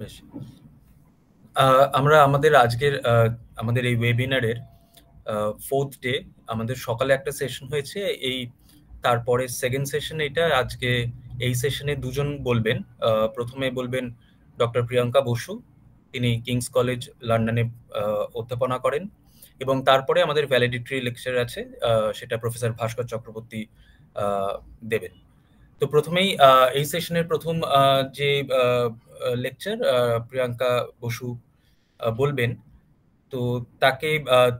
বেশ। আমরা আমাদের আজকের আমাদের এই ওয়েবিনারের ফোর্থ ডে আমাদের সকালে একটা সেশন হয়েছে। এই তারপরে সেকেন্ড সেশন এটা আজকে এই সেশনে দুজন বলবেন। প্রথমে বলবেন ডক্টর প্রিয়াঙ্কা বসু, তিনি কিংস কলেজ লন্ডনে অধ্যাপনা করেন। এবং তারপরে আমাদের ভ্যালিডিটরি লেকচার আছে সেটা প্রফেসর ভাস্কর চক্রবর্তী দেবেন। তো প্রথমেই এই সেশনের প্রথম যে লেকচার প্রিয়াঙ্কা বসু বলবেন, তো তাকে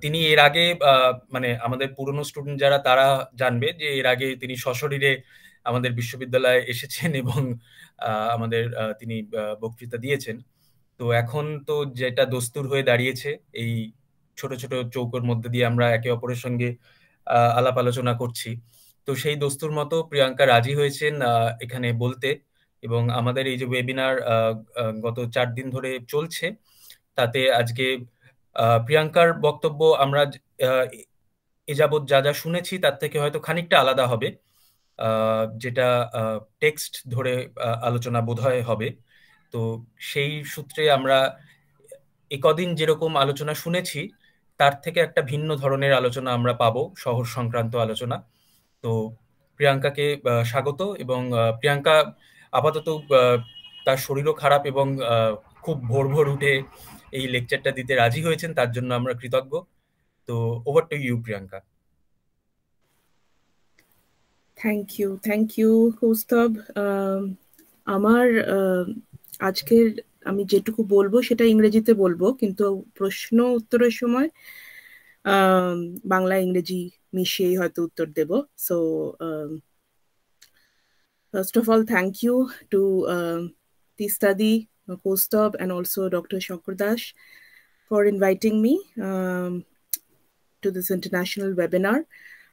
তিনি এর আগে মানে আমাদের পুরনো স্টুডেন্ট যারা, তারা জানবে যে এর আগে তিনি সশরীরে আমাদের বিশ্ববিদ্যালয়ে এসেছেন এবং আমাদের তিনি বক্তৃতা দিয়েছেন। তো এখন তো যেটা দস্তুর হয়ে দাঁড়িয়েছে, এই ছোট ছোট চৌকোর মধ্যে দিয়ে আমরা একে অপরের সঙ্গে আলাপ আলোচনা করছি। তো সেই দস্তুর মতো প্রিয়াঙ্কা রাজি হয়েছেন এখানে বলতে। এবং আমাদের এই যে ওয়েবিনার গত চার দিন ধরে চলছে, তাতে আজকে প্রিয়াঙ্কার বক্তব্য আমরা এ যাবৎ যা যা শুনেছি তার থেকে হয়তো খানিকটা আলাদা হবে যেটা টেক্সট ধরে আলোচনা বোধহয় হবে। তো সেই সূত্রে আমরা একদিন যেরকম আলোচনা শুনেছি, তার থেকে একটা ভিন্ন ধরনের আলোচনা আমরা পাবো, শহর সংক্রান্ত আলোচনা। তো প্রিয়াঙ্কাকে স্বাগত এবং প্রিয়াঙ্কা আপাতত তার শরীরও খারাপ এবং খুব ভোর ভোর উঠে এই লেকচারটা দিতে রাজি হয়েছেন, তার জন্য আমরা কৃতজ্ঞ। তো over to you Priyanka. Thank you thank you Kaustav আমার আজকের আমি যেটুকু বলব সেটা ইংরেজিতে বলব, কিন্তু প্রশ্ন উত্তরের সময় বাংলা ইংরেজি মিশিয়েই হয়তো উত্তর দেব। So first of all thank you to তিস্তাদি Kaustav and also doctor Shankar Das for inviting me to this international webinar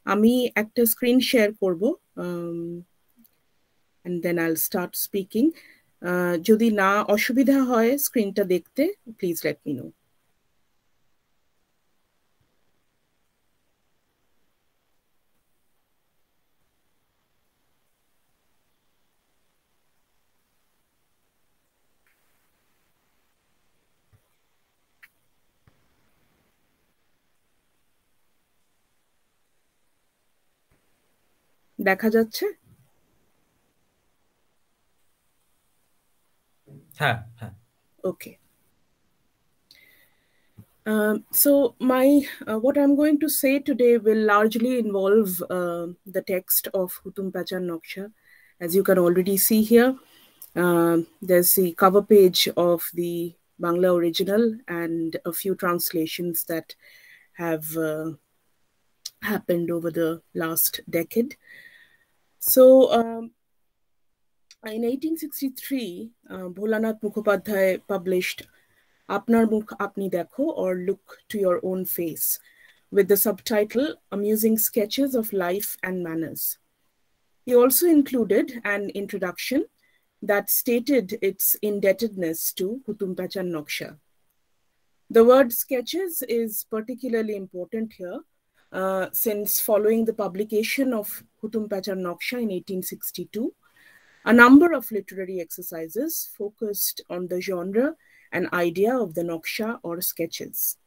আমি একটা স্ক্রিন শেয়ার করব and then I'll start speaking যদি না অসুবিধা হয় স্ক্রিনটা দেখতে প্লিজ রেট মি নো দেখা যাচ্ছে হ্যাঁ হ্যাঁ okay um, so my uh, what i'm going to say today will largely involve uh, the text of hutum pachan noksha as you can already see here uh, there's the cover page of the bangla original and a few translations that have happened over the last decade so um, in 1863, uh, Bholanath Mukhopadhyay published Apnar Mukh Apni Dekho or Look to Your Own Face with the subtitle Amusing Sketches of Life and Manners. He also included an introduction that stated its indebtedness to Hutumpachan Noksha. The word sketches is particularly important here uh, since following the publication of Hutumpachan Noksha in 1862, a number of literary exercises focused on the genre and idea of the Noksha or sketches.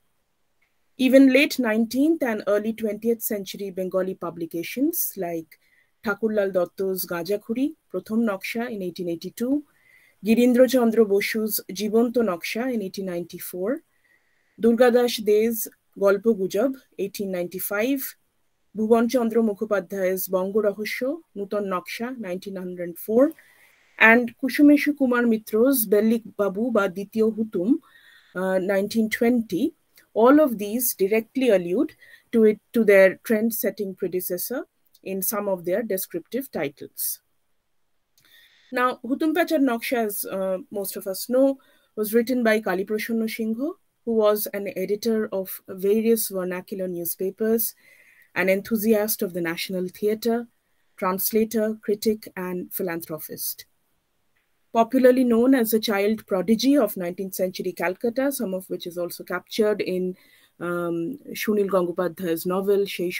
Even late 19th and early 20th century Bengali publications like Thakurlal Dotto's Gajakhuri, Prothom Noksha in 1882, Girindra Chandra Bosu's Jibonto Noksha in 1894, Golpo Gujab, eighteen ninety-five; Bhuvan Chandra Mukhopadhyay's মুখোপাধ্যায়'s বঙ্গ রহস্য নূতন নকশা nineteen hundred four and Kusumeshu Kumar Mitras Bellik Babu all of these directly allude to it to their trend setting predecessor in some of their descriptive titles. Now hutum pachar naksha as uh, most of us know was written by kaliprashanna shingho who was an editor of various vernacular newspapers, an enthusiast of the National Theatre, translator, critic, and philanthropist. Popularly known as a child prodigy of 19th century Calcutta, some of which is also captured in um, Shunil Gangopadhyay's novel Shei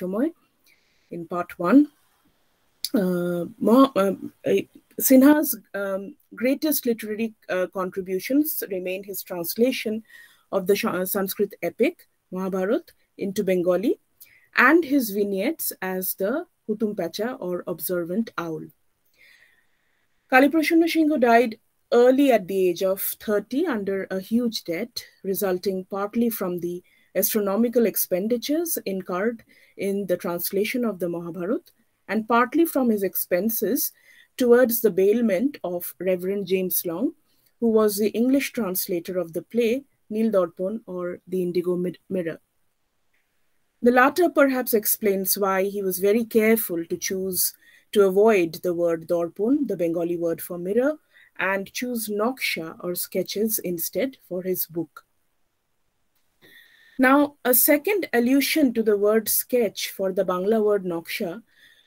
in part one. Uh, more, uh, Sinha's um, greatest literary uh, contributions remain his translation of the Sanskrit epic Mahabharat into Bengali and his vignettes as the Hutum Pacha or observant owl. Kaliprasanna Singh died early at the age of 30 under a huge debt resulting partly from the astronomical expenditures incurred in the translation of the Mahabharat and partly from his expenses towards the bailment of Reverend James Long, who was the English translator of the play Nil Darpan or The Indigo Mirror. The latter perhaps explains why he was very careful to choose to avoid the word Dorpon, the Bengali word for mirror, and choose Noksha or sketches instead for his book. Now, a second allusion to the word sketch for the Bangla word Noksha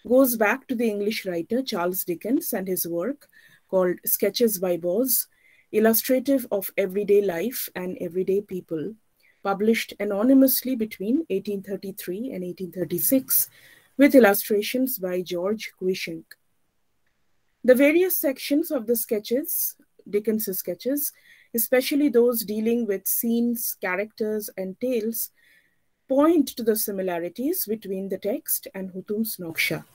goes back to the English writer Charles Dickens and his work called Sketches by Boz, illustrative of everyday life and everyday people, published anonymously between 1833 and 1836, with illustrations by George Cruikshank. The various sections of the sketches, Dickens's sketches, especially those dealing with scenes, characters, and tales, point to the similarities between the text and Hutum's Noksha.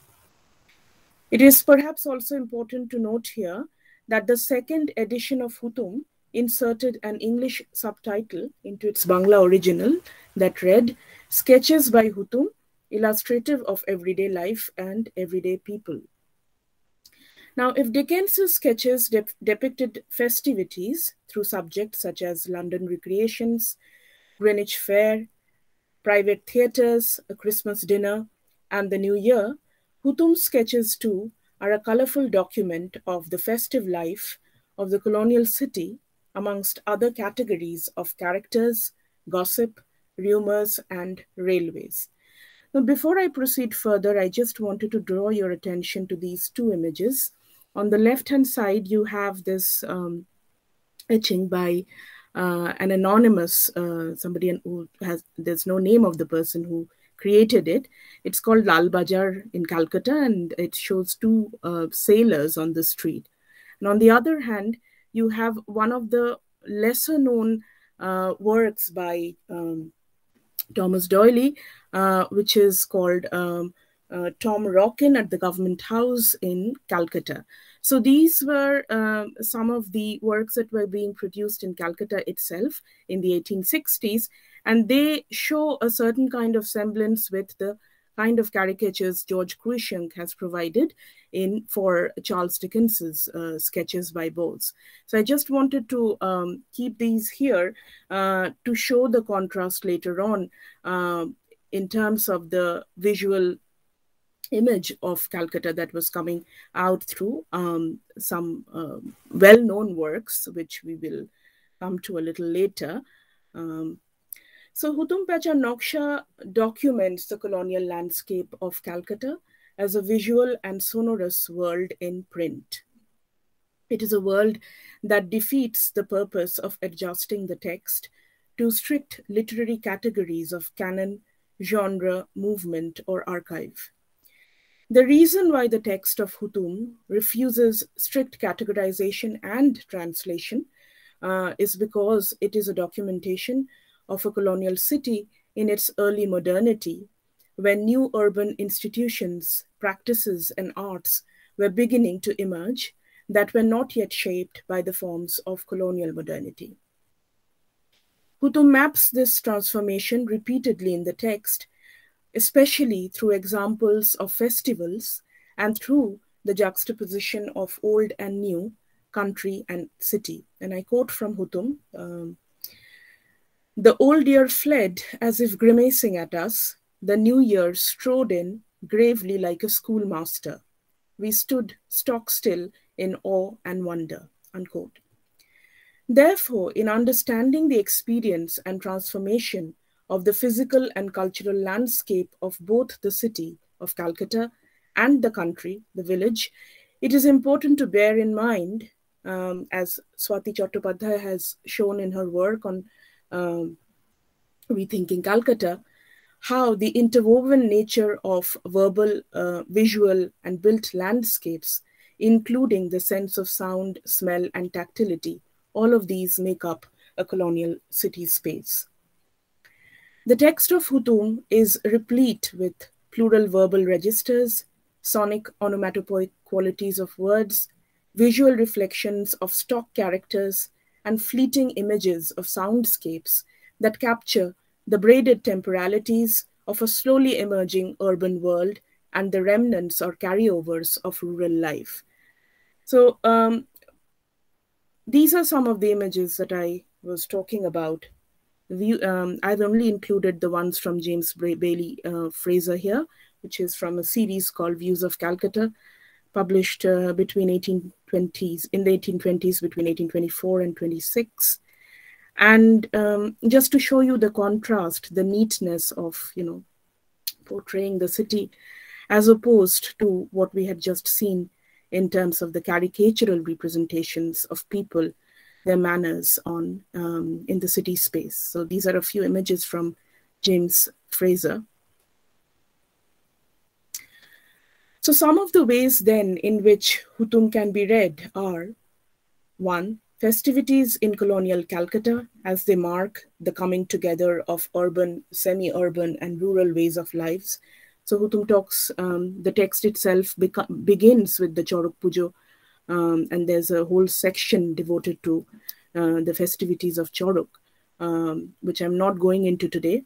It is perhaps also important to note here that the second edition of Hutum inserted an English subtitle into its Bangla original that read Sketches by Hutum, illustrative of everyday life and everyday people. Now, if Dickens's sketches de depicted festivities through subjects such as London recreations, Greenwich Fair, private theatres, a Christmas dinner, and the New Year, Hutum's sketches too are a colorful document of the festive life of the colonial city amongst other categories of characters, gossip, rumors, and railways. Now, before I proceed further, I just wanted to draw your attention to these two images on the left-hand side, you have this um, etching by uh, an anonymous, uh, somebody who has, there's no name of the person who created it. It's called Lal Bajar in Calcutta, and it shows two uh, sailors on the street. And on the other hand, you have one of the lesser known uh, works by um, Thomas Doyle, uh, which is called um, uh, Tom Rockin at the Government House in Calcutta. So these were uh, some of the works that were being produced in Calcutta itself in the 1860s, and they show a certain kind of semblance with the kind of caricatures George Cruikshank has provided in for Charles Dickens's uh, sketches by Boz. So I just wanted to um, keep these here uh, to show the contrast later on uh, in terms of the visual image of Calcutta that was coming out through um, some uh, well-known works, which we will come to a little later. Um, so Hutum Pacha Noksha documents the colonial landscape of Calcutta as a visual and sonorous world in print. It is a world that defeats the purpose of adjusting the text to strict literary categories of canon, genre, movement, or archive. The reason why the text of Hutum refuses strict categorization and translation uh, is because it is a documentation of a colonial city in its early modernity, when new urban institutions, practices, and arts were beginning to emerge that were not yet shaped by the forms of colonial modernity. Hutum maps this transformation repeatedly in the text especially through examples of festivals and through the juxtaposition of old and new, country and city. And I quote from Hutum um, The old year fled as if grimacing at us, the new year strode in gravely like a schoolmaster. We stood stock still in awe and wonder. Unquote. Therefore, in understanding the experience and transformation of the physical and cultural landscape of both the city of Calcutta and the country, the village, it is important to bear in mind, um, as Swati Chattopadhyay has shown in her work on um, Rethinking Calcutta, how the interwoven nature of verbal, uh, visual, and built landscapes including the sense of sound, smell, and tactility. All of these make up a colonial city space. The text of Hutum is replete with plural verbal registers, sonic onomatopoeic qualities of words, visual reflections of stock characters, and fleeting images of soundscapes that capture the braided temporalities of a slowly emerging urban world and the remnants or carryovers of rural life. So um, these are some of the images that I was talking about. Um, I've only included the ones from James Bailey uh, Fraser here, which is from a series called Views of Calcutta, published uh, between 1820s, in the 1820s, between 1824 and 26. And um, just to show you the contrast, the neatness of, you know, portraying the city, as opposed to what we had just seen in terms of the caricatural representations of people, their manners on um, in the city space. So these are a few images from James Fraser. So some of the ways then in which Hutum can be read are one, festivities in colonial Calcutta as they mark the coming together of urban, semi-urban and rural ways of lives. So Hutum talks, um, the text itself begins with the Chorok Pujo um, and there's a whole section devoted to uh, the festivities of Chorok, um, which I'm not going into today.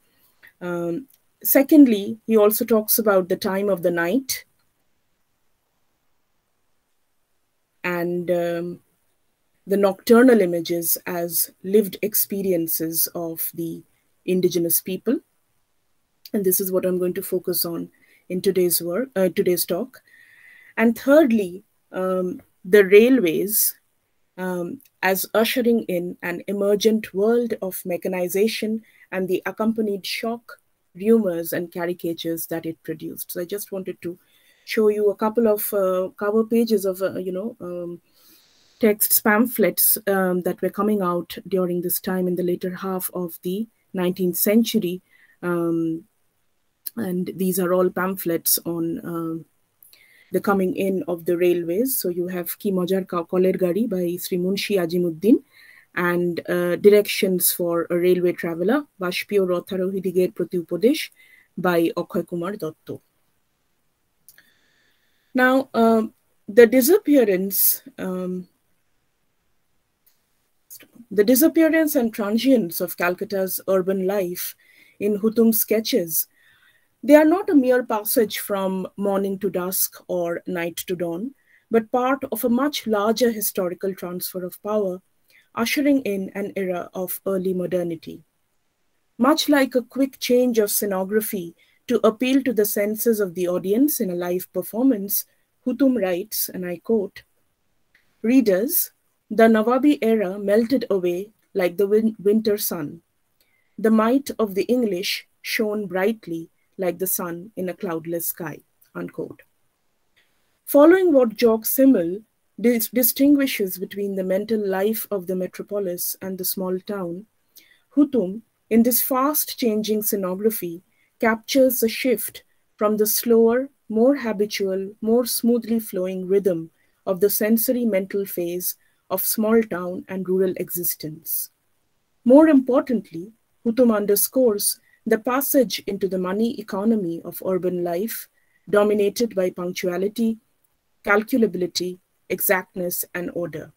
Um, secondly, he also talks about the time of the night and um, the nocturnal images as lived experiences of the indigenous people. And this is what I'm going to focus on in today's work, uh, today's talk. And thirdly, um, the railways um, as ushering in an emergent world of mechanization and the accompanied shock, rumors, and caricatures that it produced. So I just wanted to show you a couple of uh, cover pages of, uh, you know, um, texts, pamphlets um, that were coming out during this time in the later half of the 19th century. Um, and these are all pamphlets on uh, the coming in of the railways. So you have Ki Mojar Koler Gari by Sri Munshi Ajimuddin and uh, Directions for a Railway Traveller, Bashpiyo Rotharohidiger Prati Upodesh by Okshay Kumar Dotto. Now, um, the disappearance, um, the disappearance and transience of Calcutta's urban life in Hutum's sketches, they are not a mere passage from morning to dusk or night to dawn, but part of a much larger historical transfer of power, ushering in an era of early modernity. Much like a quick change of scenography to appeal to the senses of the audience in a live performance, Hutum writes, and I quote, Readers, the Nawabi era melted away like the win winter sun. The might of the English shone brightly like the sun in a cloudless sky, unquote. Following what Jock Simmel dis distinguishes between the mental life of the metropolis and the small town, Hutum, in this fast changing scenography, captures a shift from the slower, more habitual, more smoothly flowing rhythm of the sensory mental phase of small town and rural existence. More importantly, Hutum underscores the passage into the money economy of urban life, dominated by punctuality, calculability, exactness, and order.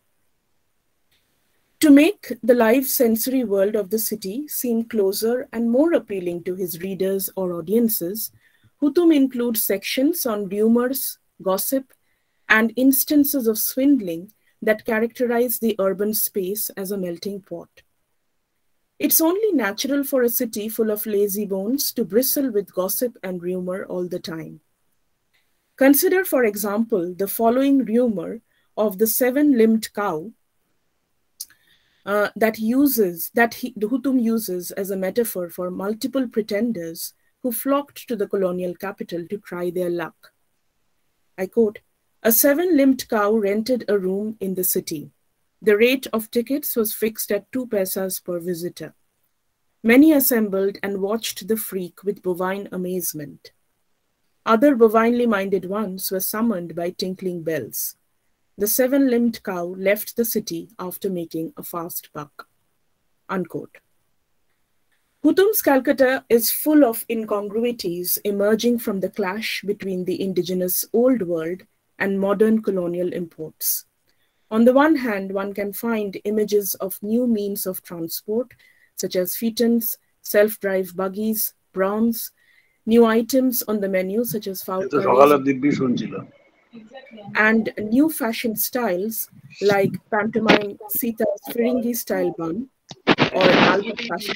To make the live sensory world of the city seem closer and more appealing to his readers or audiences, Hutum includes sections on rumors, gossip, and instances of swindling that characterize the urban space as a melting pot. It's only natural for a city full of lazy bones to bristle with gossip and rumor all the time. Consider, for example, the following rumor of the seven-limbed cow uh, that uses that he, Hutum uses as a metaphor for multiple pretenders who flocked to the colonial capital to try their luck. I quote, a seven-limbed cow rented a room in the city. The rate of tickets was fixed at two pesos per visitor. Many assembled and watched the freak with bovine amazement. Other bovinely minded ones were summoned by tinkling bells. The seven limbed cow left the city after making a fast buck. Unquote. Hutum's Calcutta is full of incongruities emerging from the clash between the indigenous Old World and modern colonial imports. On the one hand, one can find images of new means of transport, such as phaetons, self drive buggies, broughams, new items on the menu, such as fowl and new fashion styles like pantomime Sita's Firingi style bun or Albert fashion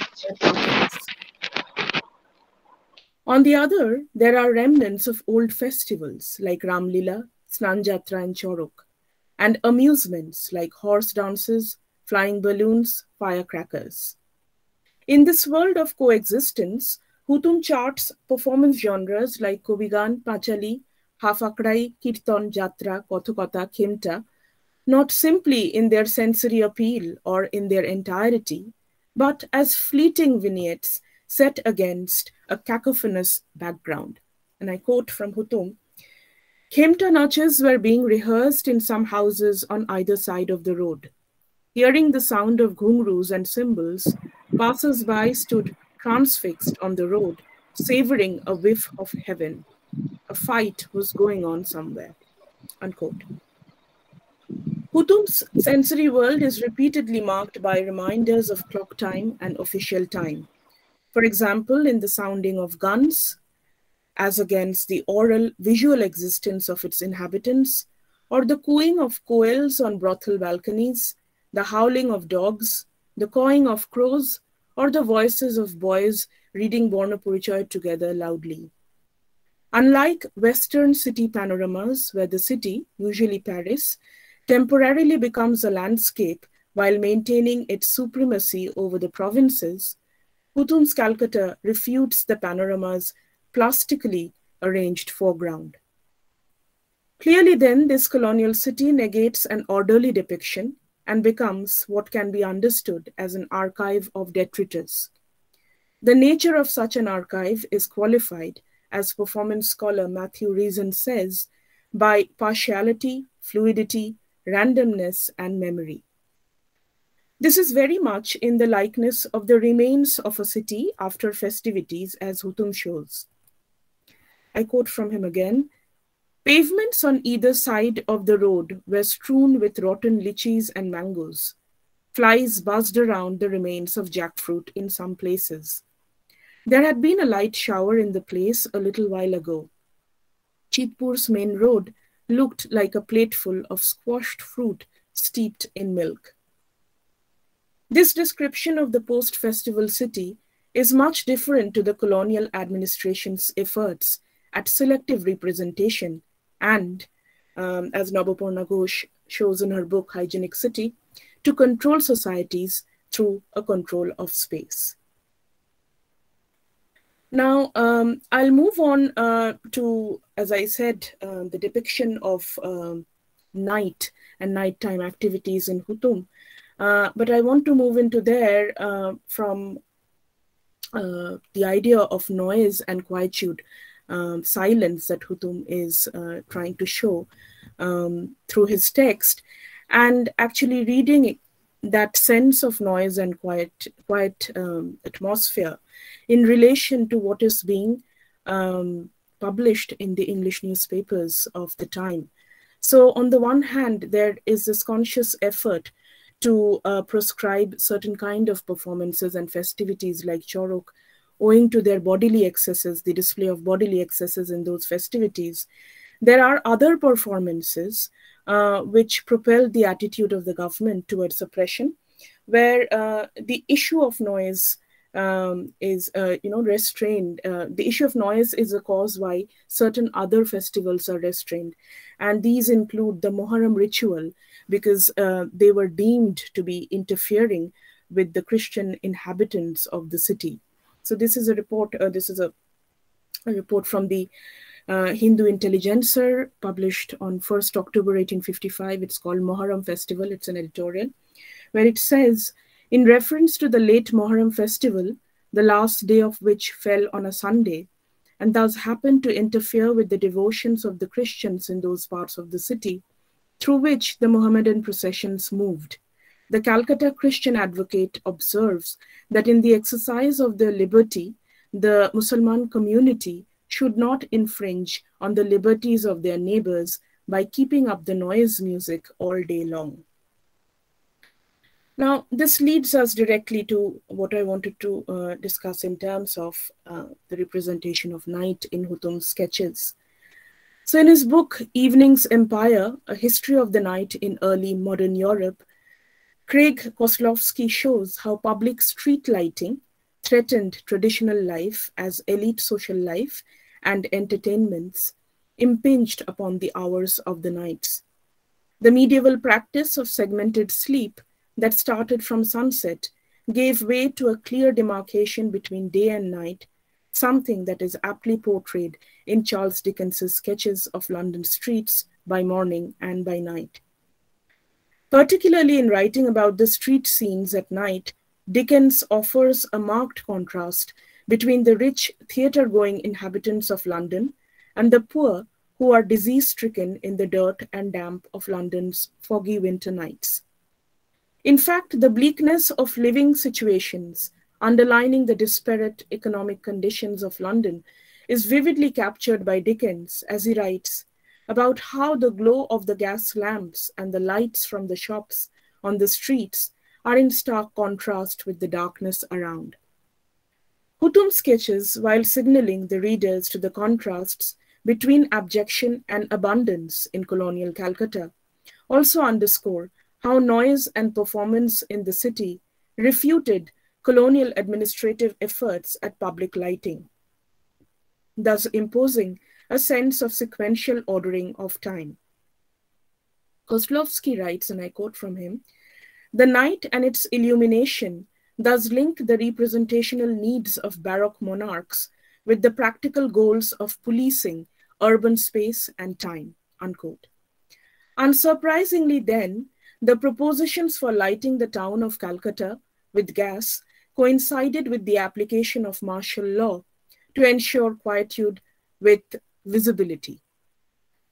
On the other, there are remnants of old festivals like Ramlila, Snanjatra, and Chorok, and amusements like horse dances, flying balloons, firecrackers. In this world of coexistence, Hutum charts performance genres like Kobigan, Pachali, Hafakrai, Kirtan, Jatra, Kothokata, Khemta, not simply in their sensory appeal or in their entirety, but as fleeting vignettes set against a cacophonous background. And I quote from Hutum Khemta naches were being rehearsed in some houses on either side of the road. Hearing the sound of ghungroos and cymbals, passers by stood transfixed on the road, savoring a whiff of heaven. A fight was going on somewhere. Unquote. Hutum's sensory world is repeatedly marked by reminders of clock time and official time. For example, in the sounding of guns, as against the oral visual existence of its inhabitants, or the cooing of quails on brothel balconies, the howling of dogs, the cawing of crows, or the voices of boys reading Borno together loudly. Unlike Western city panoramas, where the city, usually Paris, temporarily becomes a landscape while maintaining its supremacy over the provinces, Hutum's Calcutta refutes the panorama's plastically arranged foreground. Clearly, then, this colonial city negates an orderly depiction and becomes what can be understood as an archive of detritus. The nature of such an archive is qualified, as performance scholar Matthew Reason says, by partiality, fluidity, randomness, and memory. This is very much in the likeness of the remains of a city after festivities, as Hutum shows. I quote from him again Pavements on either side of the road were strewn with rotten lychees and mangoes. Flies buzzed around the remains of jackfruit in some places. There had been a light shower in the place a little while ago. Chitpur's main road looked like a plateful of squashed fruit steeped in milk. This description of the post festival city is much different to the colonial administration's efforts at selective representation and, um, as Nabaporna Ghosh shows in her book Hygienic City, to control societies through a control of space. Now, um, I'll move on uh, to, as I said, uh, the depiction of um, night and nighttime activities in Hutum. Uh, but I want to move into there uh, from uh, the idea of noise and quietude um, silence that Hutum is uh, trying to show um, through his text, and actually reading that sense of noise and quiet, quiet um, atmosphere in relation to what is being um, published in the English newspapers of the time. So, on the one hand, there is this conscious effort to uh, prescribe certain kind of performances and festivities like Chorok owing to their bodily excesses, the display of bodily excesses in those festivities. There are other performances uh, which propel the attitude of the government towards suppression, where uh, the issue of noise um, is, uh, you know, restrained. Uh, the issue of noise is a cause why certain other festivals are restrained, and these include the Muharram ritual because uh, they were deemed to be interfering with the Christian inhabitants of the city. So this is a report. Uh, this is a, a, report from the uh, Hindu Intelligencer, published on 1st October 1855. It's called Moharram Festival. It's an editorial, where it says, in reference to the late Moharram festival, the last day of which fell on a Sunday, and thus happened to interfere with the devotions of the Christians in those parts of the city, through which the Mohammedan processions moved. The Calcutta Christian advocate observes that in the exercise of their liberty, the Muslim community should not infringe on the liberties of their neighbors by keeping up the noise music all day long. Now, this leads us directly to what I wanted to uh, discuss in terms of uh, the representation of night in Hutum's sketches. So, in his book, Evening's Empire A History of the Night in Early Modern Europe, Craig Koslowski shows how public street lighting threatened traditional life as elite social life and entertainments impinged upon the hours of the nights. The medieval practice of segmented sleep that started from sunset gave way to a clear demarcation between day and night, something that is aptly portrayed in Charles Dickens's sketches of London streets by morning and by night. Particularly in writing about the street scenes at night, Dickens offers a marked contrast between the rich theatre going inhabitants of London and the poor who are disease stricken in the dirt and damp of London's foggy winter nights. In fact, the bleakness of living situations underlining the disparate economic conditions of London is vividly captured by Dickens as he writes about how the glow of the gas lamps and the lights from the shops on the streets are in stark contrast with the darkness around. Hutum sketches, while signaling the readers to the contrasts between abjection and abundance in colonial Calcutta, also underscore how noise and performance in the city refuted colonial administrative efforts at public lighting, thus imposing a sense of sequential ordering of time. Koslowski writes, and I quote from him, the night and its illumination thus link the representational needs of Baroque monarchs with the practical goals of policing urban space and time, unquote. Unsurprisingly then, the propositions for lighting the town of Calcutta with gas coincided with the application of martial law to ensure quietude with visibility.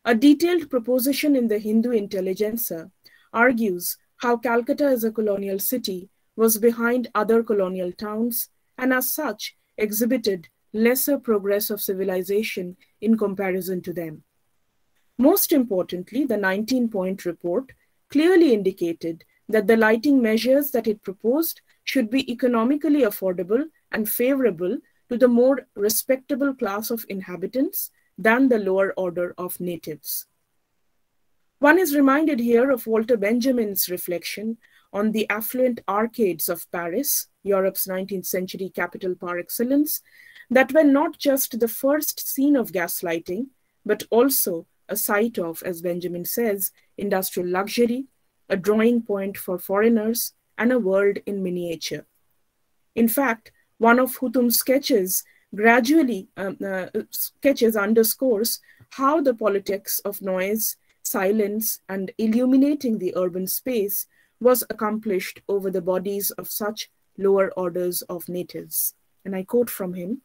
A detailed proposition in the Hindu Intelligencer argues how Calcutta as a colonial city was behind other colonial towns and as such exhibited lesser progress of civilization in comparison to them. Most importantly, the 19 point report clearly indicated that the lighting measures that it proposed should be economically affordable and favorable to the more respectable class of inhabitants than the lower order of natives. One is reminded here of Walter Benjamin's reflection on the affluent arcades of Paris, Europe's 19th century capital par excellence, that were not just the first scene of gaslighting, but also a site of, as Benjamin says, industrial luxury, a drawing point for foreigners, and a world in miniature. In fact, one of Hutum's sketches gradually um, uh, sketches underscores how the politics of noise, silence, and illuminating the urban space was accomplished over the bodies of such lower orders of natives. And I quote from him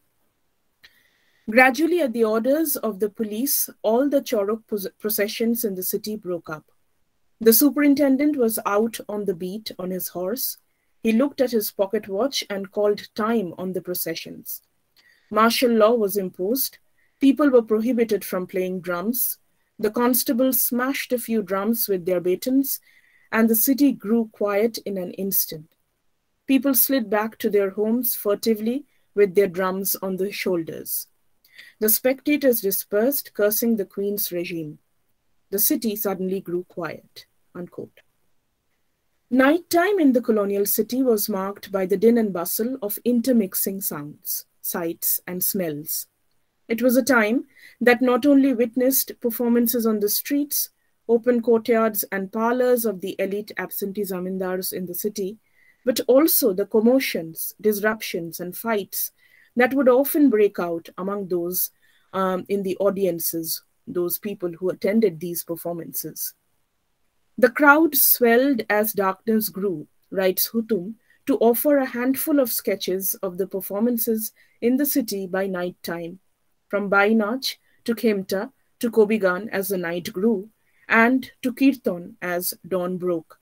Gradually, at the orders of the police, all the Chorok processions in the city broke up. The superintendent was out on the beat on his horse. He looked at his pocket watch and called time on the processions. Martial law was imposed. People were prohibited from playing drums. The constables smashed a few drums with their batons, and the city grew quiet in an instant. People slid back to their homes furtively with their drums on their shoulders. The spectators dispersed, cursing the Queen's regime. The city suddenly grew quiet. Unquote. Nighttime in the colonial city was marked by the din and bustle of intermixing sounds, sights, and smells. It was a time that not only witnessed performances on the streets, open courtyards, and parlors of the elite absentee zamindars in the city, but also the commotions, disruptions, and fights that would often break out among those um, in the audiences, those people who attended these performances. The crowd swelled as darkness grew, writes Hutum, to offer a handful of sketches of the performances in the city by night time, from Bainach to Khemta to Kobigan as the night grew, and to Kirtan as dawn broke.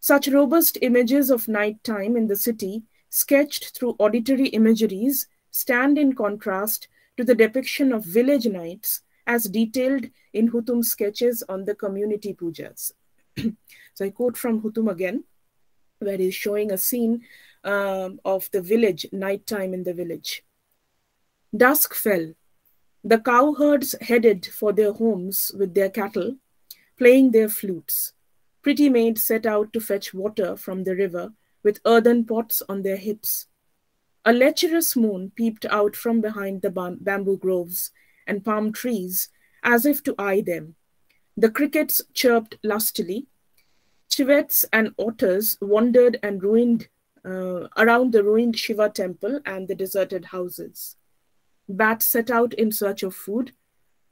Such robust images of night time in the city, sketched through auditory imageries, stand in contrast to the depiction of village nights as detailed in Hutum's sketches on the community pujas. so I quote from Hutum again, where he's showing a scene um, of the village, nighttime in the village. Dusk fell. The cowherds headed for their homes with their cattle, playing their flutes. Pretty maids set out to fetch water from the river with earthen pots on their hips. A lecherous moon peeped out from behind the bamboo groves and palm trees as if to eye them. The crickets chirped lustily. Chivets and otters wandered and ruined uh, around the ruined Shiva temple and the deserted houses. Bats set out in search of food.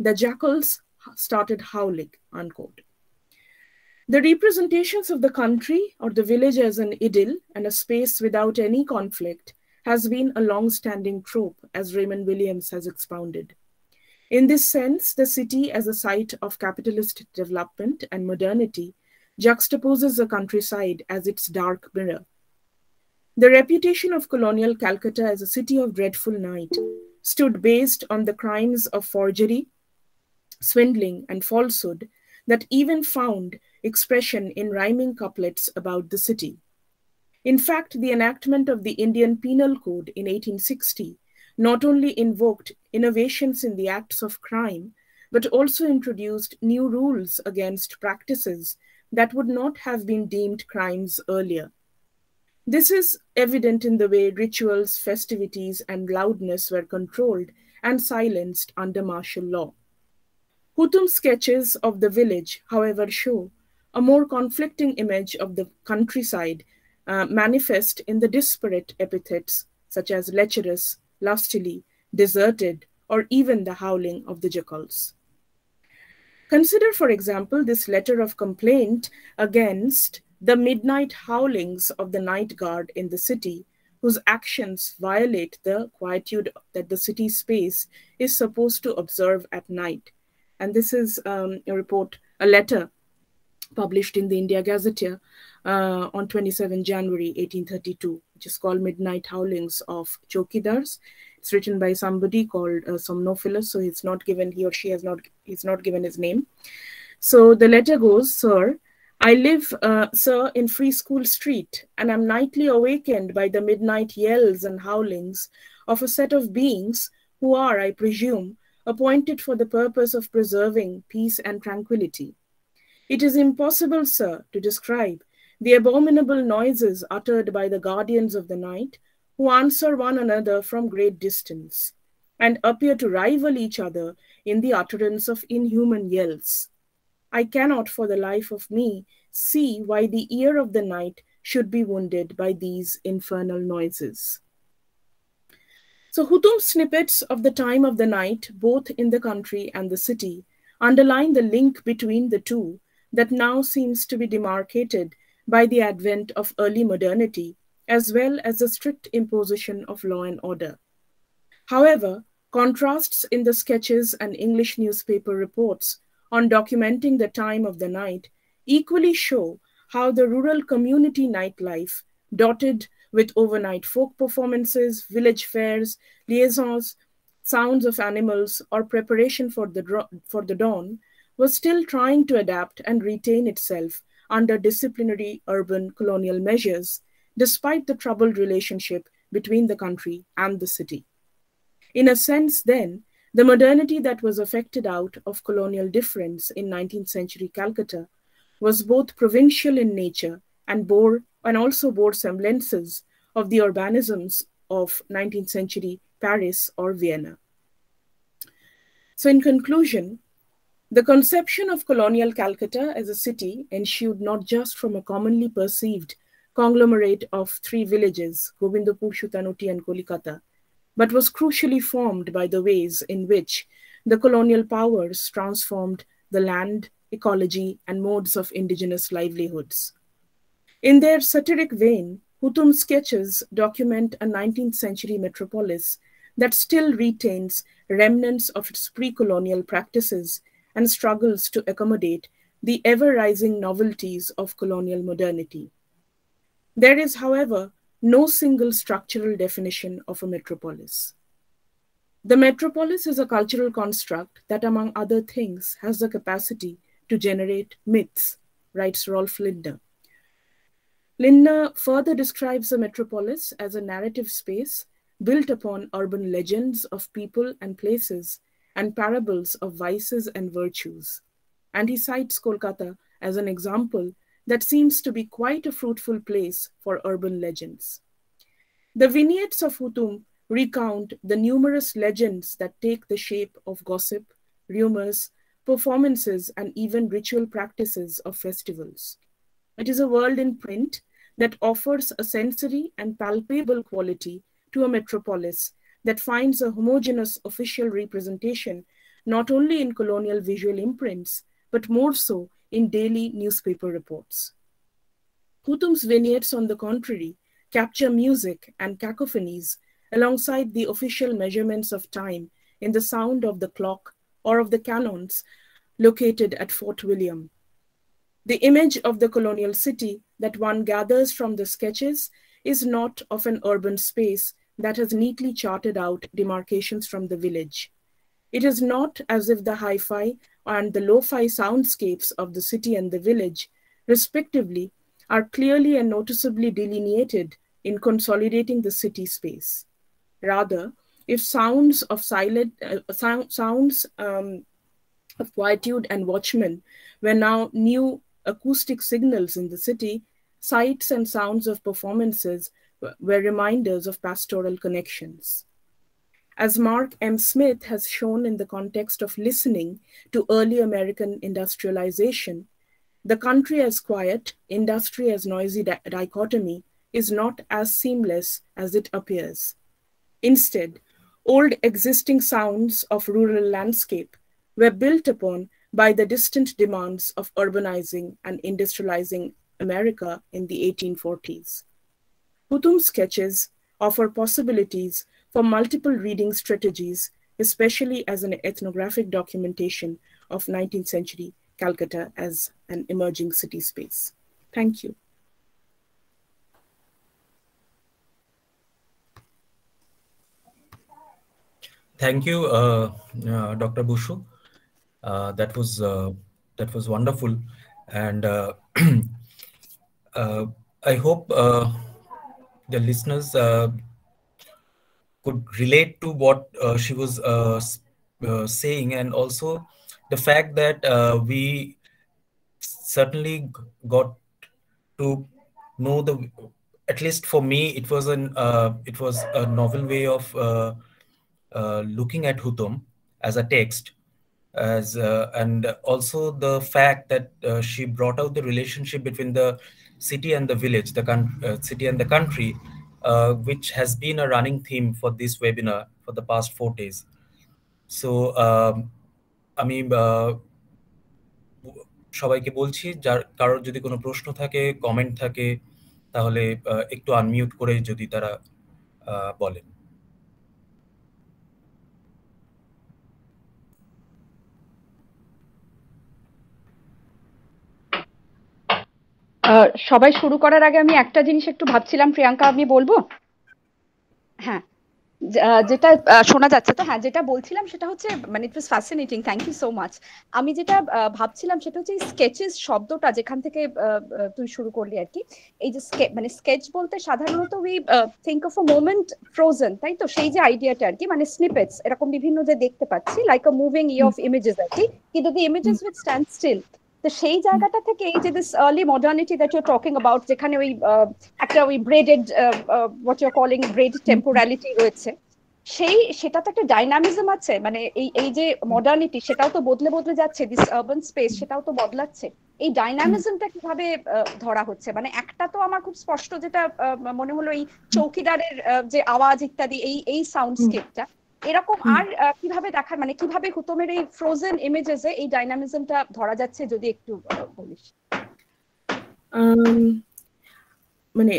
The jackals started howling, unquote. The representations of the country or the village as an idyll and a space without any conflict has been a long-standing trope, as Raymond Williams has expounded. In this sense, the city as a site of capitalist development and modernity juxtaposes the countryside as its dark mirror. The reputation of colonial Calcutta as a city of dreadful night stood based on the crimes of forgery, swindling, and falsehood that even found expression in rhyming couplets about the city. In fact, the enactment of the Indian Penal Code in 1860 not only invoked innovations in the acts of crime, but also introduced new rules against practices that would not have been deemed crimes earlier. This is evident in the way rituals, festivities, and loudness were controlled and silenced under martial law. Hutum's sketches of the village, however, show a more conflicting image of the countryside uh, manifest in the disparate epithets such as lecherous, lustily, deserted, or even the howling of the jackals. Consider, for example, this letter of complaint against the midnight howlings of the night guard in the city, whose actions violate the quietude that the city space is supposed to observe at night. And this is um, a report, a letter published in the India Gazetteer uh, on 27 January 1832, which is called Midnight Howlings of Chokidars. It's written by somebody called uh, Somnophilus, so he's not given, he or she has not, he's not given his name. So the letter goes, Sir, I live, uh, sir, in Free School Street, and am nightly awakened by the midnight yells and howlings of a set of beings who are, I presume, appointed for the purpose of preserving peace and tranquility. It is impossible, sir, to describe the abominable noises uttered by the guardians of the night, who answer one another from great distance, and appear to rival each other in the utterance of inhuman yells. I cannot for the life of me see why the ear of the night should be wounded by these infernal noises. So Hutum's snippets of the time of the night, both in the country and the city, underline the link between the two that now seems to be demarcated by the advent of early modernity, as well as the strict imposition of law and order. However, contrasts in the sketches and English newspaper reports on documenting the time of the night equally show how the rural community nightlife, dotted with overnight folk performances, village fairs, liaisons, sounds of animals, or preparation for the, for the dawn, was still trying to adapt and retain itself under disciplinary urban colonial measures, despite the troubled relationship between the country and the city. In a sense, then, the modernity that was affected out of colonial difference in 19th century Calcutta was both provincial in nature and bore and also bore semblances of the urbanisms of 19th century Paris or Vienna. So in conclusion, the conception of colonial Calcutta as a city ensued not just from a commonly perceived conglomerate of three villages, Govindapur, Sutanuti, and Kolikata, but was crucially formed by the ways in which the colonial powers transformed the land, ecology, and modes of indigenous livelihoods. In their satiric vein, Hutum's sketches document a 19th century metropolis that still retains remnants of its pre colonial practices and struggles to accommodate the ever rising novelties of colonial modernity. There is, however, no single structural definition of a metropolis. The metropolis is a cultural construct that, among other things, has the capacity to generate myths, writes Rolf Lindner. Lindner further describes the metropolis as a narrative space built upon urban legends of people and places and parables of vices and virtues. And he cites Kolkata as an example that seems to be quite a fruitful place for urban legends. The vignettes of Hutum recount the numerous legends that take the shape of gossip, rumors, performances, and even ritual practices of festivals. It is a world in print that offers a sensory and palpable quality to a metropolis that finds a homogeneous official representation not only in colonial visual imprints, but more so in daily newspaper reports. Hutum's vignettes, on the contrary, capture music and cacophonies alongside the official measurements of time in the sound of the clock or of the cannons located at Fort William. The image of the colonial city that one gathers from the sketches is not of an urban space that has neatly charted out demarcations from the village. It is not as if the hi fi and the lo fi soundscapes of the city and the village, respectively, are clearly and noticeably delineated in consolidating the city space. Rather, if sounds of silent uh, sound, sounds um, of quietude and watchmen were now new acoustic signals in the city, sights and sounds of performances were reminders of pastoral connections. As Mark M. Smith has shown in the context of listening to early American industrialization, the country as quiet, industry as noisy di dichotomy is not as seamless as it appears. Instead, old existing sounds of rural landscape were built upon by the distant demands of urbanizing and industrializing America in the 1840s. Hutum's sketches offer possibilities for multiple reading strategies, especially as an ethnographic documentation of 19th century Calcutta as an emerging city space. Thank you. Thank you, uh, uh, Dr. Bushu. Uh, that was uh, that was wonderful, and uh, uh, I hope the listeners uh, could relate to what uh, she was uh, saying, and also the fact that we certainly got to know the at least for me it was an uh, it was a novel way of uh, uh, looking at hutum as a text as and also the fact that she brought out the relationship between the city and the village, the uh, city and the country, uh, which has been a running theme for this webinar for the past four days. So um, আমি সবাইকে বলছি যার কারোর যদি কোনো প্রশ্ন থাকে comment থাকে তাহলে একটু আনমিউট করে যদি তারা বলেন সবাই শুরু করার আগে আমি একটা জিনিস একটু ভাবছিলাম, প্রিয়াঙ্কা আমি বলব? হ্যাঁ যেটা শোনা যাচ্ছে তো? হ্যাঁ যেটা বলছিলাম সেটা হচ্ছে মানে it was fascinating thank you so much আমি যেটা ভাবছিলাম সেটা হচ্ছে স্কেচেস শব্দটা যেখান থেকে তুই শুরু করলি আর কি, এই যে মানে স্কেচ বলতে সাধারণত we think of a moment frozen তাই তো? সেই যে আইডিয়াটা আর কি মানে স্নিপেটস এরকম বিভিন্ন যে দেখতে পাচ্ছি লাইক আ মুভিং ই অফ ইমেজেস আর কি, কিন্তু the images with stand still তো সেই জায়গাটা থেকে এই যে this early modernity that you're talking about যেখানে ওই একটা ওই braided what you're calling braid temporality রয়েছে সেই সেটা তো একটা ডাইনামিজম আছে মানে এই এই যে মডার্নিটি সেটাও তো বদলে বদলে যাচ্ছে দিস আরবান স্পেস সেটাও তো বদলাচ্ছে এই ডাইনামিজমটা কীভাবে ধরা হচ্ছে? মানে একটা তো আমার খুব স্পষ্ট যেটা মনে হলো এই চৌকিদারের যে আওয়াজ ইত্যাদি এই এই সাউন্ডস্কেপটা এরকম আর কীভাবে দেখার মানে কীভাবে হুতমের এই ফ্রোজেন ইমেজেসে এই ডাইনামিজমটা ধরা যাচ্ছে যদি একটু বলিস? মানে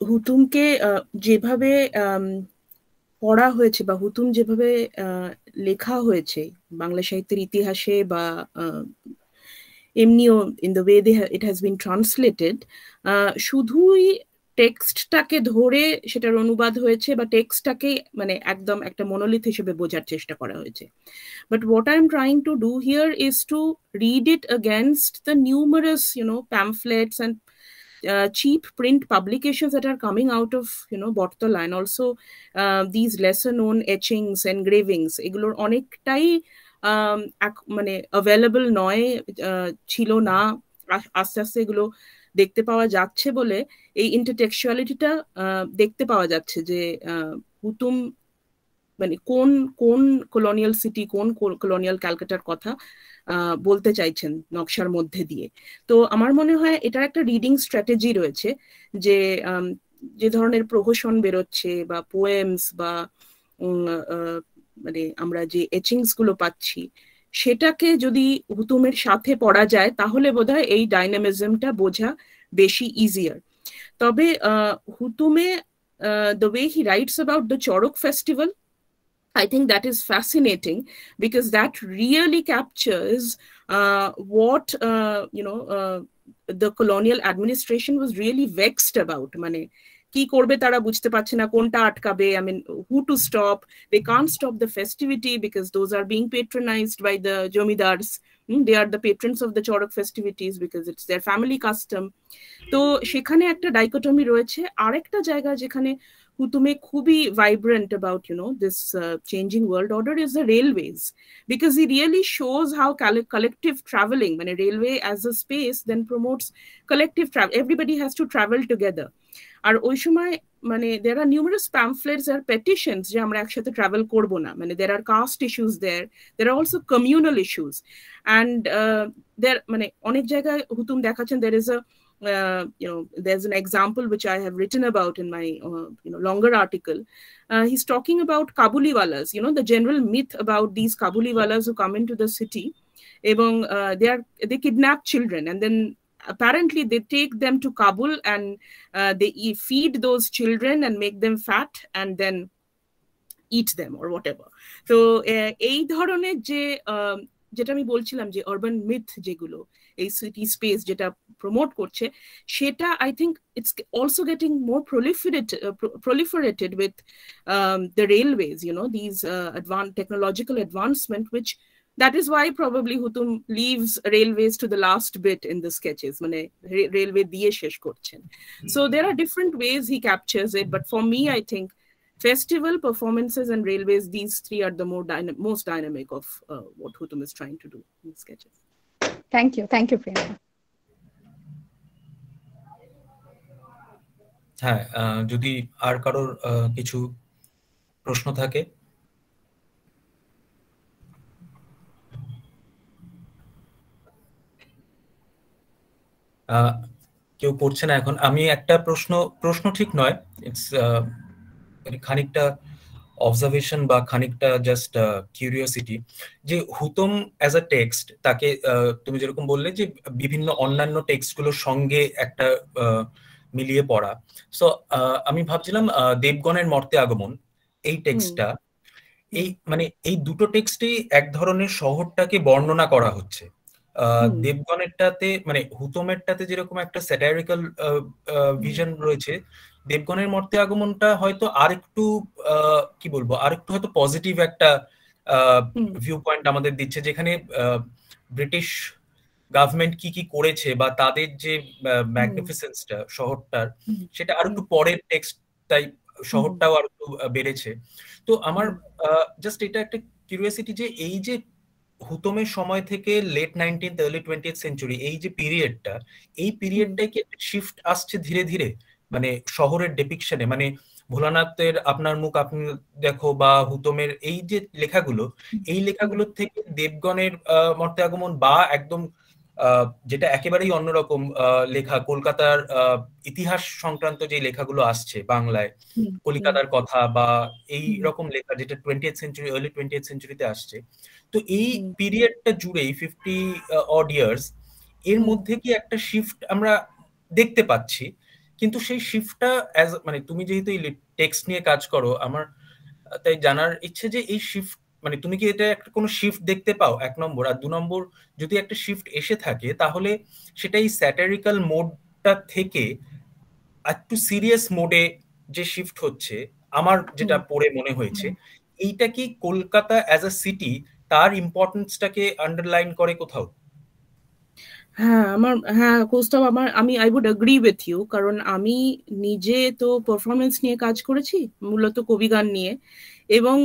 হুতুমকে যেভাবে পড়া হয়েছে বা হুতুম যেভাবে লেখা হয়েছে বাংলা সাহিত্যের ইতিহাসে বা এমনিও in the way they it has been translated শুধুই টেক্সটটাকে ধরে সেটার অনুবাদ হয়েছে বা টেক্সটটাকে মানে একদম একটা মনোলিথ হিসেবে বোঝার চেষ্টা করা হয়েছে। But what I am trying to do here is to read it against the numerous you know pamphlets and uh, cheap print publications that are coming out of you know Bottola and also uh, known etchings engravings এগুলোর অনেকটাই মানে available নয় ছিল না। আস্তে আস্তে এগুলো দেখতে পাওয়া যাচ্ছে বলে এই ইন্টারটেক্সুয়ালিটিটা দেখতে পাওয়া যাচ্ছে যে হুতুম মানে কোন কোন কলোনিয়াল সিটি কোন কলোনিয়াল ক্যালকাটার কথা বলতে চাইছেন নকশার মধ্যে দিয়ে। তো আমার মনে হয় এটার একটা রিডিং স্ট্র্যাটেজি রয়েছে যে যে ধরনের প্রহসন বেরোচ্ছে বা পোয়েমস বা মানে আমরা যে এচিংসগুলো পাচ্ছি সেটাকে যদি হুতুমের সাথে পড়া যায় তাহলে বোধহয় এই ডাইনামিজমটা বোঝা বেশি ইজিয়ার তবে হুতুমে the way he writes about the Charak festival I think that is fascinating because that really captures uh, what uh, you know uh, the colonial administration was really vexed about. মানে কি করবে তারা বুঝতে পারছে না কোনটা আটকাবে I mean who to stop they can stop the festivity because those are being patronised by the zamindars they are the patrons of the Charak festivities because it's their family custom তো সেখানে একটা dichotomy রয়েছে আরেকটা জায়গা যেখানে Hutume খুবই know this uh, changing world order is the railways because he really shows how collective traveling when a railway as a space then promotes collective travel everybody has to travel together আর ওই সময় মানে there R numerous প্যামফ্লেটস আর পেটিশনস যে আমরা একসাথে travel করব না মানে there are caste issues there there are also communal issues and there মানে অনেক জায়গায় হুতুম দেখাচ্ছেন there is a uh, you know, there's an example which I have written about in my uh, you know longer article. Uh, he's talking about Kabuliwalas, you know, the general myth about these Kabuliwalas who come into the city. এবং they are they kidnap children and then apparently they take them to Kabul and they feed those children and make them fat and then eat them or whatever. তো এই ধরনের যে যেটা আমি বলছিলাম যে urban myth যেগুলো এই সিটি স্পেস যেটা প্রমোট করছে সেটা I think it's also getting more proliferate proliferated with um, the railways you know these uh, advanced technological advancement which that is why probably Hutum leaves railways to the last bit in the sketches মানে railway দিয়ে শেষ করছেন so there are different ways he captures it but for me I think festival performances and railways these three are the more dyna most dynamic of uh, what Hutum is trying to do in sketches thank you thank you Priyanka হ্যাঁ যদি আর কারোর কিছু প্রশ্ন থাকে কেউ করছে না এখন। আমি একটা প্রশ্ন প্রশ্ন ঠিক নয়। ইটস খানিকটা অবজারভেশন বা খানিকটা জাস্ট কিউরিওসিটি যে হুতম অ্যাজ আ টেক্সট তাকে তুমি যেরকম বললে যে বিভিন্ন অন্যান্য টেক্সটগুলোর সঙ্গে একটা মিলিয়ে পড়া। সো আমি ভাবছিলাম দেবগণের মর্তে আগমন এই টেক্সটটা এই মানে এই দুটো টেক্সটেই এক ধরনের শহরটাকে বর্ণনা করা হচ্ছে। দেবগণেরটাতে মানে হুতমেরটাতে যেরকম একটা স্যাটারিক্যাল ভিশন রয়েছে দেবগণের মর্তে আগমনটা হয়তো আরেকটু কি বলব আরেকটু হয়তো পজিটিভ একটা ভিউ পয়েন্ট আমাদের দিচ্ছে যেখানে ব্রিটিশ গভর্নমেন্ট কি কি করেছে বা তাদের যে ম্যাগনিফিসেন্সটা শহরটার সেটা আর একটু পরের টেক্সট তাই শহরটাও আর একটু বেড়েছে। তো আমার জাস্ট এটা একটা কিউরিয়াসিটি যে এই যে হুতমের সময় থেকে late nineteen early twenty century এই যে পিরিয়ডটা এই পিরিয়ডটাই কি শিফট আসছে ধীরে ধীরে? মানে শহরের ডেপিকশনে মানে ভোলানাথের আপনার মুখ আপনি দেখো বা হুতমের এই যে লেখাগুলো এই লেখাগুলোর থেকে দেবগণের মর্তে আগমন বা একদম যেটা একেবারেই অন্যরকম লেখা কলকাতার ইতিহাস সংক্রান্ত যে লেখাগুলো আসছে বাংলায় কলিকাতার কথা বা এই রকম লেখা যেটা টোয়েন্টি সেঞ্চুরি আর্লি টোয়েন্টি সেঞ্চুরিতে আসছে তো এই পিরিয়ডটা জুড়েই ফিফটি অড ইয়ার্স এর মধ্যে কি একটা শিফট আমরা দেখতে পাচ্ছি? কিন্তু সেই শিফটটা অ্যাজ মানে তুমি যেহেতু এই টেক্সট নিয়ে কাজ করো আমার তাই জানার ইচ্ছে যে এই শিফট মানে তুমি কি এটা একটা কোনো শিফট দেখতে পাও? এক নম্বর। আর দু নম্বর যদি একটা শিফট এসে থাকে তাহলে সেটা এই স্যাটারিক্যাল মোডটা থেকে একটু সিরিয়াস মোডে যে শিফট হচ্ছে আমার যেটা পড়ে মনে হয়েছে এইটা কি কলকাতা অ্যাজ আ সিটি তার ইম্পর্টেন্সটাকে আন্ডারলাইন করে কোথাও? হ্যাঁ আমার হ্যাঁ কৌস্তব আমার আমি I would agree with you কারণ আমি নিজে তো পারফরমেন্স নিয়ে কাজ করেছি মূলত কবিগান নিয়ে এবং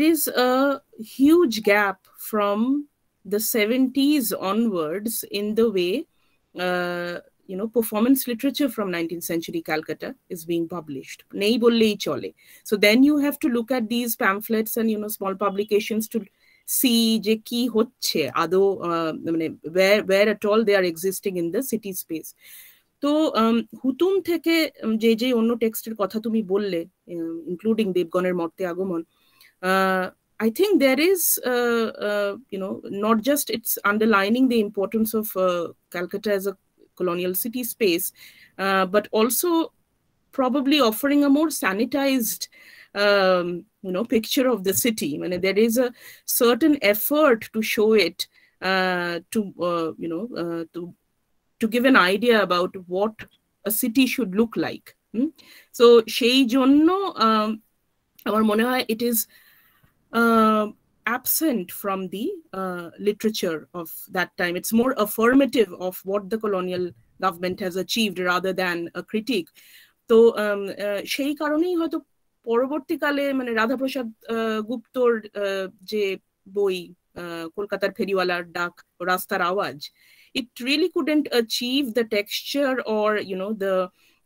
is a huge gap from the 70s onwards in the way uh, you know performance literature from 19th century calcutta is being published nei bollei chole so then you have to look at these pamphlets and you know small publications to see যে কি হচ্ছে আদৌ মানে where where at all they are existing in the city space তো হুতুম থেকে যে যে অন্য টেক্সটের কথা তুমি বললে ইনক্লুডিং দেবগণের মর্তে আগমন I think there is, uh, uh, you know, not just it's underlining the importance of uh, Calcutta as a colonial city space, but also probably offering a more sanitized um, you know picture of the city I mean, there is a certain effort to show it uh, to uh, you know uh, to to give an idea about what a city should look like hmm? so সেই জন্য আমার মনে হয় it is absent from the literature of that time it's more affirmative of what the colonial government has achieved rather than a critique তো সেই কারণেই হয়তো পরবর্তীকালে মানে রাধাপ্রসাদ গুপ্তর যে বই কলকাতার ফেরিওয়ালার ডাক রাস্তার আওয়াজ it really couldn't achieve the texture or you know the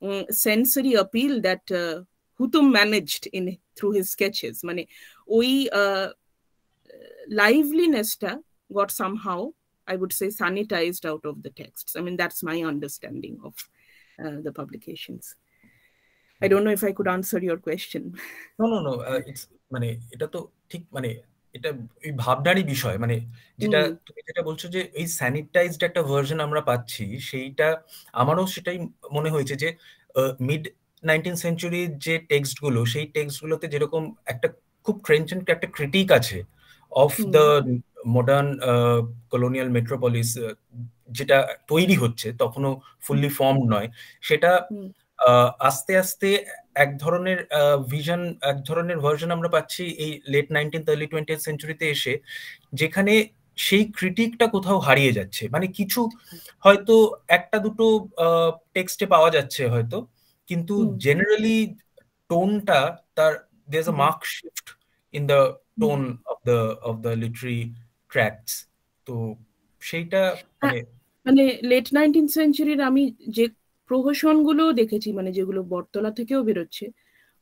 um, sensory appeal that uh, Hutum managed in through his sketches মানে ওই livelinessটা got somehow I would say sanitized out of the texts. I mean that's my understanding of uh, the publications. I don't know if I could answer your question. No, no, no. Uh, it's মানে এটা তো ঠিক মানে এটা এই ভাবনারই বিষয় মানে যেটা তুমি যেটা বলছো যে এই স্যানিটাইজড একটা ভার্সন আমরা পাচ্ছি সেইটা আমারও সেটাই মনে হয়েছে যে মিড নাইনটিন সেঞ্চুরির যে টেক্সটগুলো সেই টেক্সট গুলোতে যেরকম একটা খুব ট্রেনচেন্ট একটা ক্রিটিক আছে of the modern colonial metropolis যেটা তৈরি হচ্ছে তখনও ফুললি ফর্ম নয় সেটা আস্তে আস্তে এক ধরনের ভিশন এক ধরনের ভার্জন আমরা পাচ্ছি এই লেট নাইনটিন আর্লি টোয়েন্টি সেঞ্চুরিতে এসে যেখানে সেই ক্রিটিকটা কোথাও হারিয়ে যাচ্ছে। মানে কিছু হয়তো একটা দুটো টেক্সটে পাওয়া যাচ্ছে হয়তো কিন্তু জেনারেলি টোনটা তার there a mark shift in the tone of the of the literary tracts তো সেইটা মানে মানে লেট নাইনটিন সেঞ্চুরির আমি যে প্রহসনগুলো দেখেছি মানে যেগুলো বটতলা থেকেও বেরোচ্ছে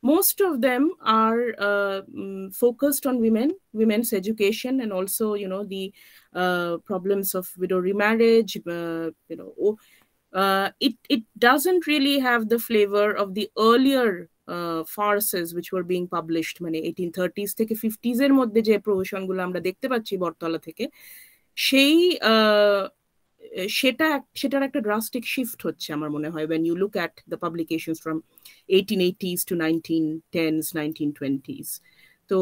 most of them are uh, focused on women women's education and also you know the uh, problems of widow remarriage uh, you know it it doesn't really have the flavor of the earlier farces which were being published মানে 1830s থেকে 50s এর মধ্যে যে প্রহসনগুলো আমরা দেখতে পাচ্ছি বটতলা থেকে, সেই সেটা সেটার একটা ড্রাস্টিক শিফট হচ্ছে আমার মনে হয় when you look at the publications from 1880s to 1910s 1920s তো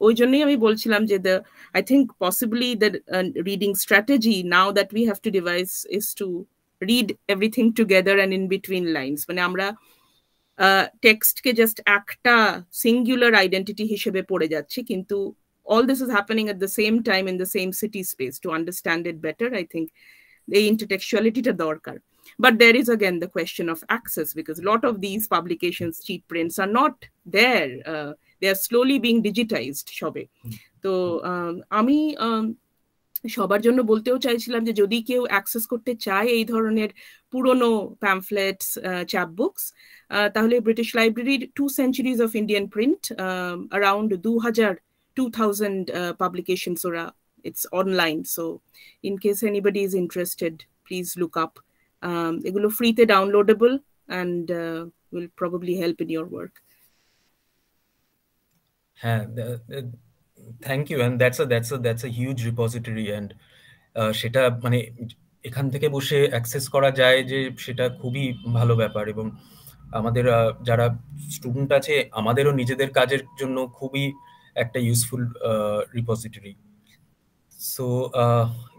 ওই জন্যই আমি বলছিলাম যে the I think possibly the reading strategy now that we have to devise is to read everything together and in between lines মানে আমরা টেক্সটকে just একটা সিঙ্গুলার আইডেন্টিটি হিসেবে পড়ে যাচ্ছি কিন্তু all this is happening at the same time in the same city space to understand it better i think the intertextuality to dorkar but there is again the question of access because a lot of these publications cheap prints are not there uh, they are slowly being digitized সবে তো আমি সবার জন্য বলতেও চাইছিলাম যে যদি কেউ অ্যাক্সেস করতে চায় এই ধরনের পুরনো প্যাম্ফলেটস চ্যাপ বুকস তাহলে ব্রিটিশ লাইব্রেরির two centuries of Indian print around দু হাজার টু থাউজেন্ড পাবলিকেশনস ওরা it's online so in case anybody is interested please look up এগুলো ফ্রিতে downloadable and will probably help in your work হ্যাঁ thank you and that's a that's a that's a huge repository and সেটা মানে এখান থেকে বসে access করা যায় যে সেটা খুবই ভালো ব্যাপার এবং আমাদের যারা স্টুডেন্ট আছে, আমাদেরও নিজেদের কাজের জন্য খুবই একটা useful repository so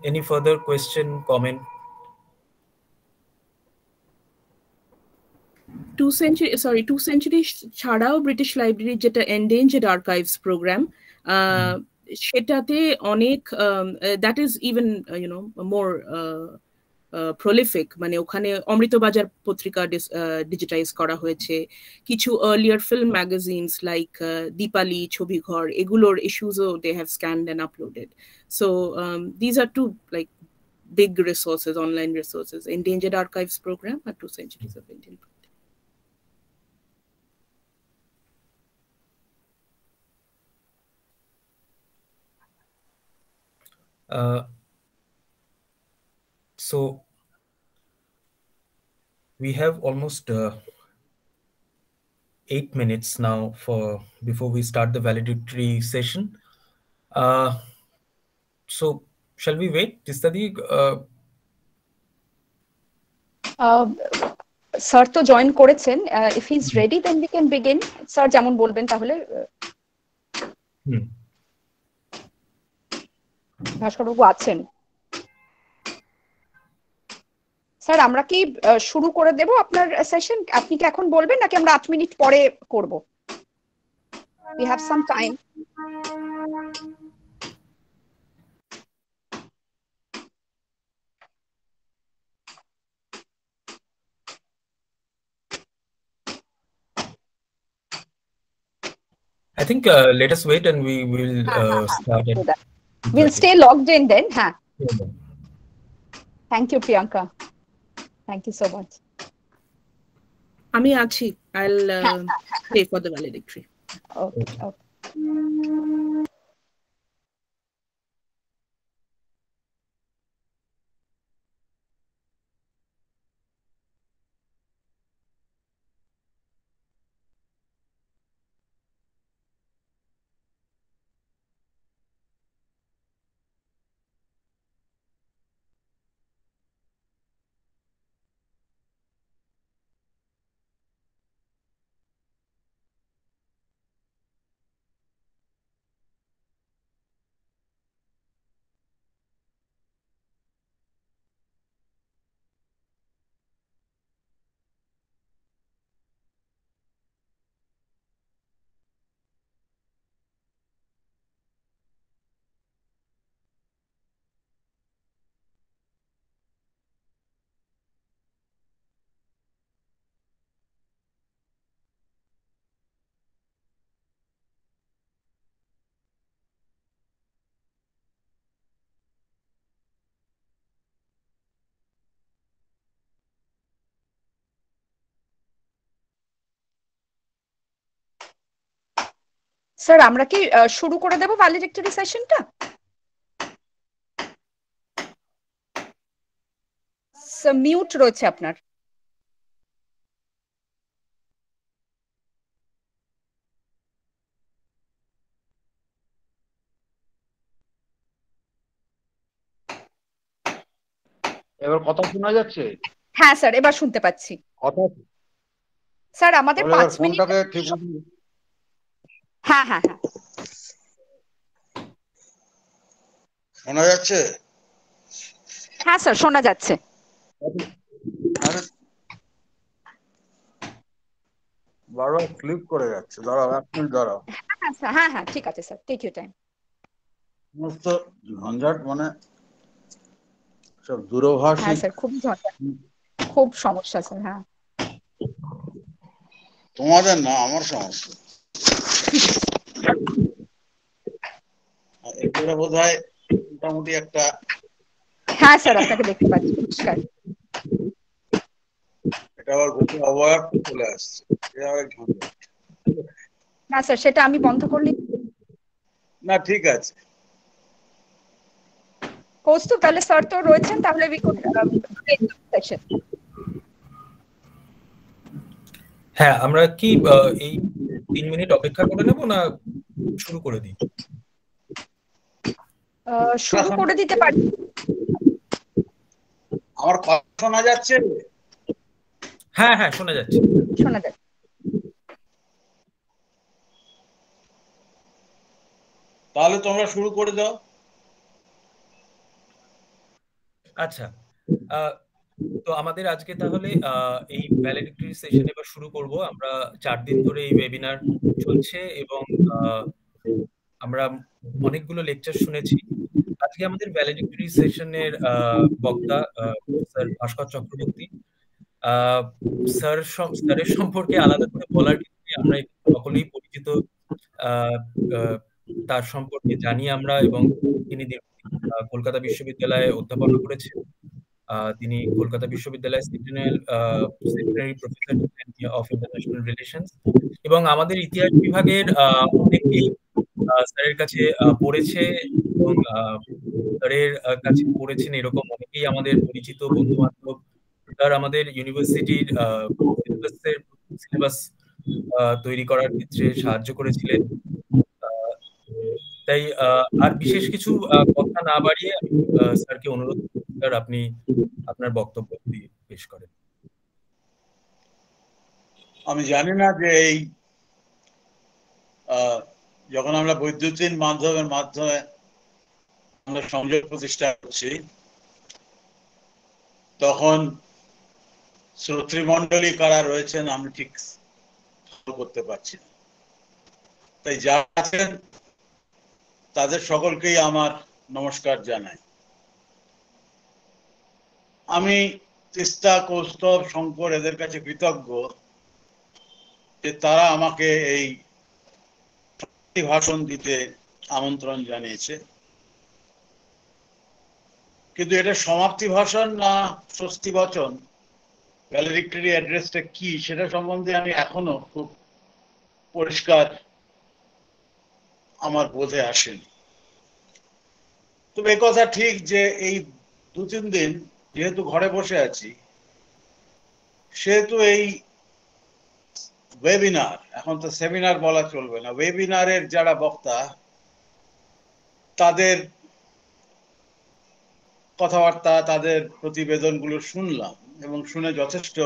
any further question comment two century sorry two century ছাড়াও ব্রিটিশ লাইব্রেরি যেটা এন্ডেঞ্জেড আর্কাইভস প্রোগ্রাম সেটাতে অনেক that is even you know more prolific মানে ওখানে অমৃতবাজার পত্রিকা ডিজিটাইজ করা হয়েছে। কিছু earlier film magazines like Dipali Chhobighor এগুলোর ইস্যুজও they have scanned and uploaded so these are to like big resources, online resources, Endangered Archives Program or Two Centuries of Indian Uh, so we have almost uh, eight minutes now for before we start the valedictory session. Uh, so shall we wait, Tistadi? Uh, sir তো join করেছেন if he is ready then we can begin sir যেমন বলবেন তাহলে হুম ভাস্করবাবু আছেন। Sir আমরা কি শুরু করে দেব আপনার সেশন আপনি কি এখন বলবেন নাকি আমরা আট মিনিট পরে করব? We have some time I think uh, let us wait and we will uh, start it. We'll stay logged in then. Huh? Thank you, Priyanka. Thank you so much. Ami Achi, I'll uh, for the valedictory. Okay. okay. Sir আমরা কি শুরু করে দেব ভ্যালিডিক্টরি সেশনটা mute রয়েছে আপনার। এবার কথা শোনা যাচ্ছে? হ্যাঁ স্যার এবার শুনতে পাচ্ছি। কথা স্যার আমাদের পাঁচ মিনিট হ্যাঁ হ্যাঁ হ্যাঁ। শোনা যাচ্ছে? হ্যাঁ স্যার শোনা যাচ্ছে। বারবার ক্লিক করে যাচ্ছে। দাঁড়াও এক মিনিট দাঁড়াও। হ্যাঁ স্যার হ্যাঁ হ্যাঁ ঠিক আছে স্যার টেক ইউ টাইম সমস্ত ঝঞ্ঝাট মানে সব দূরভাষী। হ্যাঁ স্যার খুব ঝঞ্ঝাট। খুব সমস্যা স্যার হ্যাঁ। তোমাদের না আমার সমস্যা। বোধ হয় মোটামুটি একটা হ্যাঁ স্যার আপনাকে দেখতে পাচ্ছি। নমস্কার। এটা আবার গতি অবয়ব চলে আসছে। না স্যার সেটা আমি বন্ধ করলে না ঠিক আছে। কৌস্তুভ তাহলে স্যার তো রয়েছেন তাহলে উই কুড সেশন হ্যাঁ আমরা কি এই তিন মিনিট অপেক্ষা করে নেব না শুরু করে দিই? শুরু করে দিতে পারি। আমার কথা শোনা যাচ্ছে? হ্যাঁ হ্যাঁ শোনা যাচ্ছে। শোনা যাচ্ছে। তাহলে তোমরা শুরু করে দাও। আচ্ছা আহ, তো আমাদের আজকে তাহলে এই ভ্যালিডিক্টরি সেশন এবার শুরু করব। আমরা চার দিন ধরে এই ওয়েবিনার চলছে এবং আমরা অনেকগুলো লেকচার শুনেছি। আজকে আমাদের ভ্যালিডিক্টরি সেশনের বক্তা স্যার ভাস্কর চক্রবর্তী। স্যার স্যারের সম্পর্কে আলাদা করে বলার কিছু আমরা সকলেই পরিচিত। তার সম্পর্কে জানি আমরা এবং তিনি কলকাতা বিশ্ববিদ্যালয়ে অধ্যাপনা করেছেন। তিনি কলকাতা বিশ্ববিদ্যালয়ের secretary secretary professor of international relations এবং আমাদের ইতিহাস বিভাগের অনেকেই স্যারের কাছে পড়েছে এবং স্যারের কাছে পড়েছেন এরকম অনেকেই আমাদের পরিচিত বন্ধু বান্ধব স্যার আমাদের ইউনিভার্সিটির সিলেবাসের সিলেবাস তৈরি করার ক্ষেত্রে সাহায্য করেছিলেন। তাই আর বিশেষ কিছু কথা না বাড়িয়ে স্যারকে অনুরোধ স্যার আপনি আপনার বক্তব্য পেশ করেন। আমি জানি না যে এই যখন আমরা বৈদ্যুতিন মাধ্যমের মাধ্যমে আমরা সংযোগ প্রতিষ্ঠা করছি, তখন শ্রোতৃমণ্ডলী কারা রয়েছেন আমি ঠিক করতে পারছি না। তাই যা আছেন তাদের সকলকেই আমার নমস্কার জানাই। আমি তিস্তা কৌস্তব শঙ্কর এদের কাছে কৃতজ্ঞ যে তারা আমাকে এই ভাষণ দিতে আমন্ত্রণ জানিয়েছে। কিন্তু এটা সমাপ্তি ভাষণ না স্বস্তি বচন ভ্যালিডিক্টরি অ্যাড্রেসটা কি? সেটা সম্বন্ধে আমি এখনও খুব পরিষ্কার আমার বোধে আসেনি। তবে কথা ঠিক যে এই দু তিন দিন যেহেতু ঘরে বসে আছি, সেহেতু এই ওয়েবিনার এখন তো সেমিনার বলা চলবে না ওয়েবিনারের যারা বক্তা, তাদের কথাবার্তা, তাদের প্রতিবেদনগুলো শুনলাম এবং শুনে যথেষ্ট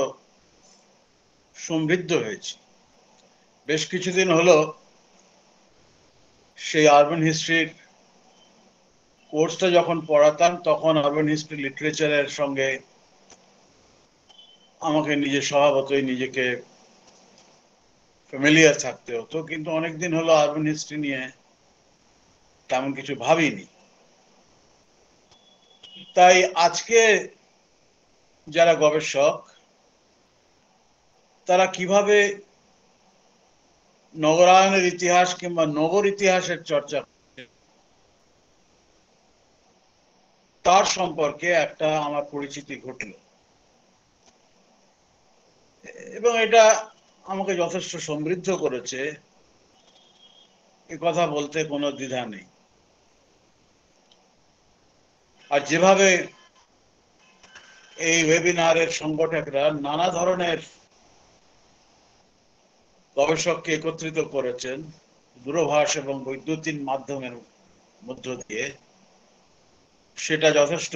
সমৃদ্ধ হয়েছে। বেশ কিছুদিন হলো সেই আরবান হিস্ট্রির কোর্সটা যখন পড়াতাম, তখন আরবান হিস্ট্রি লিটারেচারের সঙ্গে আমাকে নিজে স্বভাবতই নিজেকে ফ্যামিলিয়ার থাকতে হতো। কিন্তু অনেকদিন হলো আরবান হিস্ট্রি নিয়ে তেমন কিছু ভাবিনি। তাই আজকে যারা গবেষক, তারা কীভাবে নগরায়নের ইতিহাস কিংবা নগর ইতিহাসের চর্চা তার সম্পর্কে একটা আমার পরিচিতি ঘটল। এবং এটা আমাকে যথেষ্ট সমৃদ্ধ করেছে। এ কথা বলতে কোনো দ্বিধা নেই। আর যেভাবে এই ওয়েবিনারের সংগঠকরা নানা ধরনের গবেষককে একত্রিত করেছেন দূরভাষ এবং বৈদ্যুতিন মাধ্যমের মধ্য দিয়ে। সেটা যথেষ্ট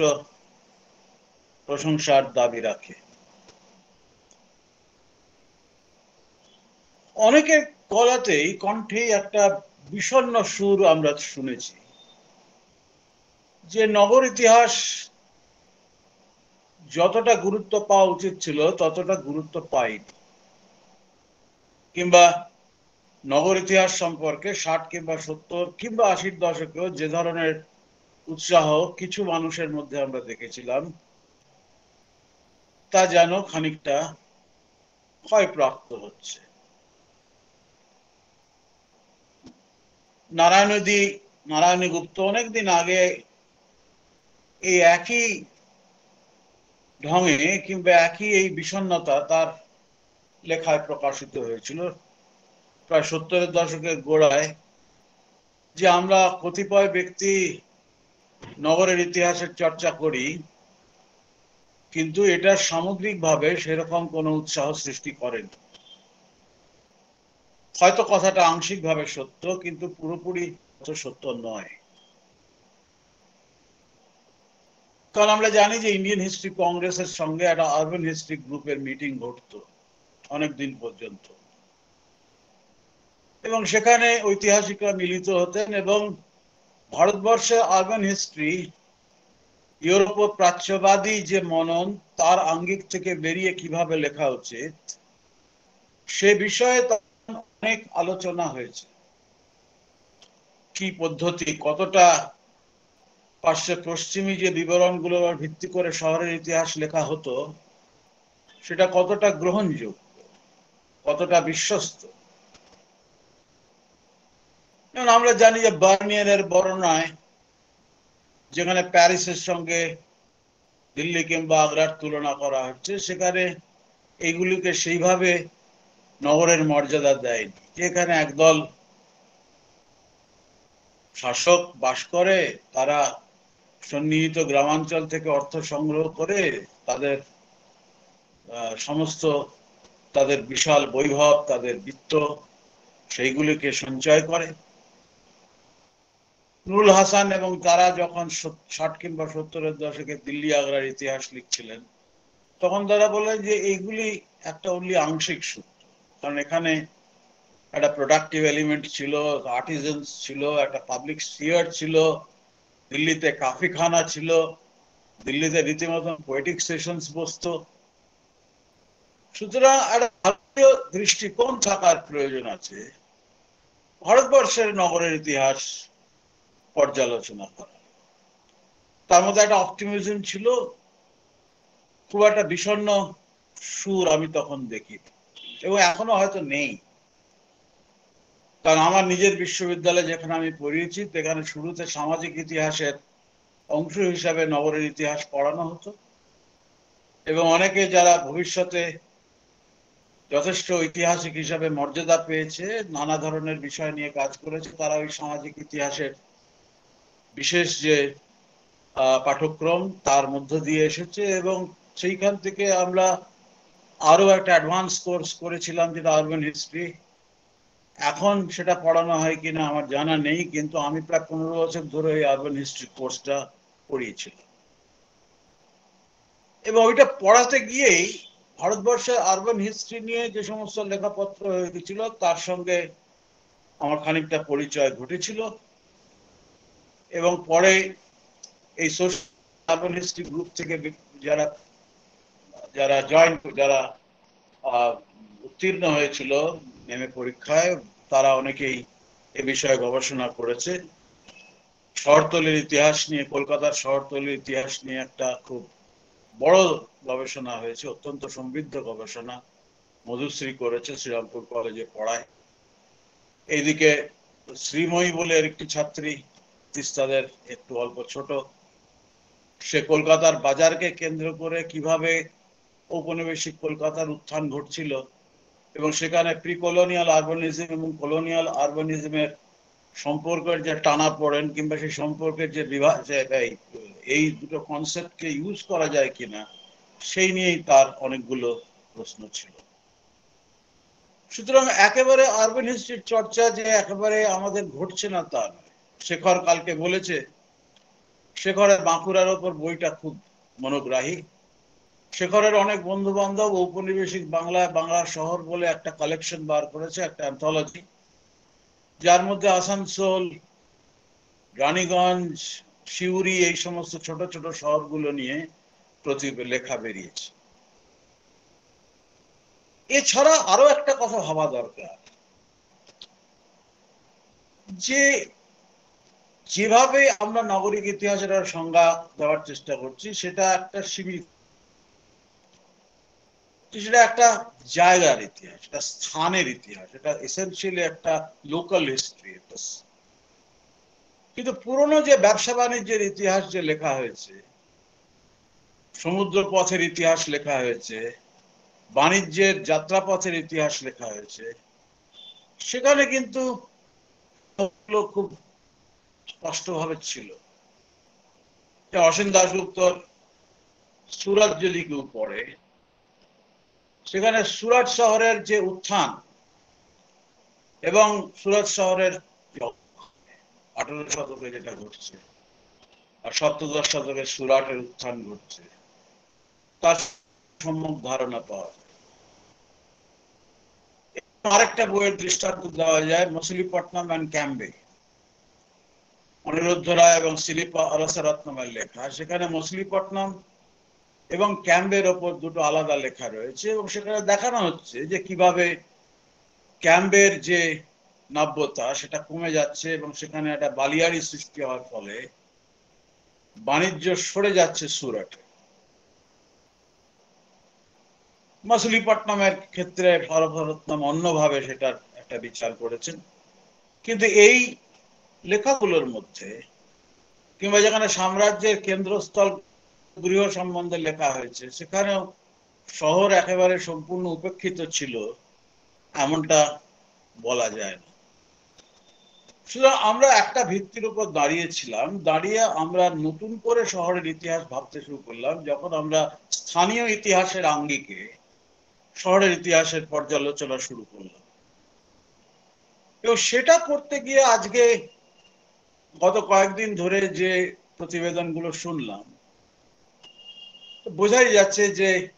প্রশংসার দাবি রাখে। অনেকের গলাতেই কণ্ঠেই একটা বিষণ্ণ সুর আমরা শুনেছি, যে নগর ইতিহাস যতটা গুরুত্ব পাওয়া উচিত ছিল ততটা গুরুত্ব পাইনি কিংবা নগর ইতিহাস সম্পর্কে ষাট কিংবা সত্তর কিংবা আশির দশকেও যে ধরনের উৎসাহ কিছু মানুষের মধ্যে আমরা দেখেছিলাম, তা যেন খানিকটা ক্ষয়প্রাপ্ত হচ্ছে। নারায়ণদী নারায়ণী গুপ্ত অনেকদিন আগে এই একই ঢঙে কিংবা একই এই বিষণ্নতা তার লেখায় প্রকাশিত হয়েছিল। প্রায় সত্তরের দশকের গোড়ায় যে আমরা কতিপয় ব্যক্তি নগরের ইতিহাসের চর্চা করি, কিন্তু এটা সামগ্রিকভাবে সেরকম কোনো উৎসাহ সৃষ্টি করেনি। হয়তো কথাটা আংশিকভাবে সত্য, কিন্তু পুরোপুরি সত্য নয়। কারণ আমরা জানি যে ইন্ডিয়ান হিস্ট্রি কংগ্রেসের সঙ্গে একটা আরবান হিস্ট্রি গ্রুপের মিটিং ঘটতো। অনেক দিন পর্যন্ত। এবং সেখানে ঐতিহাসিকরা মিলিত হতেন এবং ভারতবর্ষের আরবান হিস্ট্রি ইউরোপ প্রাচ্যবাদী যে মনন, তার আঙ্গিক থেকে বেরিয়ে কীভাবে লেখা উচিত, সে বিষয়ে অনেক আলোচনা হয়েছে। কি পদ্ধতি, কতটা পার্শ্ব পশ্চিমী যে বিবরণগুলোর ভিত্তি করে শহরের ইতিহাস লেখা হতো, সেটা কতটা গ্রহণযোগ্য? কতটা বিশ্বস্ত? যেমন আমরা জানি যে বার্নিয়ারের বর্ণনায় যেখানে প্যারিসের সঙ্গে দিল্লি কিংবা আগ্রার তুলনা করা হচ্ছে, সেখানে এইগুলিকে সেইভাবে নগরের মর্যাদা দেয়নি। যেখানে একদল শাসক বাস করে, তারা সন্নিহিত গ্রামাঞ্চল থেকে অর্থ সংগ্রহ করে, তাদের সমস্ত তাদের বিশাল বৈভব, তাদের বৃত্ত, সেইগুলিকে সঞ্চয় করে। নুরুল হাসান এবং তারা যখন ষাট কিংবা সত্তরের দশকে দিল্লি আগ্রার ইতিহাস লিখছিলেন, তখন তারা বললেন যে এইগুলি একটা অনলি আংশিক সূত্র। কারণ এখানে একটা প্রোডাক্টিভ এলিমেন্ট ছিল আর্টিজেন্স ছিল, একটা পাবলিক স্পিয়ার ছিল, দিল্লিতে কাফিখানা ছিল, দিল্লিতে রীতিমতন পোয়েটিক সেশনস বসত। সুতরাং একটা ভারতীয় দৃষ্টিকোণ থাকার প্রয়োজন আছে। ভারতবর্ষের নগরের ইতিহাস পর্যালোচনা করা। তার মধ্যে একটা অপটিমিজম ছিল। খুব একটা বিষণ্ন সুর আমি তখন দেখি এবং এখনও হয়তো নেই। কারণ আমার নিজের বিশ্ববিদ্যালয়ে যেখানে আমি পড়িয়েছি, সেখানে শুরুতে সামাজিক ইতিহাসের অংশ হিসাবে নগরের ইতিহাস পড়ানো হতো। এবং অনেকে যারা ভবিষ্যতে যথেষ্ট ঐতিহাসিক হিসাবে মর্যাদা পেয়েছে, নানা ধরনের বিষয় নিয়ে কাজ করেছে। তারা ওই সামাজিক ইতিহাসের বিশেষ যে পাঠ্যক্রম তার মধ্য দিয়ে এসেছে এবং সেইখান থেকে আমরা আরও একটা অ্যাডভান্স কোর্স করেছিলাম যেটা আরবান হিস্ট্রি এখন সেটা পড়ানো হয় কিনা আমার জানা নেই, কিন্তু আমি প্রায় পনেরো বছর ধরে ওই আরবান হিস্ট্রি কোর্সটা পড়িয়েছিলাম। এবং ওইটা পড়াতে গিয়েই ভারতবর্ষের আরবান হিস্ট্রি নিয়ে যে সমস্ত লেখাপত্র হয়ে হয়েছিল, তার সঙ্গে আমার খানিকটা পরিচয় ঘটেছিল। এবং পরে এই আরবান হিস্ট্রি গ্রুপ থেকে যারা যারা জয়েন যারা উত্তীর্ণ হয়েছিল নেমে পরীক্ষায়, তারা অনেকেই এ বিষয়ে গবেষণা করেছে। শহরতলির ইতিহাস নিয়ে, কলকাতার শহরতলির ইতিহাস নিয়ে একটা খুব বড় গবেষণা হয়েছে, অত্যন্ত সমৃদ্ধ গবেষণা মধুশ্রী করেছে শ্রীরামপুর কলেজে পড়ায়। এইদিকে শ্রীময়ী বলে একটি ছাত্রী, তিস্তাদের একটু অল্প ছোট, সে কলকাতার বাজারকে কেন্দ্র করে কীভাবে ঔপনিবেশিক কলকাতার উত্থান ঘটছিল এবং সেখানে প্রি কলোনিয়াল আরবানিজম এবং কলোনিয়াল আরবানিজমের সম্পর্কের যে টানা পড়েন কিংবা সেই সম্পর্কের যে বিভাগ এই দুটো কনসেপ্টকে ইউজ করা যায় কিনা, সেই নিয়েই তার অনেকগুলো প্রশ্ন ছিল। সুতরাং একেবারে আরবান হিস্ট্রির চর্চা যে একেবারে আমাদের ঘটছে না তা শেখর কালকে বলেছে, শেখরের বাঁকুড়ার ওপর বইটা খুব মনোগ্রাহী। শেখরের অনেক বন্ধু বান্ধব ঔপনিবেশিক বাংলায় বাংলা শহর বলে একটা কালেকশন বার করেছে, একটা অ্যান্থোলজি যার মধ্যে আসানসোল, রানীগঞ্জ শিউরি এই সমস্ত ছোট ছোট শহরগুলো নিয়ে প্রতি লেখা বেরিয়েছে। এছাড়া আরও একটা কথা ভাবা দরকার। যে যেভাবে আমরা নাগরিক ইতিহাসের সংজ্ঞা দেওয়ার চেষ্টা করছি, সেটা একটা সীমিত সেটা একটা জায়গার ইতিহাস একটা স্থানের ইতিহাস, এটা এসেন্সিয়ালি একটা লোকাল হিস্ট্রি কিন্তু পুরনো যে ব্যবসা বাণিজ্যের ইতিহাস যে লেখা হয়েছে সমুদ্র পথের ইতিহাস লেখা হয়েছে, বাণিজ্যের যাত্রাপথের ইতিহাস লেখা হয়েছে, সেখানে কিন্তু খুব স্পষ্টভাবে ছিল। অসীম দাসগুপ্তর সুরাত যদি কেউ পড়ে সেখানে সুরাট শহরের যে উত্থান এবং সুরাট শহরের আঠারো শতকে যেটা ঘটছে আর সপ্তদশ শতকে সুরাটের উত্থান ঘটছে, তার সম্যক ধারণা পাওয়া যায়। আরেকটা বইয়ের দৃষ্টান্ত দেওয়া যায়, মসলিপট্টনম অ্যান্ড ক্যাম্বে অনিরুদ্ধ রায় এবং সিলিপা আলাসারত্নমের লেখা। সেখানে মসলিপট্টনম এবং ক্যাম্বের ওপর দুটো আলাদা লেখা রয়েছে এবং সেখানে দেখানো হচ্ছে যে কীভাবে ক্যাম্বের যে নাব্যতা সেটা কমে যাচ্ছে এবং সেখানে একটা বালিয়ারি সৃষ্টি হওয়ার ফলে বাণিজ্য সরে যাচ্ছে সুরাটে। মাসুলিপট্টনমের ক্ষেত্রে ভারতরত্নম অন্যভাবে সেটার একটা বিচার করেছেন। কিন্তু এই লেখাগুলোর মধ্যে কিংবা যেখানে সাম্রাজ্যের কেন্দ্রস্থল গৃহ সম্বন্ধে লেখা হয়েছে সেখানেও শহর একেবারে সম্পূর্ণ উপেক্ষিত ছিল, এমনটা বলা যায় না। সুতরাং আমরা একটা ভিত্তির উপর দাঁড়িয়েছিলাম, দাঁড়িয়ে আমরা নতুন করে শহরের ইতিহাস ভাবতে শুরু করলাম, যখন আমরা স্থানীয় ইতিহাসের আঙ্গিকে শহরের ইতিহাসের পর্যালোচনা শুরু করলাম। এবং সেটা করতে গিয়ে আজকে গত কয়েকদিন ধরে যে প্রতিবেদনগুলো শুনলাম বোঝাই যাচ্ছে যে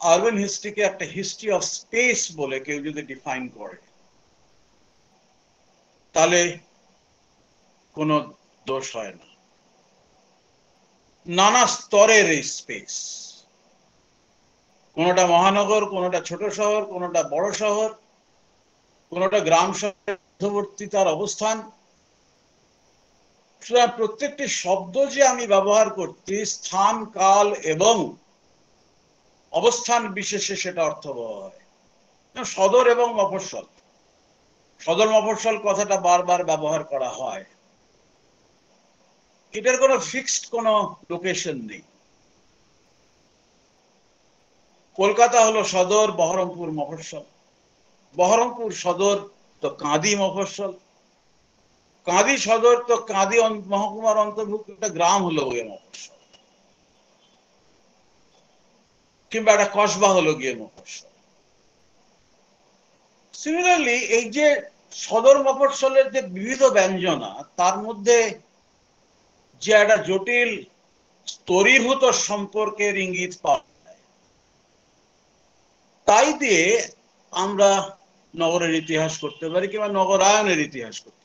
আরবান হিস্ট্রিকে একটা হিস্ট্রি অফ স্পেস বলে কেউ যদি ডিফাইন করে, তাহলে কোনো দোষ হয় না। নানা স্তরের এই স্পেস কোনোটা মহানগর, কোনোটা ছোট শহর, কোনোটা বড় শহর, কোনোটা গ্রাম মধ্যবর্তী তার অবস্থান প্রত্যেকটি শব্দ যে আমি ব্যবহার করছি, স্থান, কাল এবং অবস্থান বিশেষে সেটা অর্থবহ হয় সদর এবং মফস্বল। সদর, মফস্বল কথাটা বারবার ব্যবহার করা হয়। এটার কোনো ফিক্সড কোনো লোকেশন নেই। কলকাতা হলো সদর, বহরমপুর মফস্বল। বহরমপুর সদর তো কাঁদি মফস্বল। কাঁদি সদর তো কাঁদি মহকুমার অন্তর্ভুক্ত একটা গ্রাম হলো গিয়ে মফস্বল কিংবা একটা কসবা হলো গিয়ে মফস্বল সিমিলারলি এই যে সদর মফস্বলের যে বিবিধ ব্যঞ্জনা, তার মধ্যে যে একটা জটিল স্তরীভূত সম্পর্কের ইঙ্গিত পাওয়া যায়। তাই দিয়ে আমরা নগরের ইতিহাস করতে পারি কিংবা নগরায়নের ইতিহাস করতে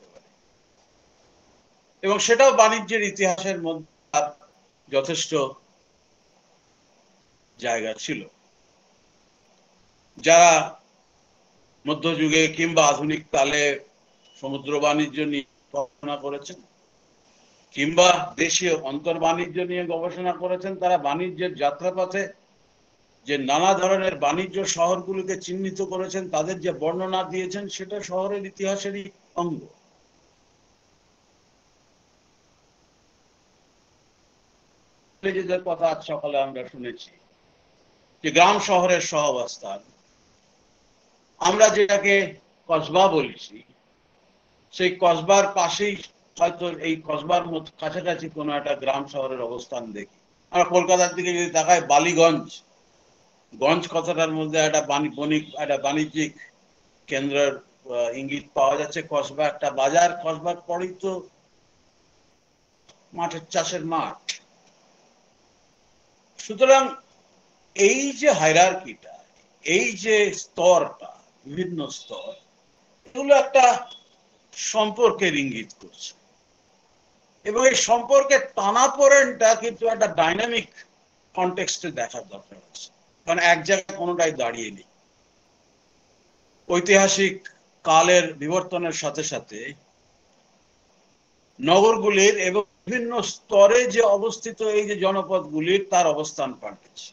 এবং সেটাও বাণিজ্যের ইতিহাসের মধ্যে যথেষ্ট জায়গা ছিল। যারা মধ্যযুগে কিংবা আধুনিক কালে সমুদ্র বাণিজ্য নিয়ে গবেষণা করেছেন, কিংবা দেশীয় অন্তর বাণিজ্য নিয়ে গবেষণা করেছেন, তারা বাণিজ্যের যাত্রাপথে যে নানা ধরনের বাণিজ্য শহরগুলোকে চিহ্নিত করেছেন, তাদের যে বর্ণনা দিয়েছেন, সেটা শহরের ইতিহাসেরই অঙ্গ। কথা আজ সকালে আমরা শুনেছি যে গ্রাম শহরের সহাবস্থান আমরা যেটাকে কসবা বলছি, সেই কসবার পাশেই হয়তো এই কসবার মতো কাছাকাছি কোনো একটা গ্রাম শহরের অবস্থান দেখি। আমরা কলকাতার দিকে যদি তাকাই, বালিগঞ্জ। গঞ্জ কথাটার মধ্যে একটা বণিক, একটা বাণিজ্যিক কেন্দ্রের ইঙ্গিত পাওয়া যাচ্ছে। কসবা একটা বাজার, কসবার পরেই তো মাঠের চাষের মাঠ। সুতরাং এই যে হাইরার্কিটা এই যে স্তরটা, বিভিন্ন স্তর, এগুলো একটা সম্পর্কের ইঙ্গিত করছে। এবং এই সম্পর্কের টানাপোড়েনটা কিন্তু একটা ডাইনামিক কনটেক্সটে দেখার দরকার আছে। কারণ এক জায়গায় কোনোটাই দাঁড়িয়ে নেই। ঐতিহাসিক কালের বিবর্তনের সাথে সাথে নগরগুলির এবং বিভিন্ন স্তরে যে অবস্থিত এই যে জনপদগুলির তার অবস্থান পাল্টেছে।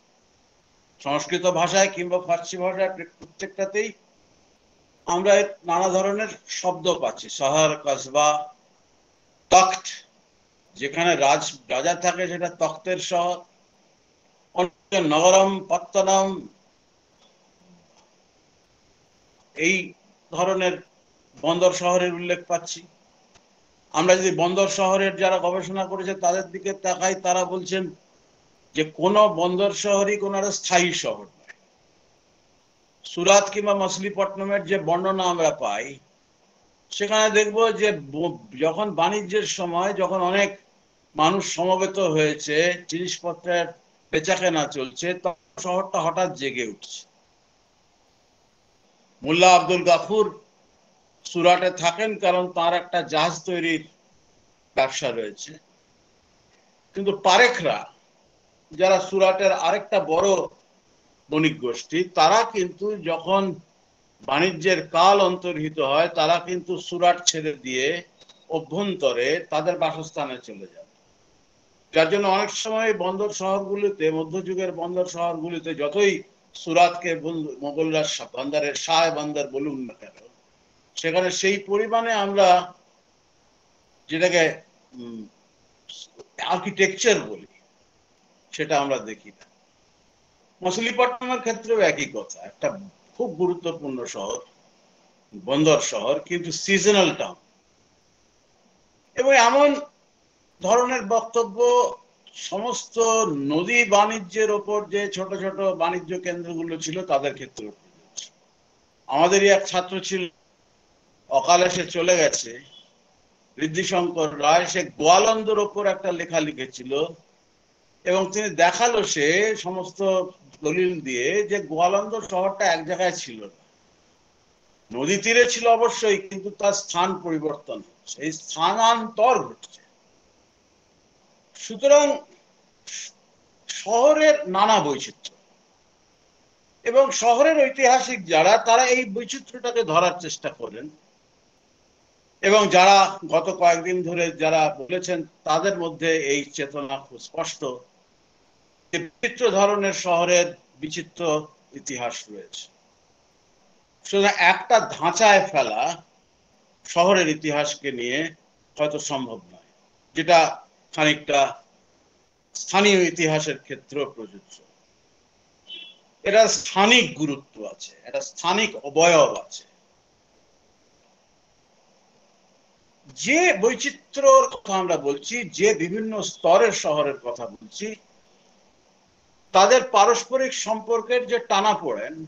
সংস্কৃত ভাষায় কিংবা ফার্সি ভাষায় প্রত্যেকটাতেই আমরা নানা ধরনের শব্দ পাচ্ছি। শহর কসবা তখ্ত যেখানে রাজ রাজা থাকে সেটা তখ্তের শহর নগরম, পত্তনম, এই ধরনের বন্দর শহরের উল্লেখ পাচ্ছি। আমরা যদি বন্দর শহরের যারা গবেষণা করেছে, তাদের দিকে তাকাই, তারা বলছেন যে কোন বন্দর শহরই কোন একটা স্থায়ী শহর সুরাত কিংবা মছলিপট্টনমের যে বর্ণনা আমরা পাই, সেখানে দেখব যে যখন বাণিজ্যের সময় যখন অনেক মানুষ সমবেত হয়েছে, জিনিসপত্রের বেচাকেনা চলছে, তখন শহরটা হঠাৎ জেগে উঠছে। মোল্লা আব্দুল গাফুর সুরাটে থাকেন কারণ তার একটা জাহাজ তৈরির ব্যবসা রয়েছে। কিন্তু পারেখরা, যারা সুরাটের আরেকটা বড় বণিক গোষ্ঠী, তারা কিন্তু যখন বাণিজ্যের কাল অন্তর্হিত হয়, তারা কিন্তু সুরাট ছেড়ে দিয়ে অভ্যন্তরে তাদের বাসস্থানে চলে যায় যার জন্য অনেক সময় বন্দর শহরগুলিতে, মধ্যযুগের বন্দর শহরগুলিতে যতই সুরাতকে মোগলরা বান্দারের শাহ বান্দার বলুন না কেন সেখানে সেই পরিমাণে আমরা যেটাকে আর্কিটেকচার বলি, সেটা আমরা দেখি না। মছলিপট্টনমের ক্ষেত্রেও একই কথা। একটা খুব গুরুত্বপূর্ণ শহর, বন্দর শহর, কিন্তু সিজনাল টাউন এবং এমন ধরনের বক্তব্য সমস্ত নদী বাণিজ্যের ওপর যে ছোট ছোট বাণিজ্য কেন্দ্রগুলো ছিল, তাদের ক্ষেত্রে আমাদেরই এক ছাত্র ছিল অকালে সে চলে গেছে। ঋদ্ধিশঙ্কর রায় সে গোয়ালন্দর ওপর একটা লেখা লিখেছিল এবং তিনি দেখাল সে সমস্ত দলিল দিয়ে যে গোয়ালন্দ শহরটা এক জায়গায় ছিল না। নদী তীরে ছিল অবশ্যই, কিন্তু তার স্থান পরিবর্তন এই স্থানান্তর ঘটছে সুতরাং শহরের নানা বৈচিত্র্য এবং শহরের ঐতিহাসিক যারা, তারা এই বৈচিত্র্যটাকে ধরার চেষ্টা করেন। এবং যারা গত কয়েকদিন ধরে যারা বলেছেন, তাদের মধ্যে এই চেতনা খুব স্পষ্ট বিচিত্র ধরনের শহরের বিচিত্র ইতিহাস রয়েছে। সুতরাং একটা ধাঁচায় ফেলা শহরের ইতিহাসকে নিয়ে হয়তো সম্ভব নয়, যেটা খানিকটা স্থানীয় ইতিহাসের ক্ষেত্রেও প্রযোজ্য। এটা স্থানিক গুরুত্ব আছে এটা স্থানিক অবয়ব আছে। যে বৈচিত্র্যর কথা আমরা বলছি, যে বিভিন্ন স্তরের শহরের কথা বলছি, তাদের পারস্পরিক সম্পর্কের যে টানা পড়েন,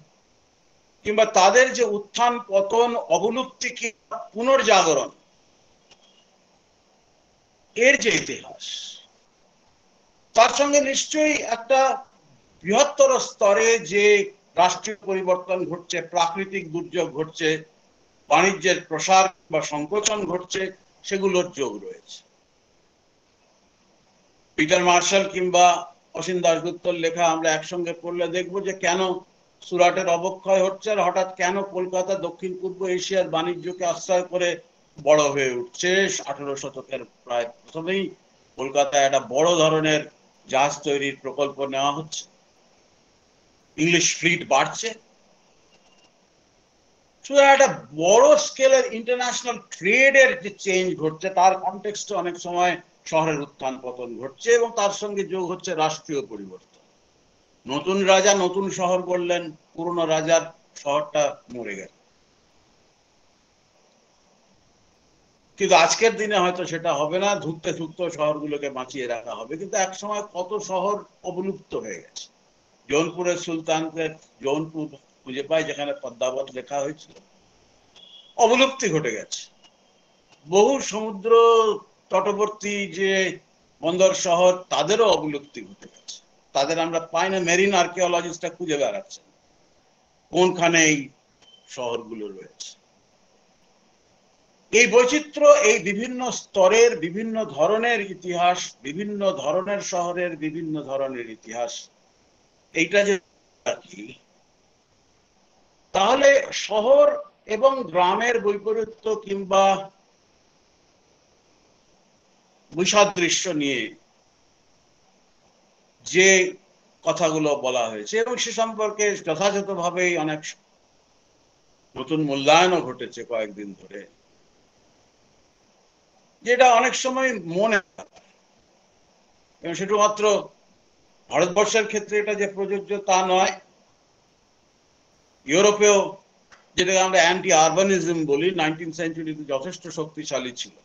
কিংবা তাদের যে উত্থান, পতন, অবলুপ্তি কি পুনর্জাগরণ, এর যে ইতিহাস, তার সঙ্গে নিশ্চয়ই একটা বৃহত্তর স্তরে যে রাষ্ট্রীয় পরিবর্তন ঘটছে, প্রাকৃতিক দুর্যোগ ঘটছে বাণিজ্যের প্রসার বা সংকোচন ঘটছে, সেগুলোর যোগ রয়েছে। পিটার মার্শাল কিংবা অসীম দাশগুপ্তর লেখা আমরা একসঙ্গে পড়লে দেখব যে কেন সুরাটের অবক্ষয় হচ্ছে আর হঠাৎ কেন কলকাতা, দক্ষিণ, পূর্ব এশিয়ার বাণিজ্যকে আশ্রয় করে বড় হয়ে উঠছে। আঠেরো শতকের প্রায় প্রথমেই কলকাতায় একটা বড় ধরনের জাহাজ তৈরির প্রকল্প নেওয়া হচ্ছে। ইংলিশ ফ্লিট বাড়ছে। একটা বড় স্কেলের ইন্টারন্যাশনাল ট্রেডের যে চেঞ্জ ঘটছে, তার কনটেক্সটে অনেক সময় শহরের উত্থান পতন ঘটছে এবং তার সঙ্গে যোগ হচ্ছে রাষ্ট্রীয় পরিবর্তন। নতুন রাজা নতুন শহর করলেন, পুরনো রাজার শহরটা মরে গেল। কিন্তু আজকের দিনে হয়তো সেটা হবে না, ধুকতে ধুকতে শহরগুলোকে বাঁচিয়ে রাখা হবে। কিন্তু এক সময় কত শহর অবলুপ্ত হয়ে গেছে। জৌনপুরের সুলতানদের জৌনপুর খুঁজে পাই যেখানে পদ্মাবত লেখা হয়েছিল। অবলুপ্তি ঘটে গেছে। বহু সমুদ্র তটবর্তী যে বন্দর শহর, তাদেরও অবলুপ্তি ঘটে গেছে। তাদের আমরা পাই না মেরিন আর্কিওলজিস্টরা খুঁজে বেড়াচ্ছেন। কোনখানে এই শহরগুলো রয়েছে। এই বৈচিত্র্য এই বিভিন্ন স্তরের, বিভিন্ন ধরনের ইতিহাস, বিভিন্ন ধরনের শহরের, বিভিন্ন ধরনের ইতিহাস, এইটা যে তাহলে শহর এবং গ্রামের বৈপরীত্য কিংবা বৈসাদৃশ্য নিয়ে যে কথাগুলো বলা হয়েছে এবং সে সম্পর্কে যথাযথভাবেই অনেক নতুন মূল্যায়নও ঘটেছে কয়েকদিন ধরে, যেটা অনেক সময় মনে এবং শুধুমাত্র ভারতবর্ষের ক্ষেত্রে এটা যে প্রযোজ্য তা নয় ইউরোপেও যেটাকে আমরা অ্যান্টি আরবানিজম বলি নাইনটিন সেঞ্চুরিতে যথেষ্ট শক্তিশালী ছিল।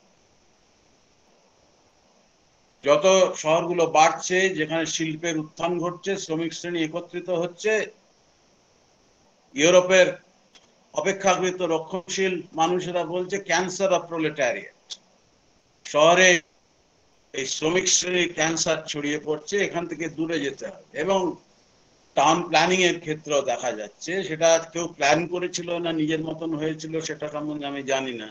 যত শহরগুলো বাড়ছে, যেখানে শিল্পের উত্থান ঘটছে, শ্রমিক শ্রেণি একত্রিত হচ্ছে, ইউরোপের অপেক্ষাকৃত রক্ষণশীল মানুষেরা বলছে ক্যান্সার অফ প্রোলেটারিয়েট শহরে এই শ্রমিক শ্রেণির ক্যান্সার ছড়িয়ে পড়ছে, এখান থেকে দূরে যেতে হবে। এবং টাউন প্ল্যানিং এর ক্ষেত্রেও দেখা যাচ্ছে। সেটা কেউ প্ল্যান করেছিল না, নিজের মতন হয়েছিল, সেটা সম্বন্ধে আমি জানি না।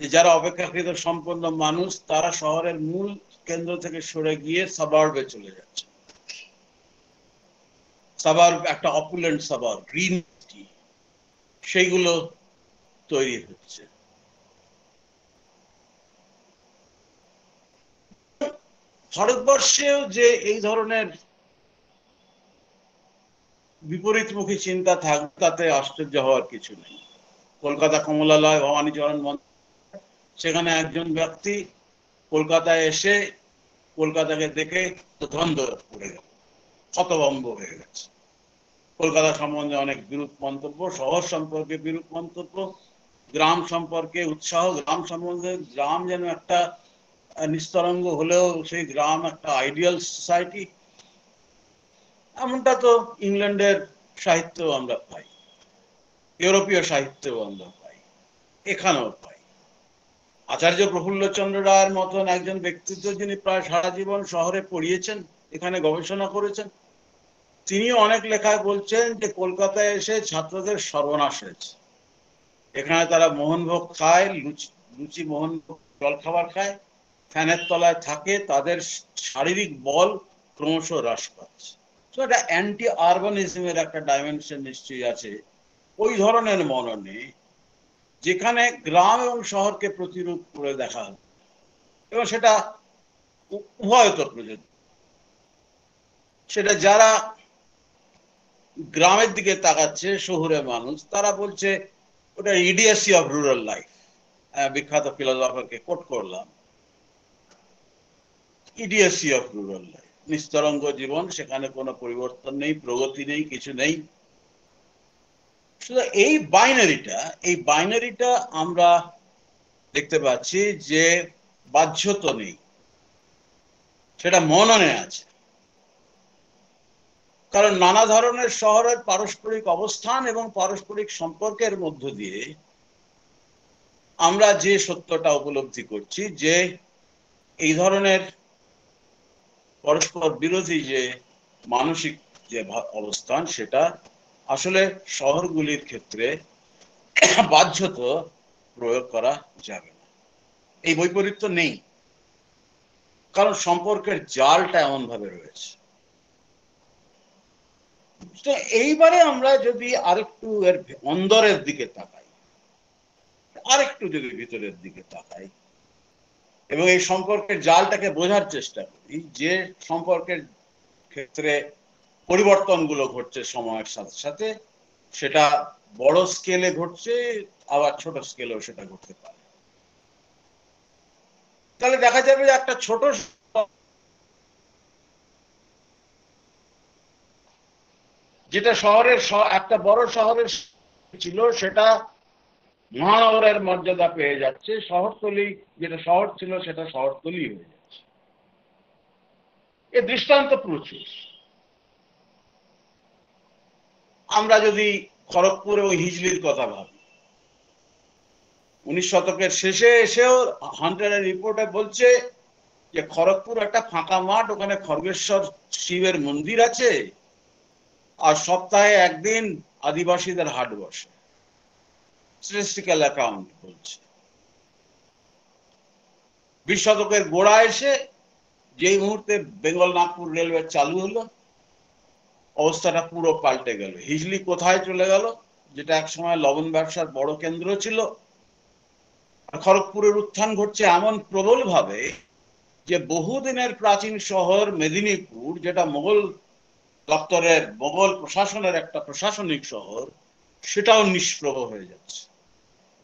যারা অপেক্ষাকৃত সম্পন্ন মানুষ, তারা শহরের মূল কেন্দ্র থেকে সরে গিয়ে সাবার্বে চলে যাচ্ছে। সাবার একটা অপুলেন্ট সাবার গ্রিন সেইগুলো তৈরি হচ্ছে। ভারতবর্ষেও যে এই ধরনের বিপরীতমুখী চিন্তা থাকবে তাতে আশ্চর্য হওয়ার কিছু নেই। কলকাতা কমলালয় ভবানীচরণ সেখানে একজন ব্যক্তি কলকাতায় এসে কলকাতাকে দেখে দ্বন্দ্ব পড়ে গেল, হতভম্ব হয়ে গেছে। কলকাতা সম্বন্ধে অনেক বিরূপ মন্তব্য, শহর সম্পর্কে বিরূপ মন্তব্য, গ্রাম সম্পর্কে উৎসাহ, গ্রাম সম্বন্ধে গ্রাম যেন একটা নিস্তরঙ্গ হলেও সেই গ্রাম একটা আইডিয়াল সোসাইটি এমনটা তো ইংল্যান্ডের সাহিত্য আমরা পাই, ইউরোপীয় সাহিত্যেও আমরা পাই, এখানেও পাই। আচার্য প্রফুল্লচন্দ্র রায়ের মতন একজন ব্যক্তিত্ব যিনি প্রায় সারা জীবন শহরে পড়িয়েছেন, এখানে গবেষণা করেছেন, তিনিও অনেক লেখায় বলছেন যে কলকাতায় এসে ছাত্রদের সর্বনাশ হয়েছে। এখানে তারা মোহনভোগ খায়, লুচি লুচি মোহনভোগ জলখাবার খায়, ফ্যানের তলায় থাকে, তাদের শারীরিক বল ক্রমশ হ্রাস পাচ্ছে। তো এটা অ্যান্টি আরবানিজমের একটা ডাইমেনশন নিশ্চয়ই আছে। ওই ধরনের মননে যেখানে গ্রাম এবং শহরকে প্রতিরূপ করে দেখা এবং সেটা উভয়তর প্রযোজ্য সেটা যারা গ্রামের দিকে তাকাচ্ছে শহুরে মানুষ, তারা বলছে, ওটা ইডিয়াসি অফ রুরাল লাইফ বিখ্যাত ফিলোসফারকে কোট করলাম। ইডিয়াসি অফ রুরাল লাইফ নিস্তরঙ্গ জীবন, সেখানে কোনো পরিবর্তন নেই, প্রগতি নেই, কিছু নেই। শুধু এই বাইনারিটা এই বাইনারিটা আমরা দেখতে পাচ্ছি যে বাহ্যত নেই। সেটা মননে আছে। কারণ নানা ধরনের শহরের পারস্পরিক অবস্থান এবং পারস্পরিক সম্পর্কের মধ্য দিয়ে আমরা যে সত্যটা উপলব্ধি করছি যে এই ধরনের পরস্পর বিরোধী যে মানসিক যে অবস্থান, সেটা আসলে শহরগুলির ক্ষেত্রে বাধ্যত প্রয়োগ করা যাবে না। এই বৈপরীত্য নেই। কারণ সম্পর্কের জালটা এমন ভাবে রয়েছে। তো এইবারে আমরা যদি আরেকটু এর অন্দরের দিকে তাকাই, আরেকটু যদি ভিতরের দিকে তাকাই এবং এই সম্পর্কের জালটাকে বোঝার চেষ্টা করি যে সম্পর্কের ক্ষেত্রে পরিবর্তনগুলো ঘটছে সময়ের সাথে সাথে, সেটা বড় স্কেলে ঘটছে, আবার ছোট স্কেলেও সেটা ঘটতে পারে। তাহলে দেখা যাবে যে একটা ছোট যেটা শহরের একটা বড় শহরের ছিল, সেটা মহানগরের মর্যাদা পেয়ে যাচ্ছে, শহরতলি যেটা শহর ছিল সেটা শহরতলি হয়ে যাচ্ছে। এ দৃষ্টান্ত প্রচুর। আমরা যদি খড়গপুর এবং হিজলির কথা ভাবি, উনিশ শতকের শেষে এসেও হান্টারের রিপোর্টে বলছে যে খড়গপুর একটা ফাঁকা মাঠ, ওখানে খড়গেশ্বর শিবের মন্দির আছে, আর সপ্তাহে একদিন আদিবাসীদের হাট বসে। স্ট্যাটিস্টিক্যাল অ্যাকাউন্ট বলছে বিশ শতকের গোড়া এসে যেই মুহূর্তে বেঙ্গল নাগপুর রেলওয়ে চালু হলো, অবস্থাটা পুরো পাল্টে গেল। হিজলি কোথায় চলে গেল? যেটা এক সময় লবণ ব্যবসার বড় কেন্দ্র ছিল। খড়গপুরের উত্থান ঘটছে এমন প্রবল ভাবে যে বহুদিনের প্রাচীন শহর মেদিনীপুর, যেটা মোগল দপ্তরের, মোগল প্রশাসনের একটা প্রশাসনিক শহর, সেটাও নিষ্প্রভ হয়ে যাচ্ছে।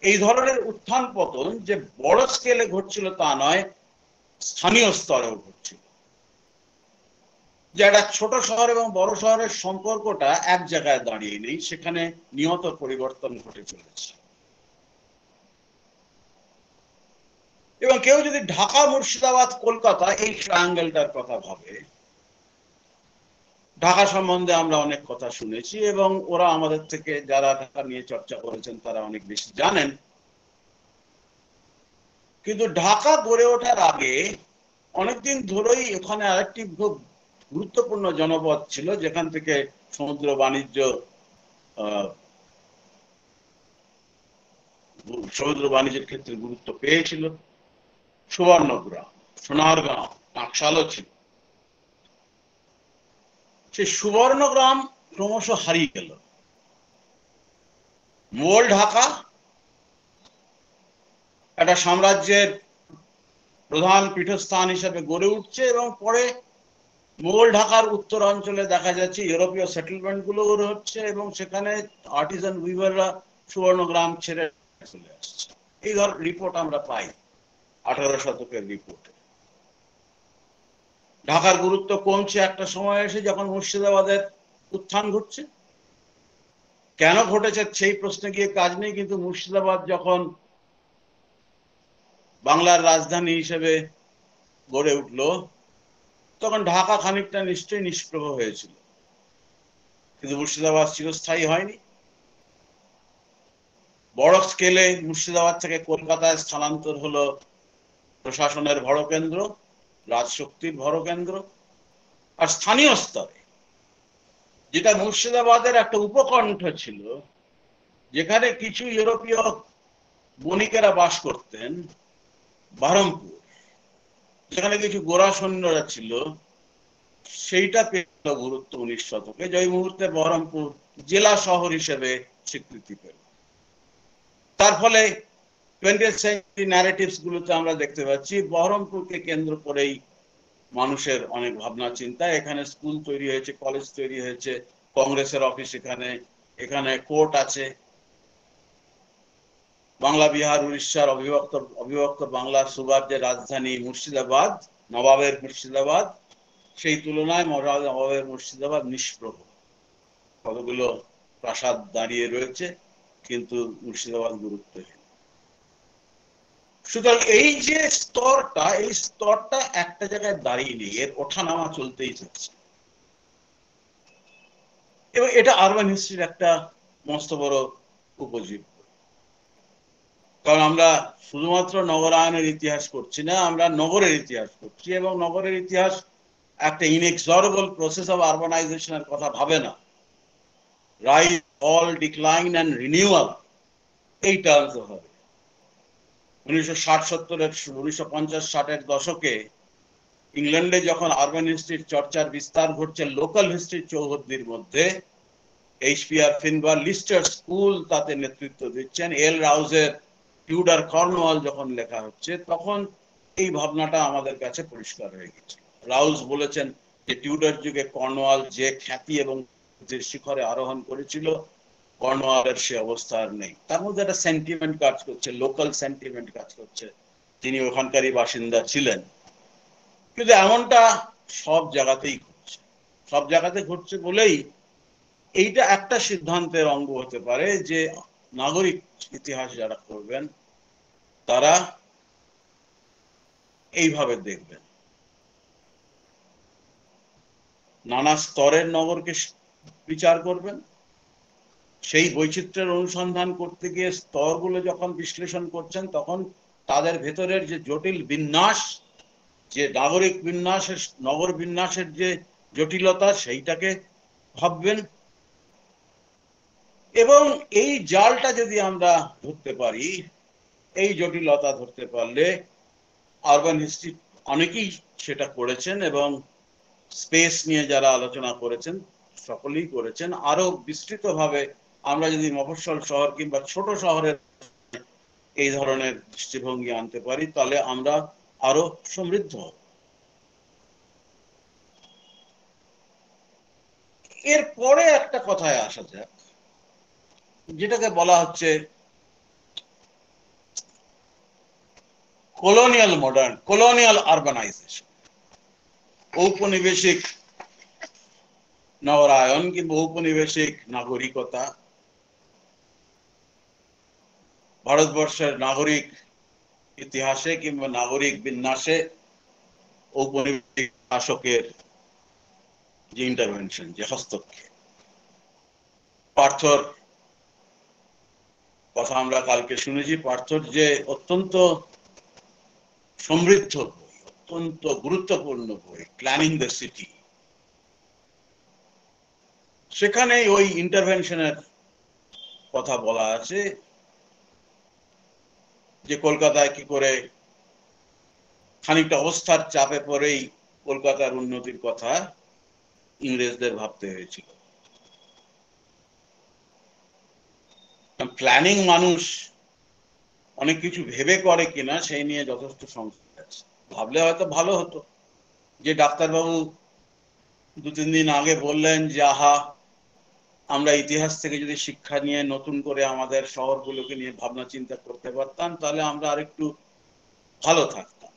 এই ধরনের উত্থান পতন যে বড় স্কেলে ঘটছিল তা নয়, স্থানীয় স্তরেও ঘটছিল। যে একটা ছোট শহর এবং বড় শহরের সম্পর্কটা এক জায়গায় দাঁড়িয়ে নেই, সেখানে নিয়ত পরিবর্তন ঘটে চলেছে। এবং কেউ যদি ঢাকা মুর্শিদাবাদ কলকাতা এই ট্রায়াঙ্গেলটার কথা ভাবে ঢাকা সম্বন্ধে আমরা অনেক কথা শুনেছি এবং ওরা আমাদের থেকে যারা ঢাকা নিয়ে চর্চা করেছেন, তারা অনেক বেশি জানেন। কিন্তু ঢাকা গড়ে ওঠার আগে অনেকদিন ধরেই এখানে আরেকটি খুব গুরুত্বপূর্ণ জনপদ ছিল, যেখান থেকে সমুদ্র বাণিজ্য সমুদ্র বাণিজ্যের ক্ষেত্রে গুরুত্ব পেয়েছিল। সুবর্ণগ্রাম সোনারগাঁও টাকশালও ছিল। সেই সুবর্ণগ্রাম ক্রমশ হারিয়ে গেল। মোল ঢাকা, একটা সাম্রাজ্যের প্রধান পীঠস্থান হিসেবে গড়ে উঠছে এবং পরে মোগল ঢাকার উত্তর অঞ্চলে দেখা যাচ্ছে ইউরোপীয় সেটেলমেন্টগুলো গড়ে হচ্ছে এবং সেখানে আর্টিজান উইভাররা সুবর্ণগ্রাম ছেড়ে চলে আসছে। এই ধর রিপোর্ট আমরা পাই, আঠারো শতকের রিপোর্টে ঢাকার গুরুত্ব কমছে একটা সময় এসে যখন মুর্শিদাবাদের উত্থান ঘটছে। কেন ঘটেছে সেই প্রশ্নে গিয়ে কাজ নেই, কিন্তু মুর্শিদাবাদ যখন বাংলার রাজধানী হিসেবে গড়ে উঠল, তখন ঢাকা খানিকটা নিশ্চয়ই নিষ্প্রভ হয়েছিল। কিন্তু মুর্শিদাবাদ চিরস্থায়ী হয়নি। বড় স্কেলে মুর্শিদাবাদ থেকে কলকাতায় স্থানান্তর হলো প্রশাসনের বড় কেন্দ্র রাজশক্তির বড় কেন্দ্র আর স্থানীয় স্তরে, যেটা মুর্শিদাবাদের একটা উপকণ্ঠ ছিল, যেখানে কিছু ইউরোপীয় বণিকেরা বাস করতেন বারমপুর যেখানে কিছু গোড়া সৈন্যরা ছিল, সেইটা পেল গুরুত্ব উনিশ শতকে, যে মুহূর্তে বহরমপুর জেলা শহর হিসেবে স্বীকৃতি পেল। তার ফলে আমরা দেখতে পাচ্ছি, বহরমপুরকে কেন্দ্র করেই মানুষের অনেক ভাবনা, চিন্তা। এখানে স্কুল তৈরি হয়েছে কলেজ তৈরি হয়েছে, কংগ্রেসের অফিস এখানে এখানে কোর্ট আছে। বাংলা বিহার, উড়িষ্যার অবিভক্ত অবিভক্ত বাংলার সুবার্যের রাজধানী মুর্শিদাবাদ, নবাবের মুর্শিদাবাদ। সেই তুলনায় নবাবের মুর্শিদাবাদ নিষ্প্রভ। কতগুলো প্রাসাদ দাঁড়িয়ে রয়েছে, কিন্তু মুর্শিদাবাদ গুরুত্বহীন। সুতরাং এই যে স্তরটা, এই স্তরটা একটা জায়গায় দাঁড়িয়ে নেই, এর ওঠানামা চলতেই থাকছে এবং এটা আরবান হিস্ট্রির একটা মস্ত বড় উপজীব কারণ আমরা শুধুমাত্র নগরায়নের ইতিহাস করছি না, আমরা নগরের ইতিহাস করছি এবং নগরের ইতিহাস একটা ইনএক্সরেবল প্রসেস অফ আরবানাইজেশনের কথা ভাবে না। Rise all decline and renewal এই টার্মস হবে। উনিশশো পঞ্চাশ ষাটের দশকে ইংল্যান্ডে যখন আরবান হিস্ট্রির চর্চার বিস্তার ঘটছে লোকাল হিস্ট্রির চৌহদ্দির মধ্যে এইচপিআর ফিনবার লিস্টার স্কুল তাতে নেতৃত্ব দিচ্ছেন। এল রাউজের টিউডার কর্নওয়াল যখন লেখা হচ্ছে, তখন এই ভাবনাটা আমাদের কাছে পরিষ্কার হয়ে গেছে। রাউজ বলেছেন যে টিউডার যুগে কর্নওয়াল যে খ্যাতি এবং যে শিখরে আরোহণ করেছিল কর্নওয়ালের সে অবস্থা আর নেই। তার মধ্যে একটা সেন্টিমেন্ট কাজ করছে লোকাল সেন্টিমেন্ট কাজ করছে। তিনি ওখানকারই বাসিন্দা ছিলেন। কিন্তু এমনটা সব জায়গাতেই ঘটছে। সব জায়গাতে ঘটছে বলেই এইটা একটা সিদ্ধান্তের অঙ্গ হতে পারে যে নাগরিক ইতিহাস যারা করবেন, তারা এইভাবে দেখবেন। নানা স্তরের নগরকে বিচার করবেন সেই বৈচিত্র্যের অনুসন্ধান করতে গিয়ে স্তরগুলো যখন বিশ্লেষণ করছেন, তখন তাদের ভেতরের যে জটিল বিন্যাস, যে নাগরিক বিন্যাসের, নগর বিন্যাসের যে জটিলতা, সেইটাকে ভাববেন। এবং এই জালটা যদি আমরা ধরতে পারি, এই জটিলতা ধরতে পারলে আরবান হিস্ট্রি অনেকেই সেটা করেছেন এবং স্পেস নিয়ে যারা আলোচনা করেছেন, সকলেই করেছেন। আরও বিস্তৃতভাবে আমরা যদি মফস্বল শহর কিংবা ছোট শহরের এই ধরনের দৃষ্টিভঙ্গি আনতে পারি, তাহলে আমরা আরও সমৃদ্ধ হব। এরপরে একটা কথায় আসা যাক, যেটাকে বলা হচ্ছে কলোনিয়াল মডার্ন কলোনিয়াল আরবানাইজেশন ঔপনিবেশিক নগরায়ন কিংবা ঔপনিবেশিক নাগরিকতা ভারতবর্ষের নাগরিক ইতিহাসে কিংবা নাগরিক বিন্যাসে ঔপনিবেশিক শাসকের যে ইন্টারভেনশন যে হস্তক্ষেপ। পার্থর, কথা আমরা কালকে শুনেছি, পার্থর যে অত্যন্ত সমৃদ্ধ বই, অত্যন্ত গুরুত্বপূর্ণ বই প্ল্যানিং দ্য সিটি সেখানে ওই ইন্টারভেনশনের কথা বলা আছে। যে কলকাতায় কি করে খানিকটা অবস্থার চাপে পড়েই কলকাতার উন্নতির কথা ইংরেজদের ভাবতে হয়েছিল। প্ল্যানিং মানুষ অনেক কিছু ভেবে করে কিনা সেই নিয়ে যথেষ্ট সংশয় আছে। ভাবলে হয়তো ভালো হতো। যে ডাক্তারবাবু দু তিন দিন আগে বললেন যে, আহা আমরা ইতিহাস থেকে যদি শিক্ষা নিয়ে নতুন করে আমাদের শহরগুলোকে নিয়ে ভাবনা চিন্তা করতে পারতাম, তাহলে আমরা আরেকটু ভালো থাকতাম।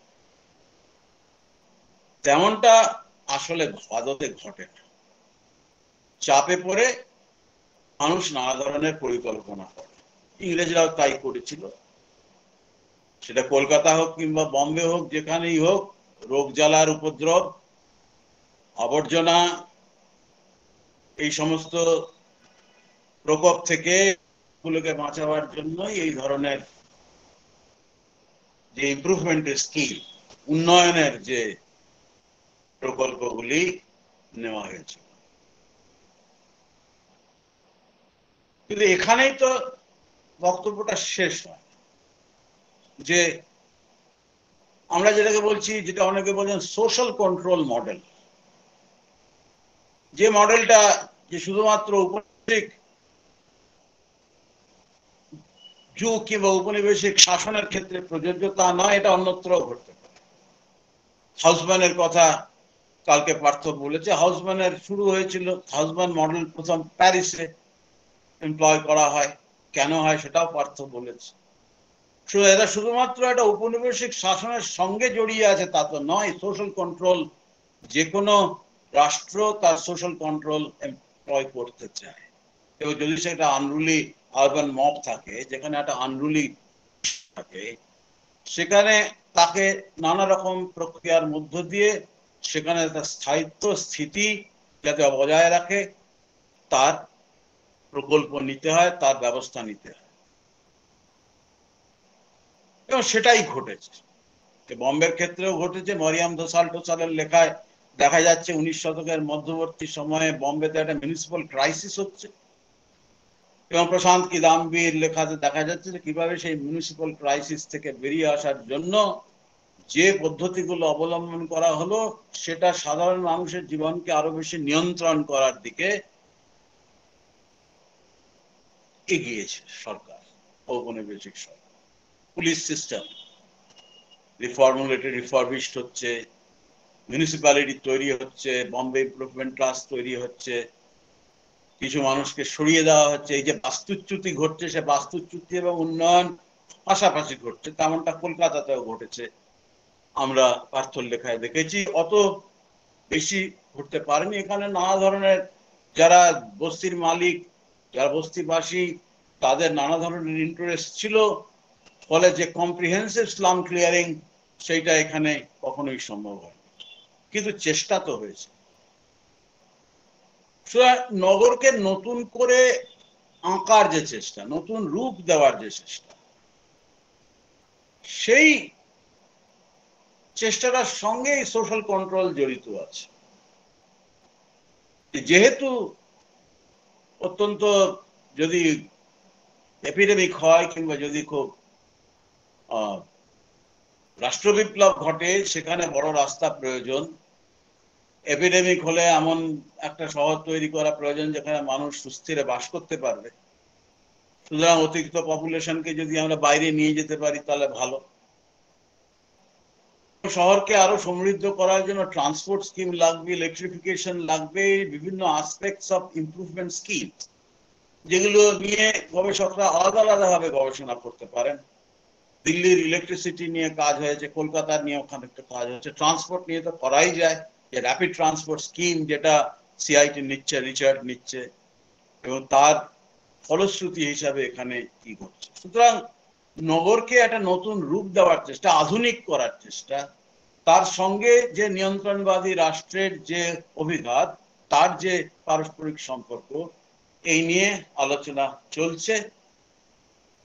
তেমনটা আসলে আদতে ঘটে না। চাপে পড়ে মানুষ নানা ধরনের পরিকল্পনা করে। ইংরেজরাও তাই করেছিল। সেটা কলকাতা হোক কিংবা বম্বে হোক, যেখানেই হোক, রোগ জ্বালার উপদ্রব, আবর্জনা, এই সমস্ত প্রকোপ থেকে গুলোকে বাঁচাবার জন্যই এই ধরনের যে ইম্প্রুভমেন্টের স্কিম উন্নয়নের যে প্রকল্পগুলি নেওয়া হয়েছিল কিন্তু এখানেই তো বক্তব্যটা শেষ হয়। যে আমরা যেটাকে বলছি, যেটা অনেকে বলছেন সোশ্যাল কন্ট্রোল মডেল যে মডেলটা যে শুধুমাত্র উপনিবেশিক যুগ কিংবা উপনিবেশিক শাসনের ক্ষেত্রে প্রযোজ্য তা নয় এটা অন্যত্র ঘটতে পারে। হাউসম্যানের কথা কালকে পার্থ বলেছে, হাউসম্যানের শুরু হয়েছিল, হাউসম্যান মডেল প্রথম প্যারিসে এমপ্লয় করা হয়। কেন হয় সেটাও পার্থ বলেছে। এটা শুধুমাত্র একটা উপনিবেশিক শাসনের সঙ্গে জড়িয়ে আছে, তা তো নয় সোশ্যাল কন্ট্রোল যে কোনো রাষ্ট্র তার সোশ্যাল কন্ট্রোল এমপ্লয় করতে চায়। এবং যদি সেটা আনরুলি আরবান মব থাকে, যেখানে একটা আনরুলি থাকে, সেখানে তাকে নানা রকম প্রক্রিয়ার মধ্য দিয়ে সেখানে তার স্থায়িত্ব স্থিতি যাতে বজায় রাখে, তার প্রকল্প নিতে হয়, তার ব্যবস্থা নিতে হয়। এবং সেটাই ঘটেছে। বম্বের ক্ষেত্রেও ঘটেছে, মরিয়াম দোসাল টোসালের লেখায় দেখা যাচ্ছে, উনিশ শতকের মধ্যবর্তী সময়ে বম্বেতে একটা মিউনিসিপাল ক্রাইসিস হচ্ছে। এবং প্রশান্ত কিদাম্বির লেখাতে দেখা যাচ্ছে যে কীভাবে সেই মিউনিসিপাল ক্রাইসিস থেকে বেরিয়ে আসার জন্য যে পদ্ধতিগুলো অবলম্বন করা হলো, সেটা সাধারণ মানুষের জীবনকে আরও বেশি নিয়ন্ত্রণ করার দিকে এগিয়েছে সরকার, ঔপনিবেশিক সরকার। পুলিশ সিস্টেম রিফর্মুলেটেড রিফর্বিস্ট হচ্ছে মিউনিসিপ্যালিটি তৈরি হচ্ছে বম্বে ইমপ্রুভমেন্ট ট্রাস্ট তৈরি হচ্ছে কিছু মানুষকে সরিয়ে দেওয়া হচ্ছে। এই যে বাস্তুচ্যুতি ঘটছে, সে বাস্তুচ্যুতি এবং উন্নয়ন পাশাপাশি ঘটছে। তেমনটা কলকাতাতেও ঘটেছে। আমরা পার্থর লেখায় দেখেছি। অত বেশি ঘটতে পারেনি। এখানে নানা ধরনের যারা বস্তির মালিক, যারা বস্তিবাসী, তাদের নানা ধরনের ইন্টারেস্ট ছিল। ফলে যে কম্প্রিহেন্সিভ স্লাম ক্লিয়ারিং সেইটা এখানে কখনোই সম্ভব হয় কিন্তু চেষ্টা তো হয়েছে। নগরকে নতুন করে আঁকার যে চেষ্টা, নতুন রূপ দেওয়ার যে চেষ্টা, সেই চেষ্টাটার সঙ্গে সোশ্যাল কন্ট্রোল জড়িত আছে। যেহেতু অত্যন্ত যদি এপিডেমিক হয় কিংবা যদি খুব রাষ্ট্রবিপ্লব ঘটে, সেখানে বড় রাস্তা প্রয়োজন। এপিডেমিক হলে এমন একটা শহর তৈরি করা প্রয়োজন যেখানে মানুষ সুস্থিরে বাস করতে পারবে। সুতরাং অতিরিক্ত পপুলেশনকে যদি আমরা বাইরে নিয়ে যেতে পারি, তাহলে ভালো। শহরকে আরও সমৃদ্ধ করার জন্য ট্রান্সপোর্ট স্কিম লাগবে ইলেকট্রিফিকেশন লাগবে, বিভিন্ন আসপেক্টস অফ ইমপ্রুভমেন্ট স্কিম যেগুলো নিয়ে গবেষকরা আলাদা আলাদা ভাবে গবেষণা করতে পারেন। দিল্লির ইলেকট্রিসিটি নিয়ে কাজ হয়েছে, কলকাতার নিয়ে ওখানে একটা কাজ হয়েছে ট্রান্সপোর্ট নিয়ে তো করাই যায়। র্যাপিড ট্রান্সপোর্ট স্কিম যেটা সিআইটি নিচ্ছে রিচার্ড নিচ্ছে, এবং তার ফলশ্রুতি হিসাবে এখানে কি ঘটছে? সুতরাং নগরকে একটা নতুন রূপ দেওয়ার চেষ্টা, আধুনিক করার চেষ্টা, তার সঙ্গে যে নিয়ন্ত্রণবাদী রাষ্ট্রের যে অভিঘাত, তার যে পারস্পরিক সম্পর্ক, এই নিয়ে আলোচনা চলছে।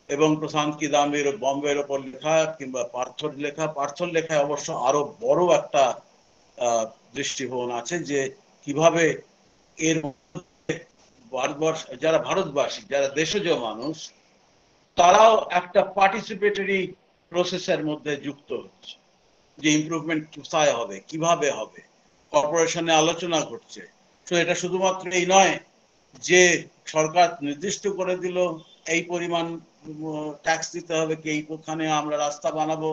এবং প্রশান্ত কিদাম্বির বম্বের ওপর লেখা কিংবা পার্থর লেখা, পার্থর লেখায় অবশ্য আরও বড় একটা দৃষ্টিভবন আছে যে কীভাবে এর ভারতবর্ষ, যারা ভারতবাসী, যারা দেশজ মানুষ, তারাও একটা পার্টিসিপেটরি প্রসেসের মধ্যে যুক্ত হচ্ছে। যে ইমপ্রুভমেন্ট কোথায় হবে, কীভাবে হবে কর্পোরেশনে আলোচনা করছে তো এটা শুধুমাত্র এই নয় যে সরকার নির্দিষ্ট করে দিল, এই পরিমাণ ট্যাক্স দিতে হবে, কি এইখানে আমরা রাস্তা বানাবো,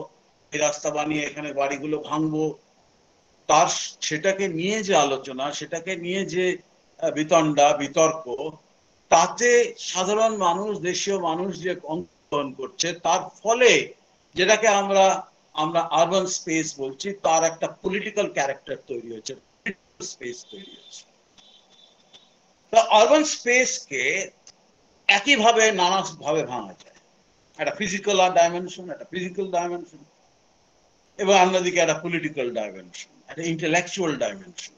এই রাস্তা বানিয়ে এখানে বাড়িগুলো ভাঙবো তার সেটাকে নিয়ে যে আলোচনা, সেটাকে নিয়ে যে বিতণ্ডা, বিতর্ক, তাতে সাধারণ মানুষ, দেশীয় মানুষ যে অংশগ্রহণ করছে, তার ফলে যেটাকে আমরা আমরা আরবান স্পেস বলছি, তার একটা পলিটিক্যাল ক্যারেক্টার তৈরি হয়েছে স্পেস তৈরি হয়েছে। আরবান স্পেসকে একইভাবে নানা ভাবে ভাঙা যায়। একটা ফিজিক্যাল ডাইমেনশন একটা ফিজিক্যাল ডাইমেনশন এবং অন্যদিকে একটা পলিটিক্যাল ডাইমেনশন একটা ইন্টেলেকচুয়াল ডাইমেনশন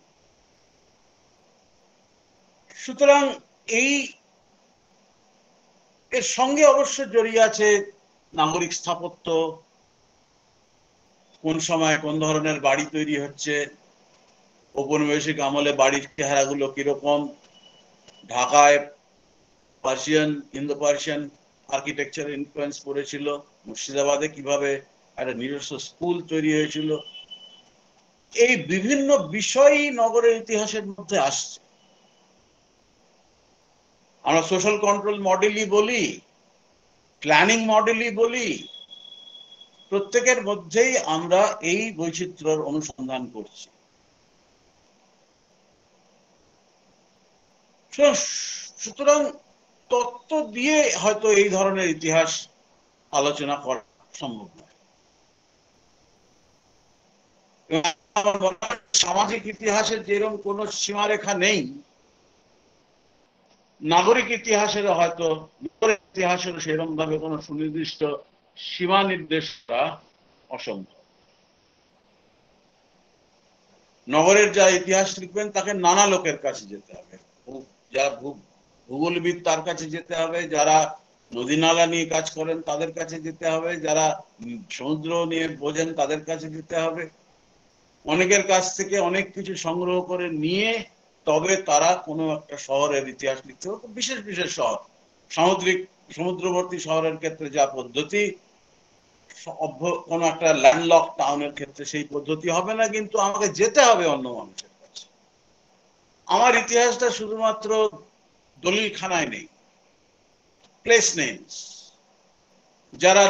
সুতরাং এই এর সঙ্গে অবশ্য জড়িয়ে আছে নাগরিক স্থাপত্য, কোন সময় কোন ধরনের বাড়ি তৈরি হচ্ছে, ঔপনিবেশিক আমলে বাড়ির চেহারাগুলো কীরকম, ঢাকায় Persian Indo Persian architecture influence পড়েছিল মুর্শিদাবাদে কীভাবে একটা নিজস্ব স্কুল তৈরি হয়েছিল এই বিভিন্ন বিষয়ই নগরের ইতিহাসের মধ্যে আসছে। আমরা সোশ্যাল কন্ট্রোল মডেলই বলি প্ল্যানিং মডেলই বলি, প্রত্যেকের মধ্যেই আমরা এই বৈচিত্র্যর অনুসন্ধান করছি। সুতরাং তত্ত্ব দিয়ে হয়তো এই ধরনের ইতিহাস আলোচনা করা সম্ভব নয়। সামাজিক ইতিহাসের যেরকম কোন সীমারেখা নেই, নাগরিক ইতিহাসের হয়তো ইতিহাসের সেরকম ভাবে কোন সুনির্দিষ্ট সীমা নির্দেশ করা অসম্ভব। নগরের যা ইতিহাস লিখবেন, তাকে নানা লোকের কাছে যেতে হবে। যারা ভূগোলবিদ তার কাছে যেতে হবে, যারা নদী নালা নিয়ে কাজ করেন তাদের কাছে যেতে হবে, যারা সমুদ্র নিয়ে বোঝেন তাদের কাছে যেতে হবে। অনেকের কাছ থেকে অনেক কিছু সংগ্রহ করে নিয়ে তবে তারা কোনো একটা শহরের ইতিহাস লিখতে বিশেষ বিশেষ শহর। সামুদ্রিক, সমুদ্রবর্তী শহরের ক্ষেত্রে যা পদ্ধতি কোন একটা ল্যান্ডলক টাউনের ক্ষেত্রে সেই পদ্ধতি হবে না, কিন্তু আমাকে যেতে হবে অন্য মানুষের কাছে। আমার ইতিহাসটা শুধুমাত্র দলিল খানায় নেই প্লেস নেমস যারা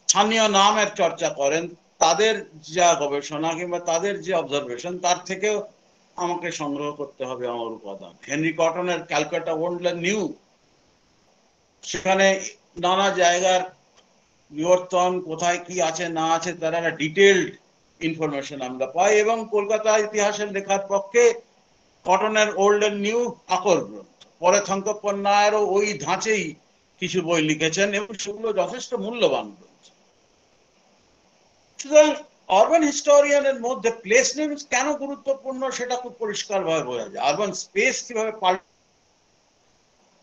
স্থানীয় নামের চর্চা করেন তাদের যা গবেষণা কিংবা তাদের যে অবজারভেশন তার থেকেও আমাকে সংগ্রহ করতে হবে আমার উপাদান। হেনরি কটনের ক্যালকাটা ওয়ার্ল্ড নিউ, সেখানে নানা জায়গার বিবর্তন কোথায় কি আছে, না আছে, তার একটা ডিটেলড ইনফরমেশন আমরা পাই এবং কলকাতা ইতিহাসের লেখার পক্ষে কটনের ওল্ড এন্ড নিউ আকর গ্রন্থ। পরে থঙ্কপ্পন ওই ধাঁচেই কিছু বই লিখেছেন এবং সেগুলো যথেষ্ট মূল্যবান গ্রন্থ সুতরাং আরবান হিস্টোরিয়ানের মধ্যে প্লেস নেমস কেন গুরুত্বপূর্ণ সেটা খুব পরিষ্কার ভাবে বোঝা যায়। আরবান স্পেস কীভাবে পাল্টে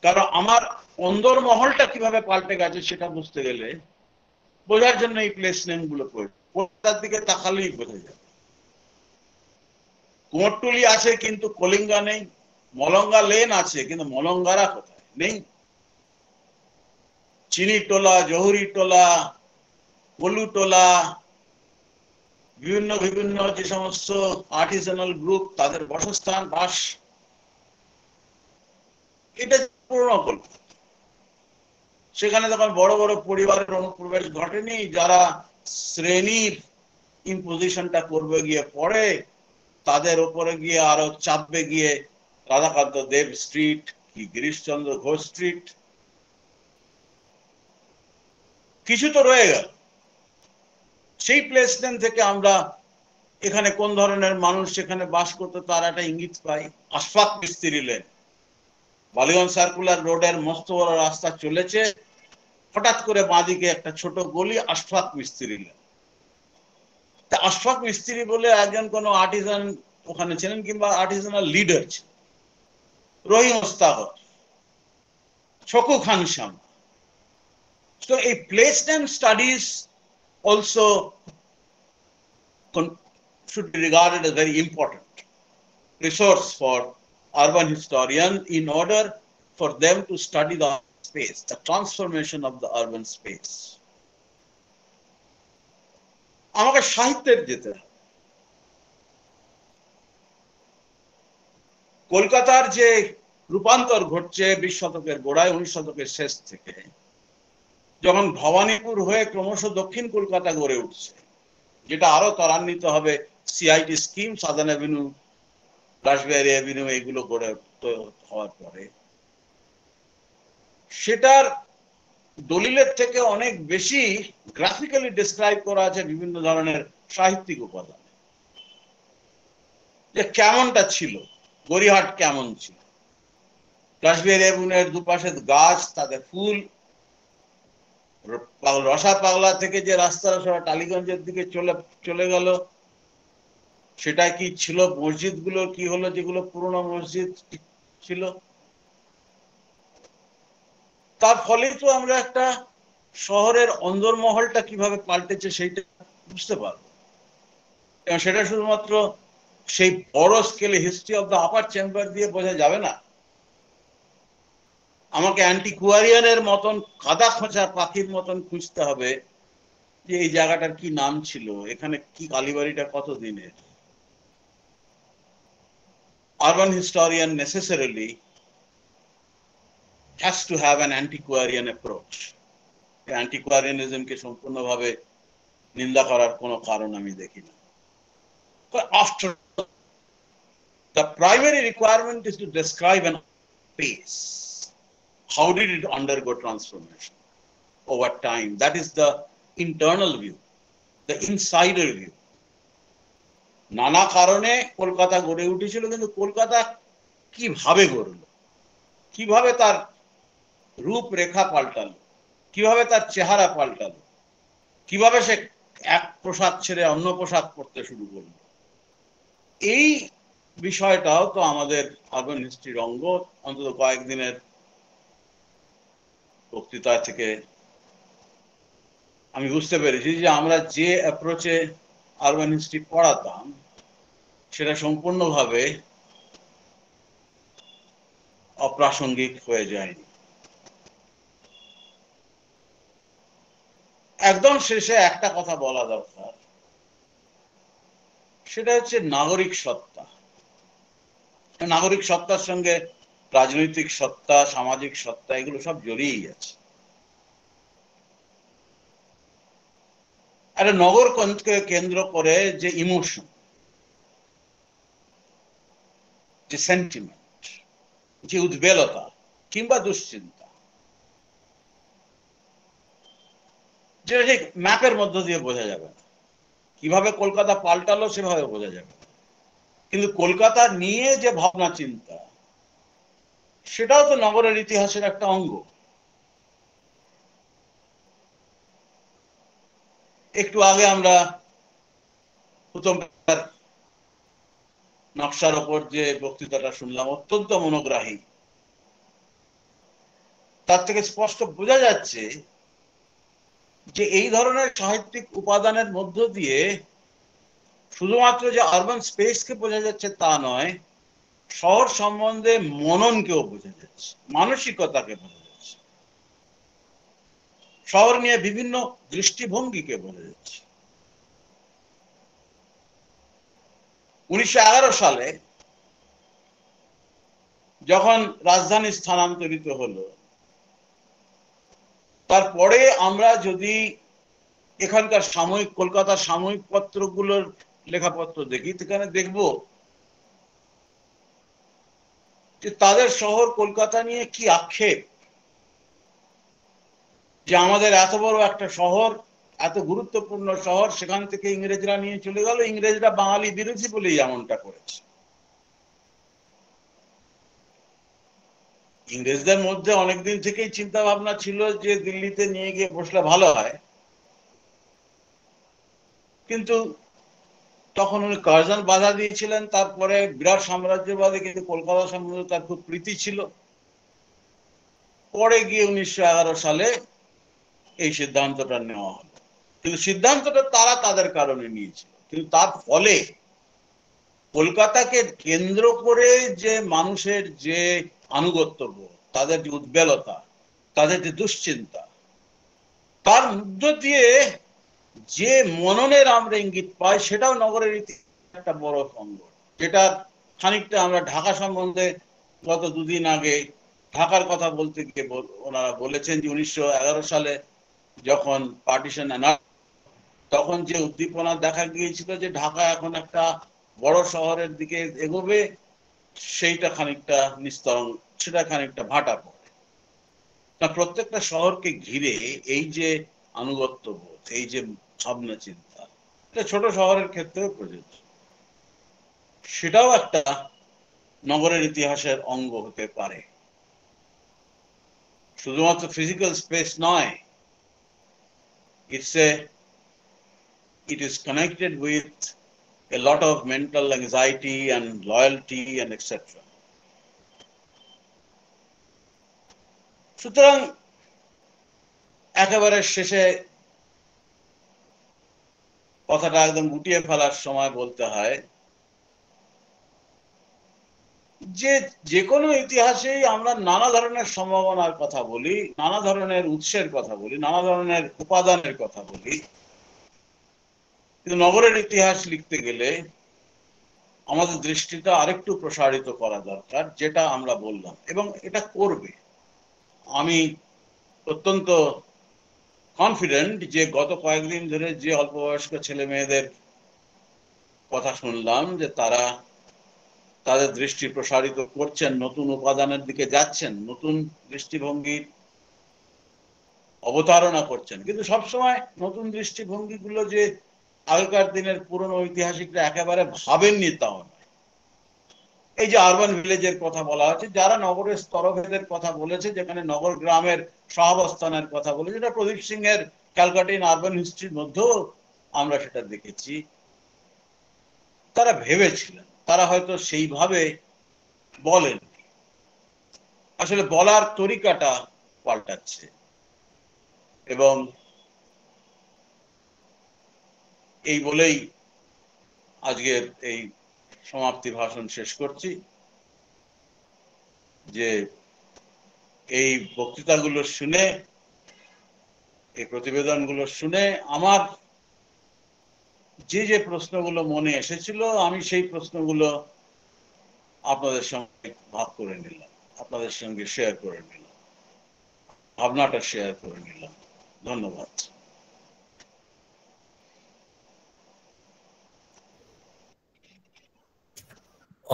কারণ আমার অন্দর মহলটা কীভাবে পাল্টে গেছে সেটা বুঝতে গেলে বোঝার জন্য এই প্লেস নেমগুলো কলকাতার দিকে তাকালেই বোঝা যাবে কুমোরটুলি আছে কিন্তু কলিঙ্গা নেই, মলঙ্গা লেন আছে কিন্তু মলঙ্গারা কোথায়? নেই। চিনি টোলা জহুরি টোলা টোলা বিভিন্ন বিভিন্ন যে সমস্ত আর্টিসানাল গ্রুপ তাদের বাসস্থান, বাস। এটা পুরনো কলকাতা সেখানে তখন বড় বড় পরিবারের অনুপ্রবেশ ঘটেনি, যারা শ্রেণির ইম্পোজিশনটা করবে গিয়ে পরে, তাদের ওপরে গিয়ে আরও চাপবে গিয়ে রাধাকান্ত দেব স্ট্রিট কি গিরিশচন্দ্র ঘোষ স্ট্রিট কিছু তো রয়ে গেল। সেই প্লেসমেন্ট থেকে আমরা এখানে কোন ধরনের মানুষ সেখানে বাস করতে তার একটা ইঙ্গিত পাই, আশফাক মিস্ত্রি লেন। বালিগঞ্জ সার্কুলার রোডের মস্ত বড় রাস্তা চলেছে, হঠাৎ করে বাঁদিকে একটা ছোট গলি, আশফাক মিস্ত্রি লেন। আশফাক মিস্ত্রি বলে একজন কোন আর্টিজান ওখানে ছিলেন কিংবা আর্টিজানাল লিডার ছিলেন। রহিম ওস্তাহর ছকু খান শ্যাম। So a place name studies also should be regarded as very important resource for urban historian in order for them to study the space, the transformation of the urban space. আমাকে সাহিত্যের যেতে হবে কলকাতার যে রূপান্তর ঘটছে বিশ শতকের গোড়ায় উনিশ শতকের শেষ থেকে যখন ভবানীপুর হয়ে ক্রমশ দক্ষিণ কলকাতা গড়ে উঠছে, যেটা আরও ত্বরান্বিত হবে CIT scheme Southern Avenue Rashbehari Avenue এগুলো গড়ে হওয়ার পরে, সেটার দলিলের থেকে অনেক বেশি গ্রাফিক্যালি ডিসক্রাইব করা আছে বিভিন্ন ধরনের সাহিত্যিক উপাদান। যে কেমনটা ছিল গড়িহাট কেমন ছিল। কাশ্মীর এমনের দুপাশে গাছ, তাদের ফুল রসা পাগলা থেকে যে রাস্তাটা সবাই টালিগঞ্জের দিকে চলে চলে গেল, সেটা কি ছিল মসজিদগুলো কি হলো যেগুলো পুরোনো মসজিদ ছিল? তার ফলে তো আমরা একটা শহরের অন্দরমহলটা কীভাবে পাল্টেছে সেইটা বুঝতে পারব। সেটা শুধুমাত্র সেই বড় স্কেলে history of the upper chamber দিয়ে বোঝা যাবে না। আমাকে অ্যান্টিকুয়ারিয়ানের মতন কাদা খোঁচা পাখির মতন খুঁজতে হবে যে এই জায়গাটার কি নাম ছিল, এখানে কি কালীবাড়িটা কত দিনের urban historian necessarily has to have an antiquarian approach. অ্যান্টিকুয়ারিয়ানিজমকে সম্পূর্ণভাবে নিন্দা করার কোনো কারণ আমি দেখি না। After the primary requirement is to describe an space how did it undergo transformation? Over time. That is the internal view. The insider view. নানা কারণে কলকাতা গড়ে উঠেছিল, কিন্তু কলকাতা কীভাবে গড়ল? কীভাবে তার রূপরেখা পাল্টালো? কীভাবে তার চেহারা পাল্টালো? কীভাবে সে এক পোশাক ছেড়ে অন্য পোশাক পরতে শুরু করল? এই বিষয়টাও তো আমাদের আরবান হিস্ট্রির অঙ্গ। অন্তত কয়েকদিনের বক্তৃতা থেকে আমি বুঝতে পেরেছি যে আমরা যে অ্যাপ্রোচে আরবান হিস্ট্রি পড়াতাম, সেটা সম্পূর্ণভাবে অপ্রাসঙ্গিক হয়ে যায়নি। একদম শেষে একটা কথা বলা দরকার। সেটা হচ্ছে নাগরিক সত্তা। নাগরিক সত্তার সঙ্গে রাজনৈতিক সত্তা, সামাজিক সত্তা, এগুলো সব জড়িয়েই আছে। একটা নগর কেন্দ্র করে যে ইমোশন, যে সেন্টিমেন্ট যে উদ্বেলতা কিংবা দুশ্চিন্তা, যেটা ঠিক ম্যাপের মধ্য দিয়ে বোঝা যাবে না। কীভাবে কলকাতা পাল্টালো সেভাবে বোঝা যাবে কিন্তু কলকাতা নিয়ে যে ভাবনা চিন্তা সেটাও তো নগরের ইতিহাসের একটা অঙ্গ। একটু আগে আমরা নকশার ওপর যে বক্তৃতাটা শুনলাম, অত্যন্ত মনোগ্রাহী। তার থেকে স্পষ্ট বোঝা যাচ্ছে যে এই ধরনের সাহিত্যিক উপাদানের মধ্য দিয়ে শুধুমাত্র যে আরবান স্পেসকে বোঝা যাচ্ছে তা নয় শহর সম্বন্ধে মননকেও বোঝা যাচ্ছে, মানসিকতাকে বোঝা যাচ্ছে। শহর নিয়ে বিভিন্ন দৃষ্টিভঙ্গিকে বোঝা যাচ্ছে। উনিশশো সালে যখন রাজধানী স্থানান্তরিত হলো, তারপরে আমরা যদি এখানকার সাময়িক, কলকাতার সাময়িক পত্রগুলোর লেখাপত্র দেখি, সেখানে দেখব যে তাদের শহর কলকাতা নিয়ে কি আক্ষেপ? যে আমাদের এত বড় একটা শহর, এত গুরুত্বপূর্ণ শহর, সেখান থেকে ইংরেজরা নিয়ে চলে গেল, ইংরেজরা বাঙালি বিরোধী বলেই এমনটা করেছে। ইংরেজদের মধ্যে অনেকদিন থেকেই চিন্তা ভাবনা ছিল যে দিল্লিতে নিয়ে গিয়ে বসলে ভালো হয়। কিন্তু তখন উনি কার্জন বাধা দিয়েছিলেন, তারপরে বিরাট সাম্রাজ্যবাদী কিন্তু কলকাতা সম্বন্ধে তার খুব প্রীতি ছিল। পরে গিয়ে উনিশশো সালে এই সিদ্ধান্তটা নেওয়া হলো। কিন্তু সিদ্ধান্তটা তারা তাদের কারণে নিয়েছিল। কিন্তু তার ফলে কলকাতাকে কেন্দ্র করে যে মানুষের যে আনুগত্য তাদের যে উদ্বেলতা, তাদের যে দুশ্চিন্তা, তার মধ্য দিয়ে যে মননের আমরা ইঙ্গিত পাই সেটাও নগরের একটা বড় সংকট যেটা খানিকটা আমরা ঢাকা সম্বন্ধে গত দুদিন আগে ঢাকার কথা বলতে গিয়ে ওনারা বলেছেন যে উনিশশো এগারো সালে যখন পার্টিশন তখন যে উদ্দীপনা দেখা গিয়েছিল যে ঢাকা এখন একটা বড় শহরের দিকে এগোবে, সেইটা খানিকটা নিস্তরণ সেটা খানিকটা ভাটা পড়ে। প্রত্যেকটা শহরকে ঘিরে এই যে আনুগত্য বোধ এই যে ভাবনা চিন্তা, এটা ছোট শহরের ক্ষেত্রেও প্রযোজ্য সেটাও একটা নগরের ইতিহাসের অঙ্গ হতে পারে শুধুমাত্র ফিজিক্যাল স্পেস নয় it's a it is connected with a lot of mental anxiety and loyalty and etc. সুতরাং, একেবারে শেষে কথাটা একদম গুটিয়ে ফেলার সময় বলতে হয়। যে যে কোনো ইতিহাসেই আমরা নানা ধরনের সম্ভাবনার কথা বলি, নানা ধরনের উৎসের কথা বলি, নানা ধরনের উপাদানের কথা বলি। কিন্তু নগরের ইতিহাস লিখতে গেলে আমাদের দৃষ্টিটা আরেকটু প্রসারিত করা দরকার, যেটা আমরা বললাম। এবং এটা করবে। আমি অত্যন্ত কনফিডেন্ট যে গত কয়েকদিন ধরে যে অল্প বয়স্ক ছেলে মেয়েদের কথা শুনলাম যে তারা তাদের দৃষ্টি প্রসারিত করছেন, নতুন উপাদানের দিকে যাচ্ছেন, নতুন দৃষ্টিভঙ্গির অবতারণা করছেন। কিন্তু সবসময় নতুন দৃষ্টিভঙ্গিগুলো যে আগেকার দিনের পুরনো ঐতিহাসিকরা একেবারে ভাবেননি তাও এই যে আরবান ভিলেজের কথা বলা হচ্ছে, যারা নগরের স্তরভেদের কথা বলেছে, যেখানে নগর গ্রামের সহাবস্থানের কথা বলেছে যেটা প্রদীপ সিং এর ক্যালকাটিন আরবান হিস্ট্রির মধ্যেও আমরা সেটা দেখেছি। তারা ভেবেছিলেন, তারা হয়তো সেইভাবে বলেন আসলে বলার তরিকাটা পাল্টাচ্ছে। এবং এই বলেই আজকের এই সমাপ্তি ভাষণ শেষ করছি। যে এই বক্তৃতাগুলো শুনে, এই প্রতিবেদনগুলো শুনে আমার যে যে প্রশ্নগুলো মনে এসেছিল, আমি সেই প্রশ্নগুলো আপনাদের সঙ্গে ভাগ করে নিলাম, আপনাদের সঙ্গে শেয়ার করে নিলাম, ভাবনাটা শেয়ার করে নিলাম। ধন্যবাদ।